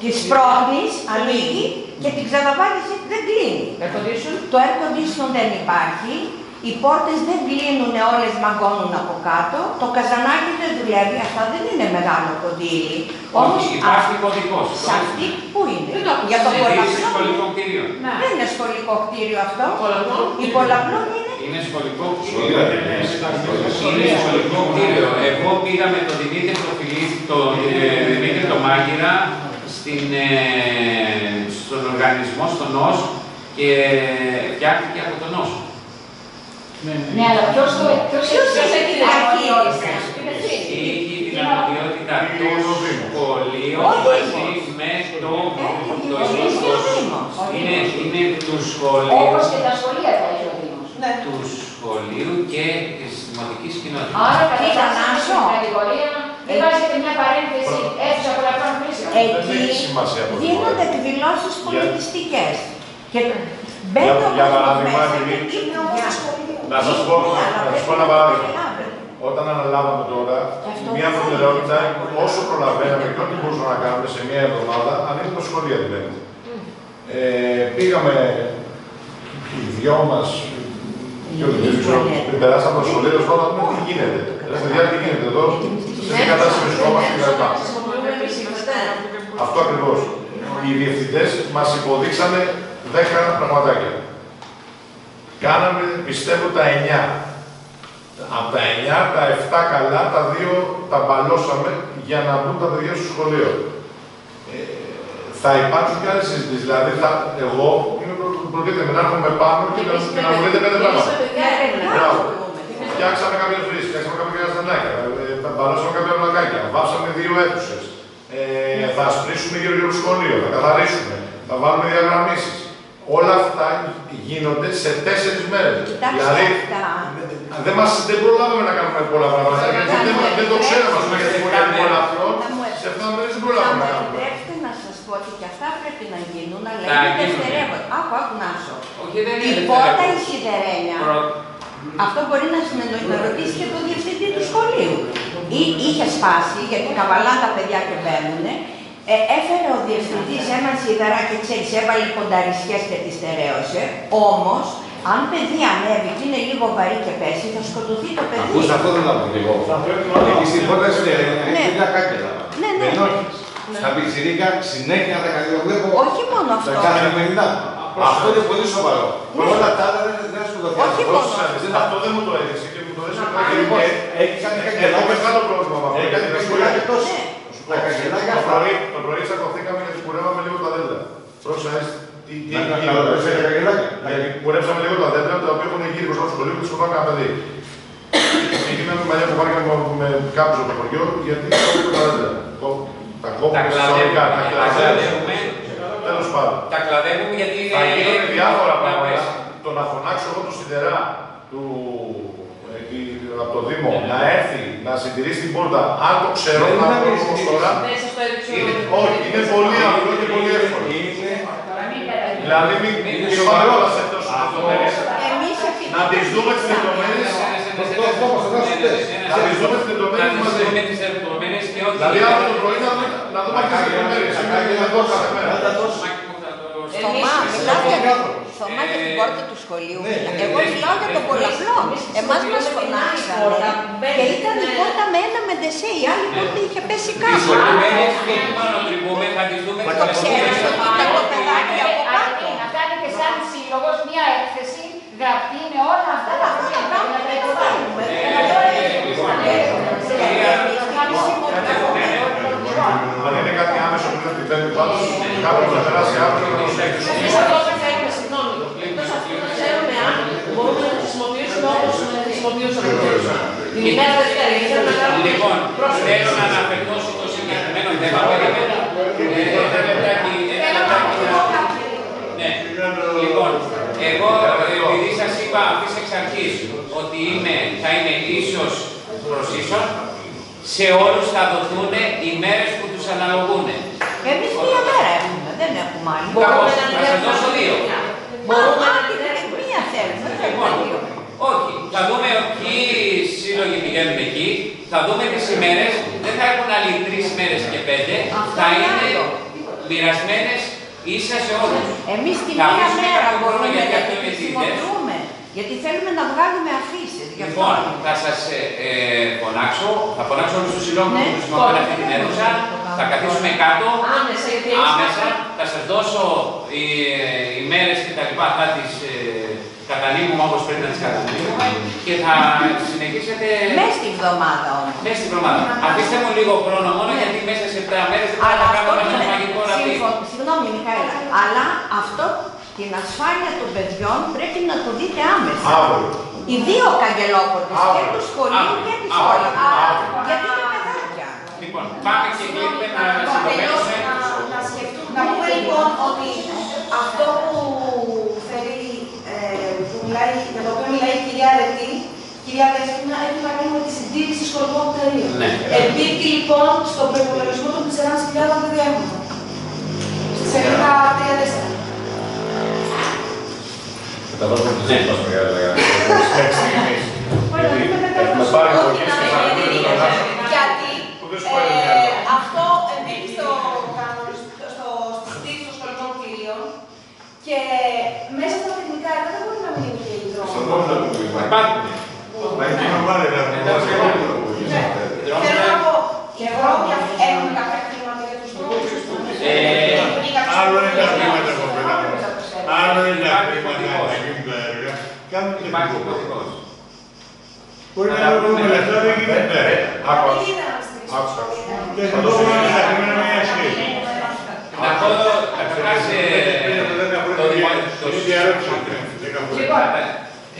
Της σπρώχνει, ανοίγει και την ξαναβάλεις δεν κλείνει. Air condition; Το air condition δεν υπάρχει. Οι πόρτες δεν κλείνουν όλες, μαγκώνουν από κάτω. Το καζανάκι δεν δουλεύει. Αυτά δεν είναι μεγάλο κοντήλι. Όχι, υπάρχει κωδικός. Σε αυτή που είναι. Δεν το Για το Είναι πολλαπλό. σχολικό κτίριο. Ναι. Δεν είναι σχολικό κτίριο αυτό. Πολλαπλό. Η πολλαπλό είναι. Είναι σχολικό Σχολείο κτίριο. δεν είναι. Είναι σχολικό κτίριο. Εγώ πήγα με τον Δημήτρη Προφιλή, τον ε, Δημήτρη το Μάγειρα, στην, ε, στον οργανισμό, στον ΝΟΣ και φτιάχτηκε από τον ΝΟΣ. Ναι, αλλά ποιος το ποιος Ποιος έχει έχει την την αρμοδιότητα. αρχή. Είναι εσύ. Έχει την αρμοδιότητα το σχολείο Ο μαζί Δήμος. με το, Έχει το δημιουργήσει ο Δήμος. Είναι, είναι του σχολείου, Όπως και τα σχολεία τα έχει ο Δήμος. του σχολείου και της δημοτικής κοινότητας. Άρα Κοίτα, καταστάσαμε Νάσο. στην κατηγορία, δεν βάζετε μια παρένθεση αίθουσα πολλαπλών χρήσεων. Δεν έχει σημασία αυτό. Γίνονται εκδηλώσεις πολιτιστικές. Και Για- μπαίνει ο για κόσμος παράδειγμα, μέσα επειδή- και είναι όμως το σχολείο. Να σας πω, Ναι, αλλά να σας πρέπει πω ένα να παράδειγμα. καταλάβετε. Όταν αναλάβαμε τώρα, αυτό μια που προτεραιότητα θέλουμε. όσο προλαβαίναμε και ό,τι μπορούσαμε να κάνουμε σε μια εβδομάδα, ανοίγει το σχολείο την Πέμπτη. Ε, πήγαμε οι δυο μας, και όλοι δεν ξέρω, περάσαμε από το σχολείο, τέλος πάντων, να δούμε τι γίνεται. Ρε παιδιά, τι γίνεται εδώ, σε τις κατάσταση βρισκόμαστε κτλ. Αυτό ακριβώς. Οι διευθυντές μας υποδείξανε 10 πραγματάκια. Κάναμε, πιστεύω, τα 9. Από τα 9, τα 7 καλά, τα 2 τα μπαλώσαμε για να μπουν τα παιδιά στο σχολείο. Ε, θα υπάρξουν και άλλες συζητήσεις. Δηλαδή, θα, εγώ είμαι προ- προτίθεμαι να έρχομαι πάνω και να, και να μου λέτε πέντε πράγματα. Μπράβο. Φτιάξαμε κάποια βρύση, φτιάξαμε κάποια στενάκια, ε, μπαλώσαμε κάποια πλακάκια, βάψαμε δύο αίθουσες. Ε, θα ασπρίσουμε γύρω γύρω το σχολείο, θα καθαρίσουμε, θα βάλουμε διαγραμμίσεις. Όλα αυτά γίνονται σε τέσσερις μέρες. Κοιτάξτε Δηλαδή, αυτά. δεν, μας, δεν προλάβαμε να κάνουμε πολλά πράγματα. Γιατί δεν, δεν το ξέραμε, ας πούμε, γιατί γιατί πολλά αυτό. Σε 7 μέρε δεν Θα προλάβαμε μου να κάνουμε. επιτρέψετε να σας πω ότι και αυτά πρέπει να γίνουν, αλλά Θα είναι γίνουν. δευτερεύοντα. Άκου, άκου να σου. Όχι, δεν Η είναι πόρτα η δευτερεύοντα. σιδερένια, Προ- αυτό μπορεί να συνεννοεί, να ρωτήσει και τον διευθυντή του σχολείου. Ή, είχε σπάσει, γιατί καβαλά τα παιδιά και μπαίνουν. Ε, έφερε ο διευθυντής ένα σιδεράκι, ξέρεις, έβαλε πονταρισιές και τη στερέωσε. Όμως, αν παιδί ανέβει και είναι λίγο βαρύ και πέσει, θα σκοτωθεί το παιδί. Ακούστε αυτό δεν θα πω και εγώ. Εκεί στην πόρτα στην Ναι. έχει μια κάκελα. Ναι, ναι. Με ενόχληση. Στα πιτσιρίκα συνέχεια τα κατηγορώ. Όχι μόνο αυτό. Τα καθημερινά. Αυτό είναι πολύ σοβαρό. Όλα τα άλλα δεν είναι σπουδαία. Όχι μόνο Πρόσεξε, Αυτό δεν μου το έδειξε και μου το έδειξε το Λοιπόν, και έχει κάνει Έχω καγκελάκια. μεγάλο πρόβλημα με αυτό. Έχει Γιατί κάνει τα καγκελάκια σχολεία- τόσο. Σου πω, Τα καγκελάκια το αυτά. πρωί, το πρωί τσακωθήκαμε γιατί κουρεύαμε λίγο τα δέντρα. Πρόσεχε, τι τι Να έχει κάνω γίνει. καλό, εσύ τα καγκελάκια. Γιατί κουρέψαμε λίγο τα δέντρα τα οποία έχουν γύρει μπροστά στο σχολείο και σκοτώνουν ένα παιδί. *coughs* Εκεί με μαλλιά που πάρει με κάποιους από το χωριό γιατί κόβουν τα δέντρα. Κόβουν- Τα κόβουν Τα εισαγωγικά, τα κλαδεύουμε, τα κλαδεύουμε. κλαδεύουμε. Τέλος πάντων. Τα κλαδεύουμε γιατί είναι... Θα γίνονται διάφορα να πράγματα. πέσει. Το να φωνάξω εγώ το σιδερά του, ε, τη- από το Δήμο να έρθει να συντηρήσει την πόρτα, αν το ξέρω, Δεν να είναι το μια πω τώρα. Δεν σας το έδειξε ο είναι- Δήμος. Όχι, είναι πολύ απλό και πολύ εύκολο. Είναι Δηλαδή, μην Είναι μην σοβαρός. σοβαρό σε τόσο λεπτομέρειες. Εμείς Να τις δούμε τις λεπτομέρειες. Να τις δούμε τις λεπτομέρειες Να μαζί. τις δούμε τις λεπτομέρειες και ό,τι... Δηλαδή, αύριο το πρωί να δούμε να δούμε τις λεπτομέρειες. Είναι εδώ κάθε μέρα. Θωμά, μιλάω για, Θωμά για την πόρτα του σχολείου. Εγώ μιλάω για το πολλαπλό. Εμάς μας φωνάξανε και ήταν η πόρτα με ένα με ντεσέ. Η άλλη πόρτα είχε πέσει Τις κάτω. λεπτομέρειες και πάνω τρυπούμε, θα τις δούμε Το ξέρεις ότι ήταν το παιδάκι από κάτω. Να κάνετε σαν σύλλογος μια έκθεση γραπτή με όλα αυτά τα Αυτά τα πράγματα πράγματα δεν που τα βάλουμε. βάλουμε. Δηλαδή, είναι κάτι άμεσο που δεν επιβαίνει πάντως. Κάπου θα περάσει αύριο να προσέξεις. Εμείς αυτό θα θέλουμε, συγγνώμη, εκτός αυτού να ξέρουμε αν μπορούμε να το χρησιμοποιήσουμε όπως να χρησιμοποιούσαμε πριν. Την ημέρα Δευτέρα, γιατί θέλουμε να κάνουμε Λοιπόν, πρόσωπο. θέλω να αναφερθώ στο συγκεκριμένο θέμα. Περίμενα. Ε, Ένα λεπτάκι, ένα λεπτάκι να- Ναι. Λοιπόν, εγώ επειδή σας είπα αυτής εξ αρχής ότι είμαι, θα είμαι ίσος προς ίσον, σε όλους θα δοθούν οι μέρες που τους αναλογούν. Εμείς μία μέρα έχουμε, δεν έχουμε άλλη. Κάπως, θα σας δώσω δύο. Μπορούμε να την μία θέλουμε, δεν Λοιπόν, θέλουμε δύο. όχι. Θα δούμε ποιοι σύλλογοι πηγαίνουν εκεί. Θα δούμε τις ημέρες. Δεν θα έχουν άλλοι τρεις μέρες και πέντε. Αυτό Θα είναι είναι άλλο. μοιρασμένες ίσα σε όλους. Εμείς τη Θα μία αφήσουμε μέρα κάποιο χρόνο μπορούμε για να τη κάποιον ιδέες. χρησιμοποιούμε. Γιατί θέλουμε να βγάλουμε αφήσεις. Γι' αυτό. Λοιπόν, θα σας ε, ε, φωνάξω, θα φωνάξω όλους τους συλλόγους Ναι. που χρησιμοποιούν αυτή την αίθουσα. Θα καθίσουμε κάτω Άμεσα, γιατί έχεις άμεσα. κάποια- Θα σας δώσω οι, ε, οι μέρε και τα λοιπά. Θα τις ε, κατανείμουμε όπως πρέπει να τις κατανείμουμε και θα συνεχίσετε. Μέσα στη βδομάδα όμως. Μέσα στην εβδομάδα. Αφήστε μου λίγο χρόνο μόνο γιατί μέσα σε 7 μέρες δεν Αλλά θα αυτό κάνουμε το ένα μαγικό ραβδί. Σύμφω- Συγγνώμη, Μιχαήλ, αλλά αυτό την ασφάλεια των παιδιών πρέπει να το δείτε άμεσα. Αύριο. Οι δύο καγκελόπορτες και Αύριο. τους σχολείου Αύριο. και τη Αύριο. σχολή. Αύριο. Γιατί είναι παιδάκια. Λοιπόν, πάμε και κλείνουμε να Λοιπόν, τελειώσουμε συντομεύσουμε. να, να σκεφτούμε. Να πούμε λοιπόν ότι αυτό που φέρει, ε, που μιλάει, για το οποίο μιλάει η κυρία Ρετή, κυρία Δέσποινα, έχει να κάνει με τη συντήρηση σχολικών κτηρίων. Ναι. Εμπίπτει λοιπόν στον προπολογισμό των 4.500 που διέχουμε. Στη σελίδα 3-4. Καταβάζουμε τις δικές μας μεγάλες Μέχρι στιγμής. Γιατί έχουμε πάρει υπογγείς και θα πούμε τον Ανάσο. Γιατί Που δεν σου πάει το ε, μυαλό. αυτό εμπίπτει στο κανονισ- στο- στη συντήρηση των σχολικών κτηρίων και μέσα στα τεχνικά έργα δεν μπορεί να μην είναι και η Στον δρόμη. νόμο του υπάρχει. Υπάρχουν. Μα εκείνο βάλε να Ναι. Θέλω να πω, και εγώ και αυτοί έχουμε κάποια χρήματα για τους δρόμους. Ε, Άλλο είναι τα χρήματα τα έργα. Κάνουν και Υπάρχει τεχνικό. υποτικός. Μπορεί να βρούμε λεφτά, δεν γίνεται. Άκου, Δεν είναι να στηρίξουμε. άκουσα. Τεχνικό είναι τα χρήματα με μια σχέση. Να πω καταρχάς ε, το δημο- το Ίδια ερώτηση. Δέκα φορές. Λοιπόν,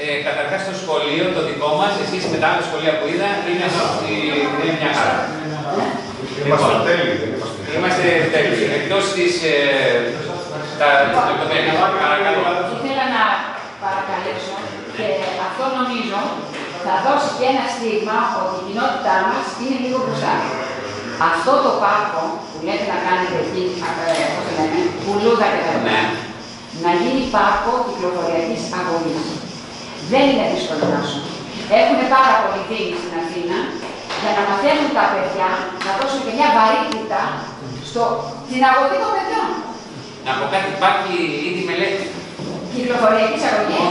ε, καταρχάς το σχολείο, το δικό μας, σε σχέση με τα άλλα σχολεία που είδα, είναι, στη- είναι μια χαρά. Είμαστε τέλειοι, δεν είμαστε. Είμαστε τέλειοι. Εκτός της... Ε, τα, το τέλειο. Παρακαλώ. Ήθελα να παρακαλέσω και αυτό νομίζω θα δώσει και ένα στίγμα ότι η κοινότητά μας είναι λίγο μπροστά. Αυτό το πάρκο που λέτε να κάνετε εκεί, ε, πώς το λέμε, πουλούδα και τα λοιπά, να γίνει πάρκο κυκλοφοριακής αγωγής. Δεν είναι δύσκολο να σου. Έχουν πάρα πολύ δίνη στην Αθήνα για να μαθαίνουν τα παιδιά να δώσουν και μια βαρύτητα στο, στην αγωγή των παιδιών. Να πω κάτι, υπάρχει ήδη μελέτη. Κυκλοφοριακή αγωγή.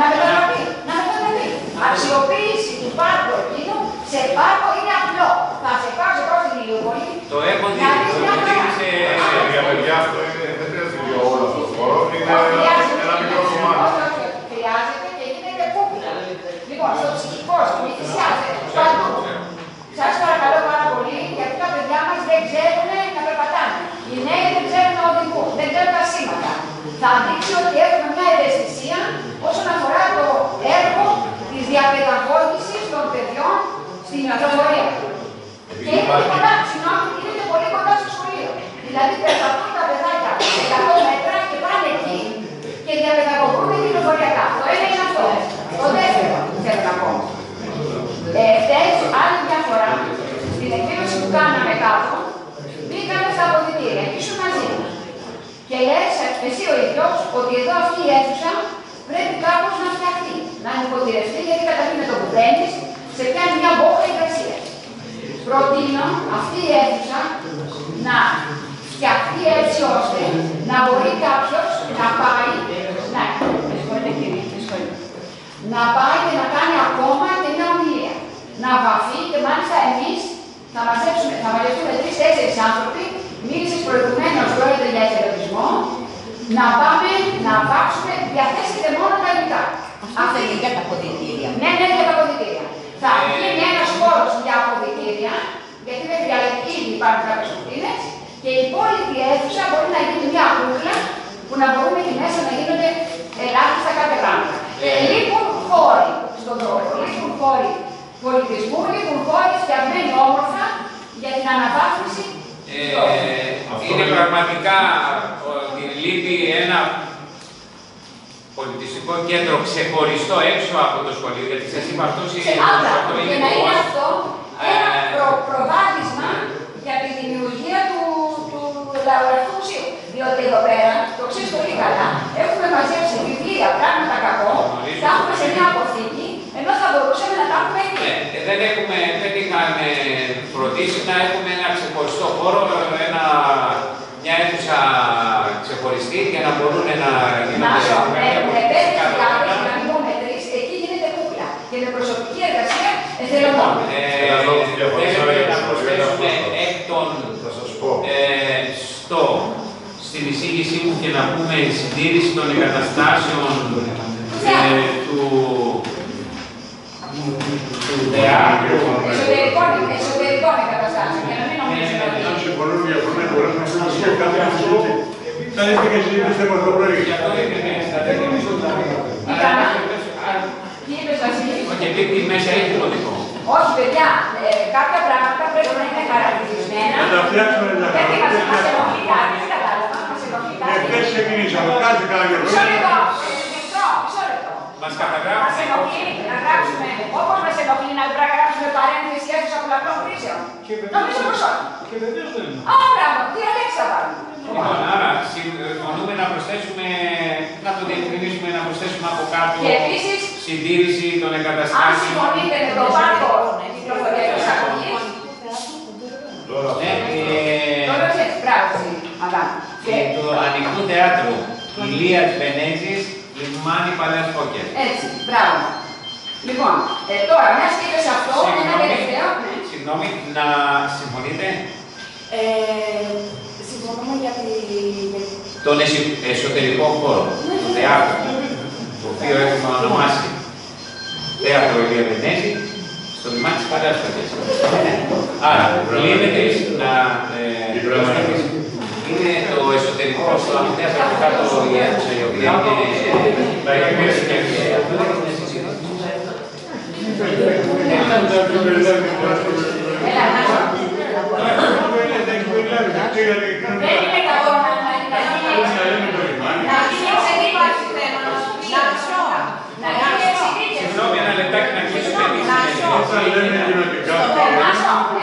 Να μετατραπεί. Να μετατραπεί. Αξιοποίηση του πάρκου εκείνου σε πάρκο είναι απλό. Θα σε πάω σε πάω στην Ηλιούπολη. Το έχω δει. Να δεις Το μια έχω δει χαρά. σε... Για παιδιά αυτό είναι, δεν χρειάζεται για όλο αυτό το χώρο. Είναι Όχι, χρειάζεται. ένα μικρό κομμάτι. Όχι, όχι, όχι. Χρειάζεται και γίνεται κούκλα. Λοιπόν, στο ψυχικό, στο μη θυσιάζεται. Παντού. Σας παρακαλώ πάρα πολύ, γιατί τα παιδιά μας δεν ξέρουν να περπατάνε. Οι νέοι δεν ξέρουν να οδηγούν, δεν ξέρουν τα σήματα. Θα δείξει ότι έχουμε μια ευαισθησία όσον αφορά το έργο της διαπαιδαγώγησης των παιδιών στην πληροφορία. Και είναι και κοντά, συγγνώμη, είναι και πολύ κοντά στο σχολείο. Δηλαδή περπατούν τα παιδάκια 100 μέτρα και πάνε εκεί και διαπαιδαγωγούν κυκλοφοριακά. Το ένα είναι αυτό. Το δεύτερο θέλω να πω. Ε, χθες, άλλη μια φορά, στην εκδήλωση που κάναμε κάτω, μπήκαμε στα αποδητήρια και ήσουν μαζί μου. Και λες, εσύ ο ίδιος, ότι εδώ αυτή η αίθουσα πρέπει κάπως να φτιαχτεί, να νοικοκυρευτεί, γιατί καταρχήν με το που μπαίνεις, σε πιάνει μια μπόχα εργασία. Προτείνω αυτή η αίθουσα να φτιαχτεί έτσι ώστε να μπορεί κάποιος να πάει, να, με συγχωρείτε κύριε, με συγχωρείτε να πάει και να κάνει ακόμα και μια ομιλία. Να βαφεί και μάλιστα εμείς θα μαζέψουμε, θα μαζευτούμε τρει-τέσσερι άνθρωποι. Μίλησες προηγουμένως πρόεδρε για εθελοντισμό. Να πάμε να βάψουμε, διαθέσετε μόνο τα υλικά. Αυτό είναι για τα αποδητήρια. Ναι, ναι, για τα αποδητήρια. Θα γίνει ένα χώρο για αποδητήρια, γιατί δεν χρειάζεται ήδη υπάρχουν κάποιες κουτίνε. Και η υπόλοιπη αίθουσα μπορεί να γίνει μια κούκλα που να μπορούμε εκεί μέσα να γίνονται ελάχιστα κάποια πράγματα. Ε, λείπουν χώροι στον δρόμο, λείπουν χώροι πολιτισμού, λείπουν χώροι φτιαγμένοι όμορφα για την αναβάθμιση Ε, είναι πραγματικά ότι λείπει ένα πολιτιστικό κέντρο ξεχωριστό έξω από το σχολείο, γιατί σας είπα αυτός είναι Άρα, αυτό και είναι να είναι πώς. αυτό ένα Ε, προ, προβάδισμα για τη δημιουργία του, του λαογραφικού μουσείου. Διότι εδώ πέρα, το ξέρεις πολύ καλά, έχουμε μαζέψει βιβλία, πράγματα κακό, τα έχουμε σε μια αποθήκη, ενώ θα μπορούσαμε να τα έχουμε εκεί. Ναι, ε, δεν, έχουμε, δεν είχαν ε, φροντίσει να έχουμε ένα ξεχωριστό χώρο, ένα, μια αίθουσα μπορούν να γυμνάσουν. Να να ε, ε, μην εκεί γίνεται κούκλα. Και προσωπική εργασία εθελοντών. Θέλουμε να ε, προσθέσουμε εκ των στο στην εισήγησή μου και να πούμε συντήρηση των εγκαταστάσεων του του θεάτρου. Εσωτερικών εγκαταστάσεων, να μην αυτό. Θα είστε και συζητήσετε με το πρωί. Γι' αυτό είναι μέσα. Τι κάνα, τι είπες Βασίλη. Και επειδή μέσα έχει το δικό. Όχι, παιδιά, ε, κάποια πράγματα πρέπει να είναι χαρακτηρισμένα. Να τα φτιάξουμε να Γιατί μας, μας ενοχλεί κάτι, δεν κατάλαβα, μας ενοχλεί κάτι. Εχθές ξεκινήσαμε, κάτσε κάνα για Μισό λεπτό, μισό, μισό λεπτό. Μας Μας καταγράφει. ενοχλεί να γράψουμε, όπως μας ενοχλεί να πρέπει να γράψουμε παρένθεση αίθουσα πολλαπλών χρήσεων. Νομίζω πως όχι. Α, μπράβο, τι λέξη θα βάλουμε. Λοιπόν, άρα συμφωνούμε να προσθέσουμε, να το διευκρινίσουμε, να προσθέσουμε από κάτω Και επίσης, συντήρηση των αν εγκαταστάσεων. συμφωνείτε με το πάρκο κυκλοφοριακής αγωγής, Ναι, ε, τότε ξέρεις, μπράβο, εσύ, Μαδάμ. και το ανοιχτού θεάτρου Ηλίας Βενέζης, λιμάνι Παλαιάς Φώκιας. Έτσι, μπράβο. Λοιπόν, ε, τώρα, μια και είπες αυτό, ένα Συγγνώμη, τελευταίο. ναι. συγγνώμη, να συμφωνείτε; Ε, συμφωνούμε για τη... Τον εσυ- εσωτερικό χώρο του θεάτρου, το οποίο έχουμε ονομάσει Θέατρο Ηλία Βενέζη, στο λιμάνι της Παλαιάς Φώκιας. Άρα, λύνεται να ε, προσθέτεις. είναι το εσωτερικό στο Αμυντέας από κάτω η αίθουσα η οποία είναι τα εκπαίδευση και αυτό δεν είναι συζήτηση. Έλα, να σου. Δεν είναι καλό να να γίνει να γίνει εξελίξη θέμα, να σου πει. Να γίνει εξελίξη. Συγγνώμη, ένα λεπτάκι να κλείσουμε τη Νάσο,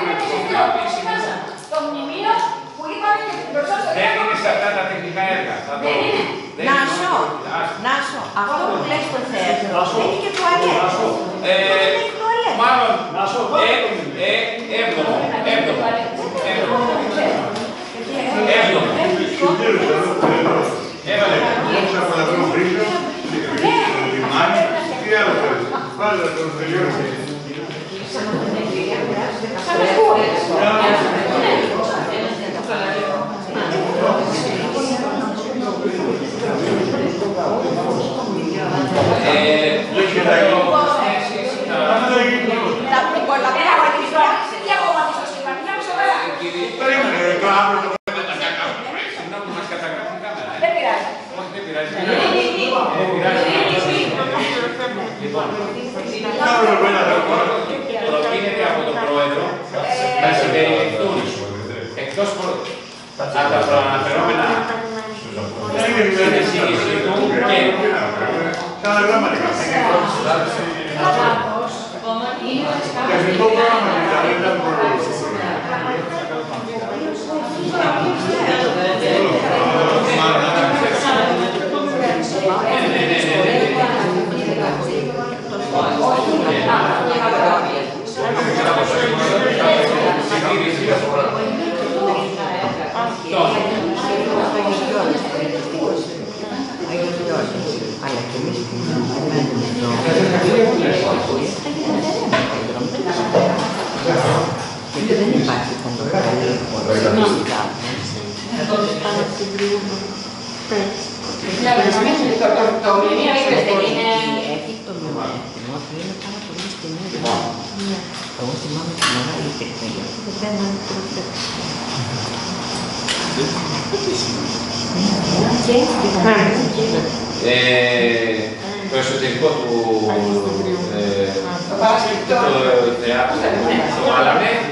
ένα τελευταίο που ξέχασα. Το μνημείο που είπαμε και την μπροστά στο Δεν είναι διάβολο. σε αυτά τα τεχνικά έργα. Θα το- Δεν είναι. δεν Νάσο, είναι. Άστο. Νάσο, αυτό που λες στο θέατρο είναι και τουαλέτ. Ε, Μάλλον, ε, ε, έβδομο, έβδομο, έβδομο, Περίμενε, το αύριο το Συγγνώμη, μας καταγράφει η κάμερα. ε. Δεν πειράζει. Όχι, δεν πειράζει. Ναι, ναι, ναι. Δεν πειράζει. Λοιπόν, αύριο πέρα θα πω. Προτείνεται από τον Πρόεδρο να συμπεριληφθούν εκτός προ- από τα προαναφερόμενα στην εισήγησή του και Σαν τα γραμματικά. Τεχνικό πρόγραμμα δηλαδή, δεν ήταν υπάρχει κοντρόλ χωρικά. Το- το- Το μνημείο είπες δεν είναι...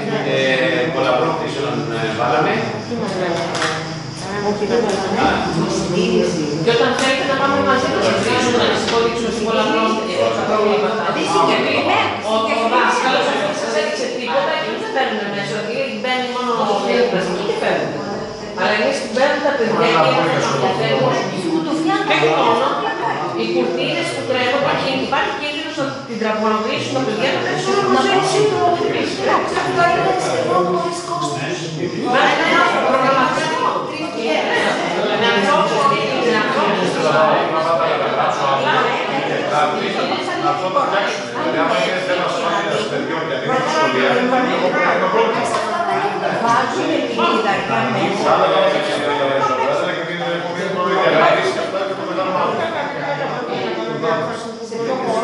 Έχει το νομοθετημό που είναι πάρα πολύ στενό. Εγώ θυμάμαι τη μεγάλη τεχνική που δεν παίρνανε προφέτες. ε, το εσωτερικό του ε, Το παρασκευικό. το θεάτρου, το βάλαμε, ε, πολλαπλών χρήσεων ε, βάλαμε. Και όταν θέλετε να πάμε μαζί να συζητήσουμε, να σας υποδείξουμε στην πολλαπλών προβλήματα. Δηλαδή συγκεκριμένα, Ο ο δάσκαλος δεν σας έδειξε τίποτα και δεν παίρνουν μέσα. Γιατί μπαίνει μόνο η πλαστική και παίρνουν. Αλλά εμείς που παίρνουν τα παιδιά και είναι να διαθέτουμε. Και όχι μόνο, οι κουρτίνες που τρέχουν και υπάρχει κίνδυνος να την τραπολογήσουν τα παιδιά να περισσότερο να παίξει το Αυτό εντάξει, δηλαδή άμα είναι θέμα ασφάλειας παιδιών για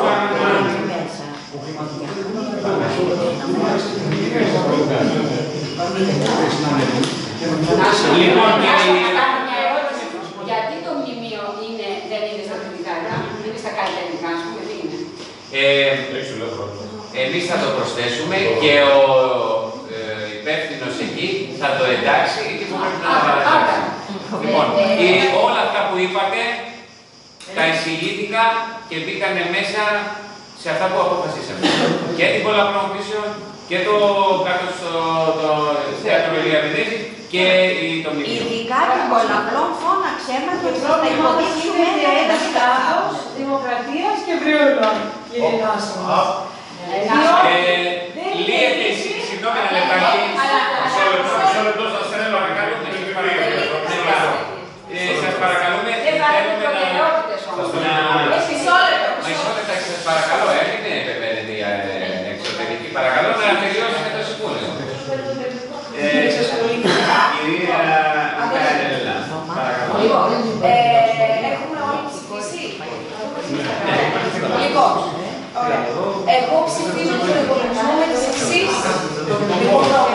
Thank you. Λοιπόν, γιατί το μνημείο είναι, δεν είναι στα δεν είναι στα καλλιτεχνικά, α πούμε, τι είναι. Ε, εμείς θα το προσθέσουμε και ο ε, υπεύθυνος εκεί θα το εντάξει γιατί που πρέπει να το Λοιπόν, Λοιπόν, όλα αυτά που είπατε, τα εισηγήθηκα και μπήκανε μέσα σε αυτά που αποφασίσαμε. και την πολλαπλοποίηση και το κάτω στο το, θέατρο Ελιαβητής και το μνημείο. Ειδικά των πολλαπλών φώναξέ και πρώτα υποδείξουμε ένα στάδος δημοκρατίας και βρύολων, κύριε Νάσο. Λύεται η συγγνώμη να λεπτάκι. Μισό λεπτό σας θέλω να κάνω την Σας παρακαλούμε, θέλουμε να... Μισό λεπτό παρακαλώ, έρχεται η επεμβαίνεται ε, εξωτερική. Παρακαλώ να τελειώσετε το συμβούλιο. Σας πολύ καλά. Κυρία Μικαέλα, παρακαλώ. Λοιπόν, ε, έχουμε όλοι ψηφίσει. Λοιπόν, εγώ ψηφίζω τον υπολογισμό με τις εξής,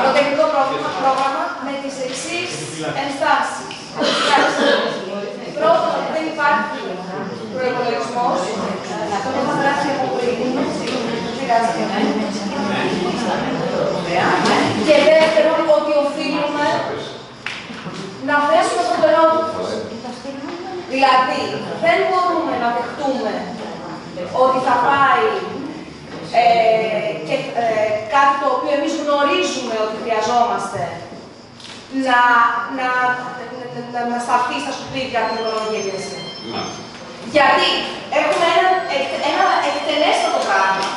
το τεχνικό πρόγραμμα με τις εξής ενστάσεις. και δεύτερον, ότι οφείλουμε να θέσουμε τον περίπτωση. Δηλαδή, δεν μπορούμε να δεχτούμε ότι θα πάει ε, και ε, κάτι το οποίο εμείς γνωρίζουμε ότι χρειαζόμαστε να, να, να, να σταθεί στα σκουπίδια από την οικονομική γιατί έχουμε ένα, ένα εκτενέστατο πράγμα.